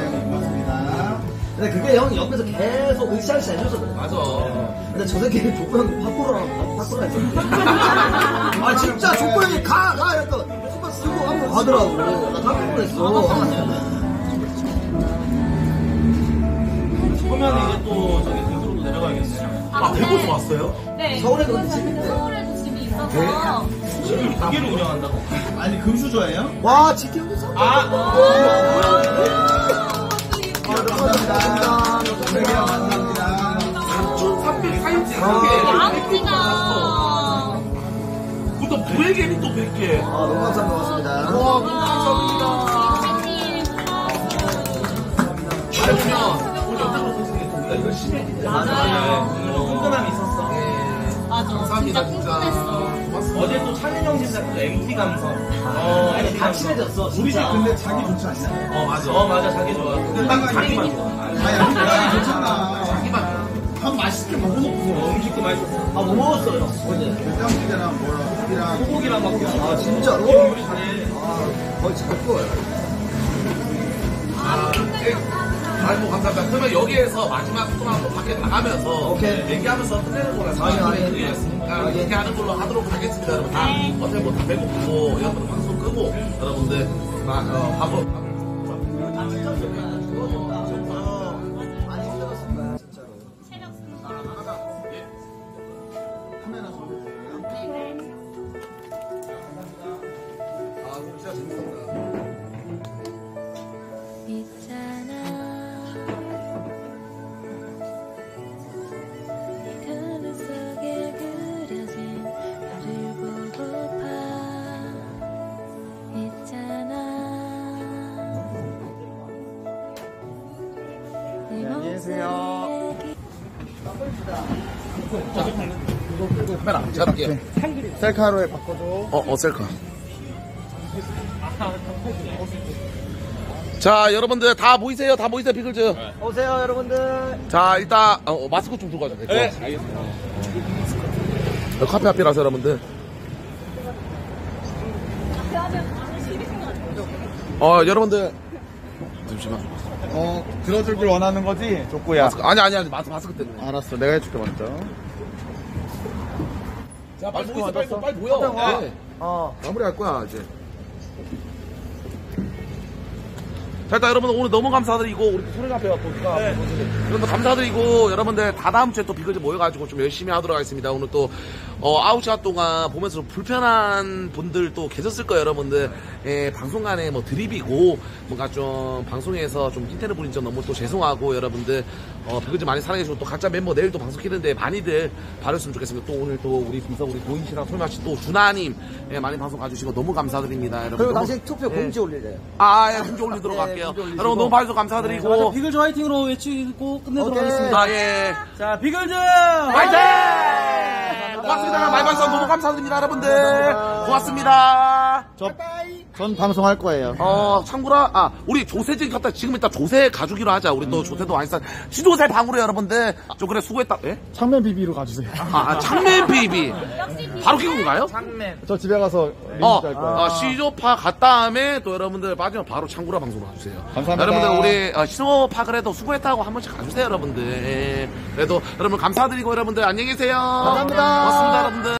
근데 그게 형 옆에서 계속 으쌰으쌰 해줘서 그래. 맞아. 근데 저 새끼는 족보 형이 파쿠르라고 파쿠르가 있었는데. 아, 진짜 족보 형이 가, 가! 순간 쓰고 한번 가더라고. 나 깜짝 놀랐어. 처음에는 이제 또 저기 대구로도 내려가야겠어요. 아, 대구에서 왔어요? 네. 서울에도 그건 집이 있대. 서울에도 집이 있어서. 집을 두 개를 운영한다고? 아니, 금수저예요? 와, 지켜 서 아! 감사합니다. 브레이크 형 감사합니다. 3,340개. 양지가. 그것도 브레이크이 또 100개. 아, 너무 감사합니다. 고맙습니다. 와, 너무 감사합니다. 님 잘하면 우리 영상으로 선생님 우리가 열심히 했기 때문에. 맞아요. 오늘 끈끈함이 있었어. 맞아. 감사합니다, 진짜. 끈끈했어. 어제 또형 진짜 그 MT 감성. 어, 아니, 다. 친해졌어. 우리 집 진짜. 근데 자기 좋지 않냐? 어, 맞아. 어, 맞아. 자기 좋아. 근데 딱 자기만 좋아. 아니, 아니, 자기 좋잖아. 자기만 좋아. 한 맛있게 먹어놓고. 어, 음식도 맛있었어. 아, 뭐 먹었어요? 어제. 된장찌개랑 뭐랑 고기랑. 소고기랑 막. 아, 진짜로? 형 요리 잘해. 아, 거의 잘 구워요. 아, 아이고 감사합니다. 그러면 여기에서 마지막 소통하고 밖에 나가면서 얘기하면서 끝내는 걸로 상황이 되겠으니 까 이렇게 하는 걸로 하도록 하겠습니다. 여러분 다 어차피 뭐다 배고프고 여러분 방송 끄고 여러분들 다 어, 밥을 셀카로에 바꿔줘. 어, 어, 셀카. 자, 여러분들 다 보이세요? 다 보이세요, 피글즈? 오세요, 여러분들. 자, 일단 어, 어, 마스크 좀 들고 가죠. 네, 알겠습니다. 카페 앞이라서 여러분들. 어, 여러분들. 잠시만. 어, 들어주길 원하는 거지? 족구야. 마스크, 아니, 아니, 아니, 마스크, 마스크 때문에. 알았어, 내가 해줄게, 먼저. 자, 빨리 보이세요, 빨리, 맞았어? 빨리 보여. 화장 와. 네. 어. 마무리 할 거야, 이제. 자, 일단 여러분 오늘 너무 감사드리고, 우리 소리 또 누가. 여러분 감사드리고, 여러분들 다 다음 주에 또 비글즈 모여가지고 좀 열심히 하도록 하겠습니다. 오늘 또, 어, 아홉 시간 동안 보면서 좀 불편한 분들 또 계셨을 거예요, 여러분들. 예, 방송간에 뭐 드립이고, 뭔가 좀 방송에서 좀 힌트를 부린 점 너무 또 죄송하고, 여러분들, 어, 비글즈 많이 사랑해주고, 또 각자 멤버 내일 또 방송 키는데 많이들 봐줬으면 좋겠습니다. 또 오늘 또 우리 비서 우리 도인 씨랑 솔마 씨 또 준하님, 예, 많이 방송 가주시고 너무 감사드립니다, 여러분. 그리고 너무- 당신 투표 예. 공지 올리래요. 아, 예, 공지 올리도록 네, 할게요. 여러분 너무 봐주셔서 감사드리고. 자, 비글즈 화이팅으로 외치고 끝내도록 오케이. 하겠습니다. 아, 예. 자, 비글즈 화이팅! 고맙습 니다. 많이 봐주셔서 너무 감사드립니다, 여러분들. 고맙습니다. 저, 전 방송할 거예요. 어, 참고로, 아, 우리 조세지 갔다 지금 이따 조세 가주기로 하자. 우리 또 조세도 많이 싸. 지조세 방으로 여러분들. 좀 그래, 수고했다. 예? 창면 비비로 가주세요. 아, 아 창맨 비비. 바로 키고 가요? 저 집에 가서 리뷰 어, 할 거예요. 어, 시조파 간 다음에 또 여러분들 빠지면 바로 창구라 방송으로 가주세요. 감사합니다. 여러분들 우리 어, 시조파 그래도 수고했다고 한 번씩 가주세요, 여러분들. 예. 그래도 여러분 감사드리고 여러분들 안녕히 계세요. 감사합니다. 고맙습니다, 여러분들.